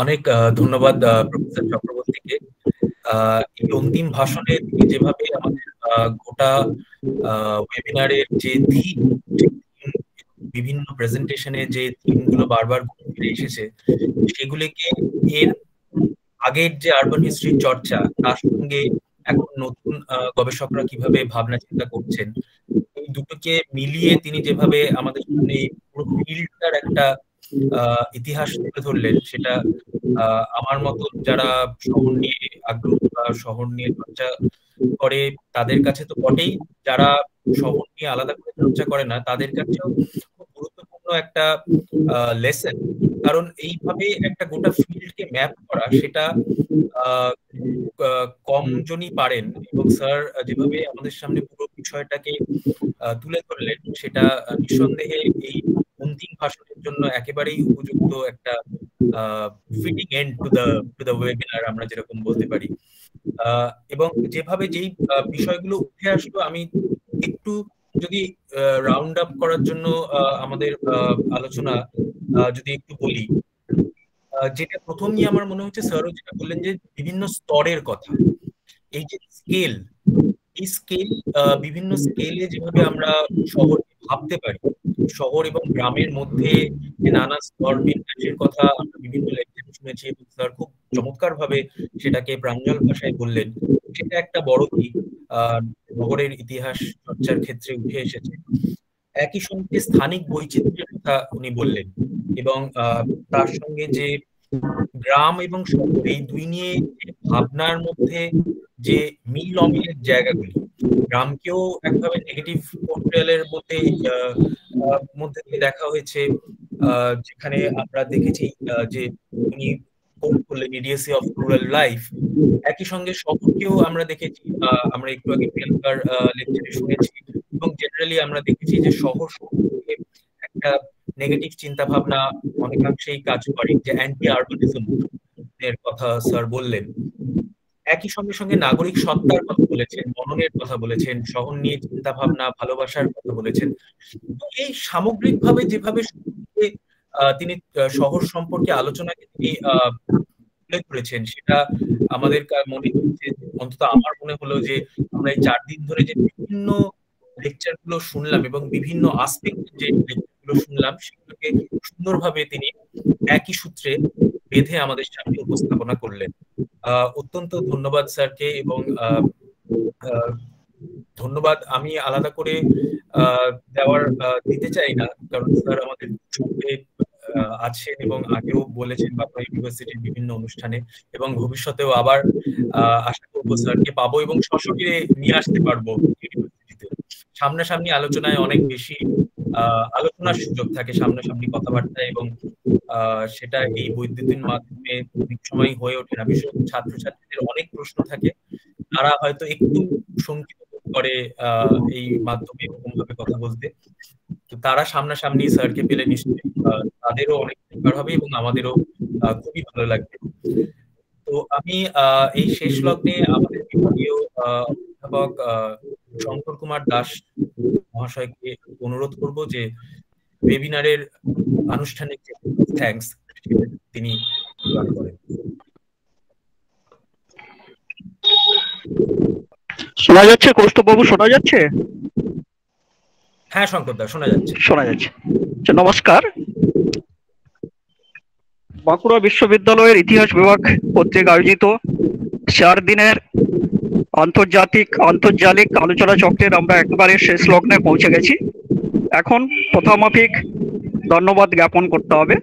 অনেক ধন্যবাদ প্রফেসর চক্রবর্তীকে। এই অন্তিম ভাষণে তিনি যেভাবে আমাদের গোটা ওয়েবিনারের যে থিম বিভিন্ন প্রেজেন্টেশনে যে থিমগুলো বারবার ফিরে এসেছে, সেগুলিকে এর আগের যে আরবান হিস্ট্রি চর্চা, তার সঙ্গে এখন নতুন গবেষকরা কীভাবে ভাবনা চিন্তা করছেন, এই দুটোকে মিলিয়ে তিনি যেভাবে আমাদের সামনে পুরো ফিল্ডটার একটা ইতিহাস তুলে ধরলেন, সেটা আমার মতো যারা শহর নিয়ে আগ্রহ বা শহর নিয়ে চর্চা করে, তাদের কাছে তো বটেই। যারা শহর নিয়ে আলাদা করে চর্চা করে না, তাদের কাছেও একটা লেসন কারণ এইভাবে একটা গোটা ফিল্ডকে ম্যাপ করা, সেটা কম জনই পারেন এবং স্যার যেভাবে আমাদের সামনে পুরো বিষয়টাকে তুলে ধরলেন, সেটা নিঃসন্দেহে এই অন্তিম ভাষণের জন্য একেবারেই উপযুক্ত একটা fitting and to the to the webinar আমরা যেরকম বলতে পারি। এবং যেভাবে যেই বিষয়গুলো উঠে আসলো, আমি একটু যদি রাউন্ড আপ করার জন্য আমাদের আলোচনা যদি একটু বলি যেটা প্রথমই আমার মনে হচ্ছে স্যারও যেটা বললেন যে বিভিন্ন স্তরের কথা। এই যে স্কেল এই স্কেল বিভিন্ন স্কেলে যেভাবে আমরা শহর ভাবতে পারি। শহর এবং গ্রামের মধ্যে নানা স্তর বিন্যাসের কথা আমরা বিভিন্ন লেকচারে শুনেছি এবং স্যার খুব চমৎকার ভাবে সেটাকে প্রাঞ্জল ভাষায় বললেন, সেটা একটা বড় দিক নগরের ইতিহাস চর্চার ক্ষেত্রে উঠে এসেছে। একই সঙ্গে স্থানিক বৈচিত্র্যের কথা উনি বললেন এবং তার সঙ্গে যে গ্রাম এবং শহর, এই দুই নিয়ে ভাবনার মধ্যে যে মিল অমিলের জায়গাগুলি। গ্রামকেও একভাবে নেগেটিভ পোর্ট্রেয়ালের মধ্যে মধ্যে দেখা হয়েছে। যেখানে আমরা দেখেছি যে উনি করলেন ইডিএসি অফ রুরাল লাইফ একই সঙ্গে শহরকেও আমরা দেখেছি আমরা একটু আগে প্রিয়াঙ্কার লেকচারে শুনেছি। এবং জেনারেলি আমরা দেখেছি যে শহর একটা নেগেটিভ চিন্তা ভাবনা অনেকাংশেই কাজ করে, যে অ্যান্টি আরবানিজম এর কথা স্যার বললেন। একই সঙ্গে সঙ্গে নাগরিক সত্তার কথা বলেছেন, মননের কথা বলেছেন, শহর নিয়ে চিন্তা ভাবনা ভালোবাসার কথা বলেছেন। এই সামগ্রিকভাবে যেভাবে তিনি শহর সম্পর্কে আলোচনাকে তিনি উল্লেখ করেছেন সেটা আমাদের মনে হচ্ছে অন্তত আমার মনে হলো যে, আমরা এই চার দিন ধরে যে বিভিন্ন লেকচারগুলো শুনলাম এবং বিভিন্ন আসপেক্ট যে লেকচারগুলো শুনলাম, সেগুলোকে সুন্দরভাবে তিনি একই সূত্রে বেঁধে আমাদের সামনে উপস্থাপনা করলেন। অত্যন্ত ধন্যবাদ স্যারকে এবং ধন্যবাদ। আমি আলাদা করে দেওয়ার দিতে চাই না, কারণ স্যার আমাদের সঙ্গে আছেন এবং আগেও বলেছেন বাংলা ইউনিভার্সিটির বিভিন্ন অনুষ্ঠানে এবং ভবিষ্যতেও আবার আশা করব স্যারকে পাবো এবং সশকে নিয়ে আসতে পারব সামনাসামনি আলোচনায় অনেক বেশি আলোচনার সুযোগ থাকে সামনাসামনি কথাবার্তা এবং সেটা এই বৈদ্যুতিন মাধ্যমে অনেক সময় হয়ে ওঠে না। বিশেষ ছাত্রছাত্রীদের অনেক প্রশ্ন থাকে। তারা হয়তো একটু শঙ্কিত করে এই মাধ্যমে এরকম ভাবে কথা বলতে। তো তারা সামনাসামনি স্যারকে পেলে নিশ্চয়ই তাদেরও অনেক উপকার হবে এবং আমাদেরও খুবই ভালো লাগবে। তো আমি এই শেষ লগ্নে আমাদের বিভাগীয় অধ্যাপক শঙ্কর কুমার দাস মহাশয়কে অনুরোধ করব যে ওয়েবিনারের আনুষ্ঠানিক থ্যাংকস তিনি প্রদান করেন। শোনা যাচ্ছে? কৌস্তবাবু শোনা যাচ্ছে? হ্যাঁ শঙ্কর দা শোনা যাচ্ছে। শোনা যাচ্ছে। আচ্ছা, নমস্কার। বাঁকুড়া বিশ্ববিদ্যালয়ের ইতিহাস বিভাগ কর্তৃক আয়োজিত চার দিনের আন্তর্জাতিক আন্তর্জালিক আলোচনা চক্রের আমরা একবারে শেষ লগ্নে পৌঁছে গেছি। এখন প্রথমাফিক ধন্যবাদ জ্ঞাপন করতে হবে।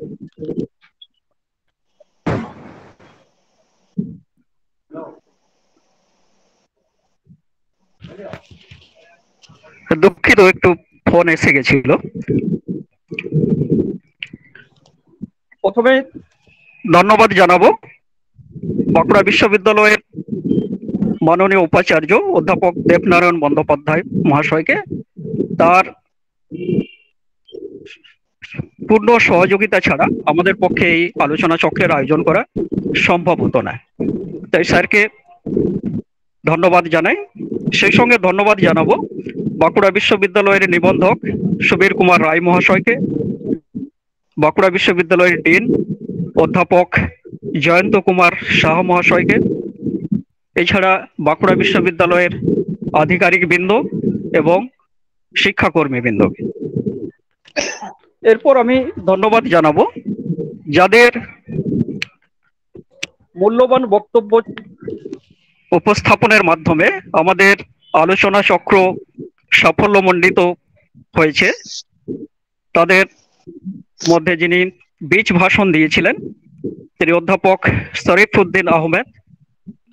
দুঃখিত একটু ফোন এসে গেছিল। প্রথমে ধন্যবাদ জানাব। বাঁকুড়া বিশ্ববিদ্যালয়ের মাননীয় উপাচার্য অধ্যাপক দেবনারায়ণ বন্দ্যোপাধ্যায় মহাশয়কে তার পূর্ণ সহযোগিতা ছাড়া আমাদের পক্ষে এই আলোচনা চক্রের আয়োজন করা সম্ভব হতো না। তাই স্যারকে ধন্যবাদ জানাই। সেই সঙ্গে ধন্যবাদ জানাব বাঁকুড়া বিশ্ববিদ্যালয়ের নিবন্ধক সুবীর কুমার রায় মহাশয়কে, বাঁকুড়া বিশ্ববিদ্যালয়ের ডিন অধ্যাপক জয়ন্ত কুমার শাহ মহাশয়কে এছাড়া বাঁকুড়া বিশ্ববিদ্যালয়ের আধিকারিক বৃন্দ এবং শিক্ষাকর্মী বৃন্দ। এরপর আমি ধন্যবাদ জানাব যাদের মূল্যবান বক্তব্য উপস্থাপনের মাধ্যমে আমাদের আলোচনা চক্র সাফল্যমণ্ডিত হয়েছে। তাদের মধ্যে যিনি বীজ ভাষণ দিয়েছিলেন, তিনি অধ্যাপক Sharif Uddin Ahmed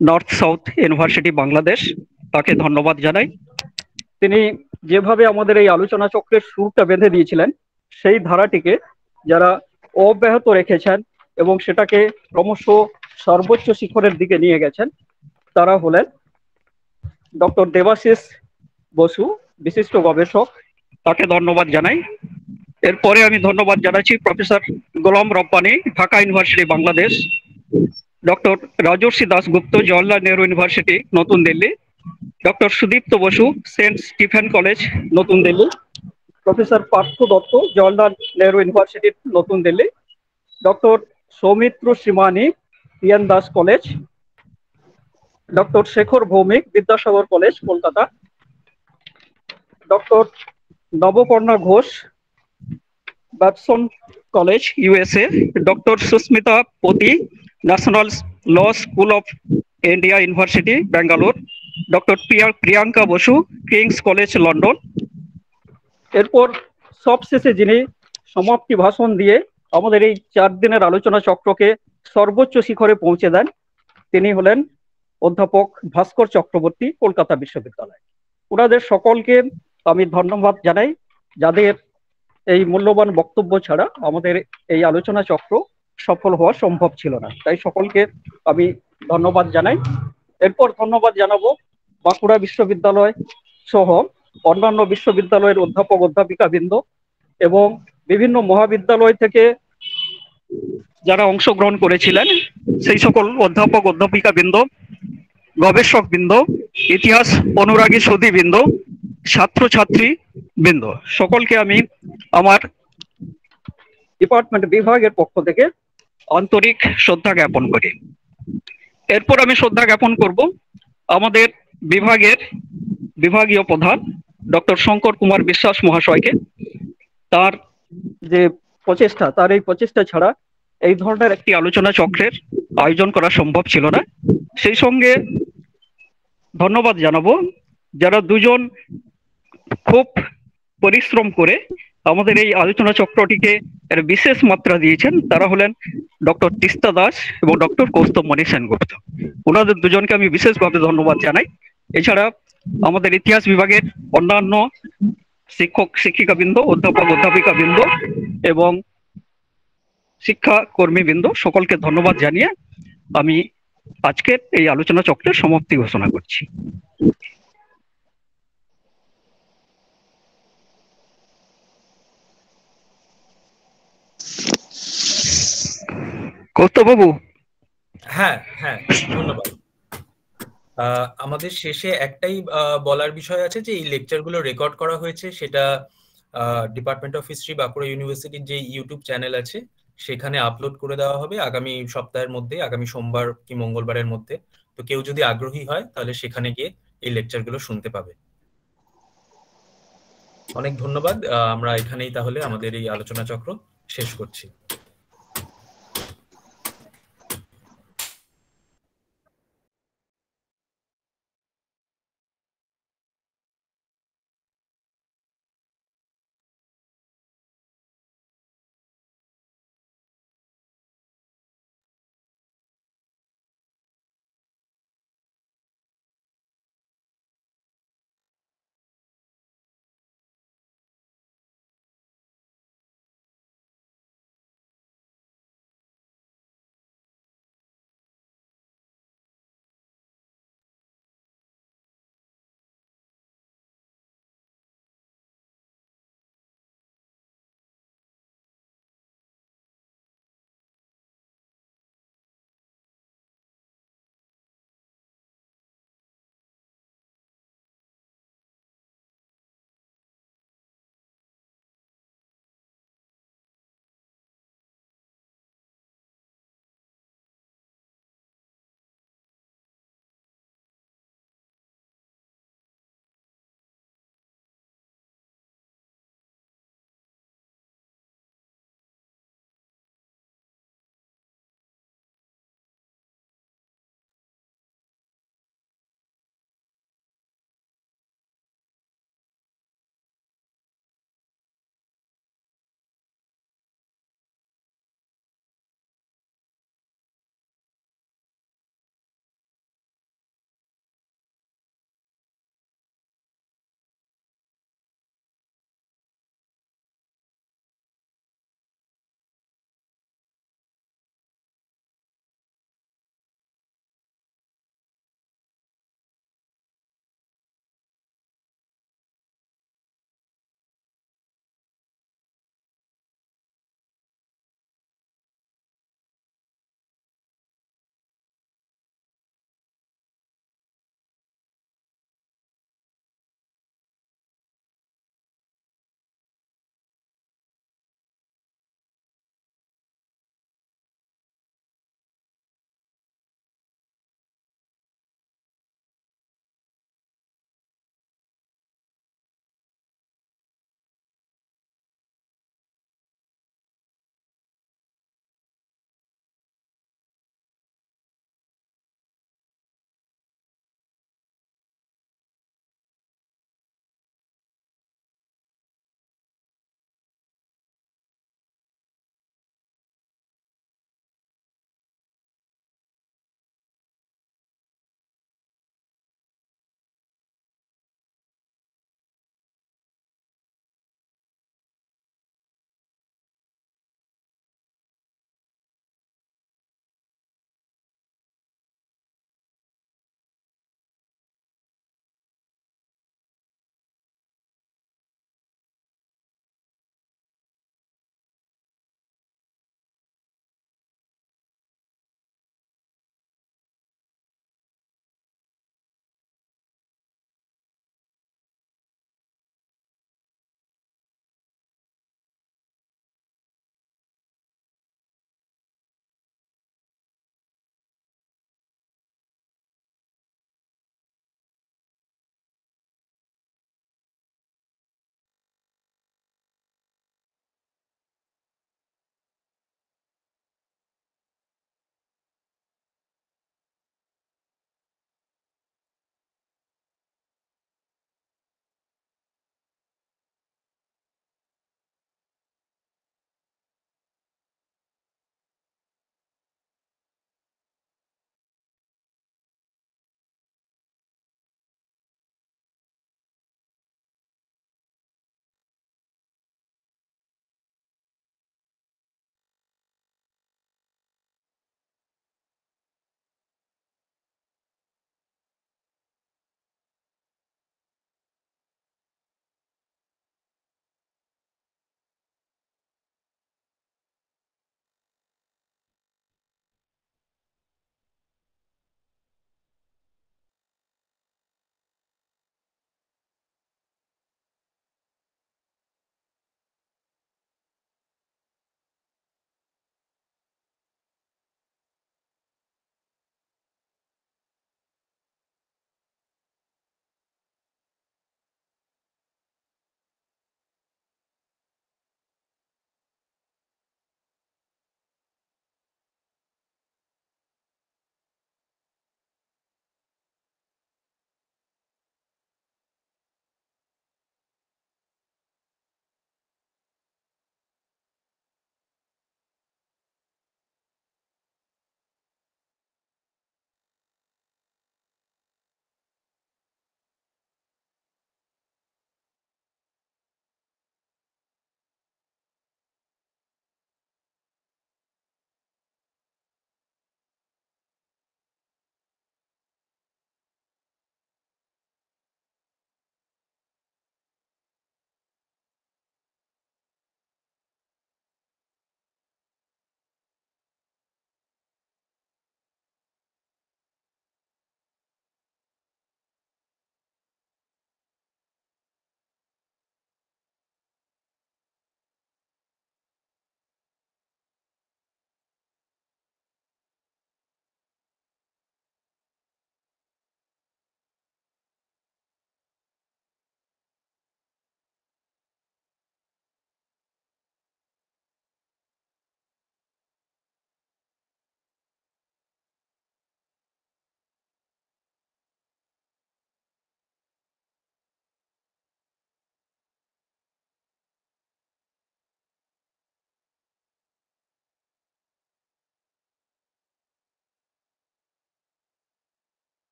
North South University Bangladesh, তাকে ধন্যবাদ জানাই। তিনি যেভাবে আমাদের এই আলোচনা চক্রের সুরটা বেঁধে দিয়েছিলেন, সেই ধারাটিকে যারা অব্যাহত রেখেছেন এবং সেটাকে ক্রমশ সর্বোচ্চ শিখরের দিকে নিয়ে গেছেন, তারা হলেন ডক্টর দেবাশিস বসু, বিশিষ্ট গবেষক। তাকে ধন্যবাদ জানাই। এরপরে আমি ধন্যবাদ জানাচ্ছি professor Golam Rabbani, Dhaka University Bangladesh. Doctor Rajarshi Dasgupta Jawaharlal Nehru University নতুন Delhi. Doctor Sudipta Basu, Saint Stephen College, নতুন দিল্লি। প্রফেসর পার্থ দত্ত, জওয়াহরলাল নেহরু ইউনিভার্সিটি নতুন Delhi. Doctor Soumitra Shrimani PN Das College. Doctor Shekhar Bhowmik, Vidyasagar College, Kolkata. Doctor Nabakarna Ghosh Babson College USA doctor Susmita Pati National Law School of India University Bangalore doctor Priya Priyanka Basu King's College London এরপর সবশেষে যিনি সমাপ্তি ভাষণ দিয়ে আমাদের এই চার দিনের আলোচনা চক্রকে সর্বোচ্চ শিখরে পৌঁছে দেন, তিনি হলেন অধ্যাপক ভাস্কর চক্রবর্তী, কলকাতা বিশ্ববিদ্যালয়। ওনাদের সকলকে আমি ধন্যবাদ জানাই। যাদের এই মূল্যবান বক্তব্য ছাড়া আমাদের এই আলোচনা চক্র সফল হওয়া সম্ভব ছিল না। তাই সকলকে আমি ধন্যবাদ জানাই। এরপর ধন্যবাদ জানাব বাঁকুড়া বিশ্ববিদ্যালয় সহ অন্যান্য বিশ্ববিদ্যালয়ের অধ্যাপক অধ্যাপিকা বৃন্দ এবং বিভিন্ন মহাবিদ্যালয় থেকে যারা অংশগ্রহণ করেছিলেন, সেই সকল অধ্যাপক অধ্যাপিকা বৃন্দ গবেষক বৃন্দ ইতিহাস অনুরাগী সুদী বৃন্দ ছাত্রছাত্রী বৃন্দ, সকলকে আমি আমার ডিপার্টমেন্ট বিভাগের পক্ষ থেকে আন্তরিক শ্রদ্ধা জ্ঞাপন করি। এরপর আমি শ্রদ্ধা জ্ঞাপন করব আমাদের বিভাগের বিভাগীয় প্রধান ডক্টর শঙ্কর কুমার বিশ্বাস মহাশয়কে। তার যে প্রচেষ্টা, তার এই প্রচেষ্টা ছাড়া এই ধরনের একটি আলোচনা চক্রের আয়োজন করা সম্ভব ছিল না। সেই সঙ্গে ধন্যবাদ জানাব যারা দুজন খুব পরিশ্রম করে আমাদের এই আলোচনা চক্রটিকে এর বিশেষ মাত্রা দিয়েছেন তারা হলেন ডক্টর তিস্তা দাস এবং ডক্টর কৌস্তবমণি সেনগুপ্ত। ওনাদের দুজনকে আমি বিশেষভাবে ধন্যবাদ জানাই। এছাড়া আমাদের ইতিহাস বিভাগের অন্যান্য শিক্ষক শিক্ষিকা বৃন্দ অধ্যাপক অধ্যাপিকা বৃন্দ এবং শিক্ষা কর্মী বৃন্দ সকলকে ধন্যবাদ জানিয়ে আমি আজকের এই আলোচনা চক্রের সমাপ্তি ঘোষণা করছি। কৌস্তবাবু হ্যাঁ হ্যাঁ ধন্যবাদ। আমাদের শেষে একটাই বলার বিষয় আছে যে, এই লেকচারগুলো রেকর্ড করা হয়েছে, সেটা ডিপার্টমেন্ট অফ হিস্ট্রি বাঁকুড়া ইউনিভার্সিটির যে ইউটিউব চ্যানেল আছে, সেখানে আপলোড করে দেওয়া হবে আগামী সপ্তাহের মধ্যে, আগামী সোমবার কি মঙ্গলবারের মধ্যে। তো কেউ যদি আগ্রহী হয়, তাহলে সেখানে গিয়ে এই লেকচারগুলো শুনতে পাবে। অনেক ধন্যবাদ। আমরা এখানেই তাহলে আমাদের এই আলোচনা চক্র শেষ করছি।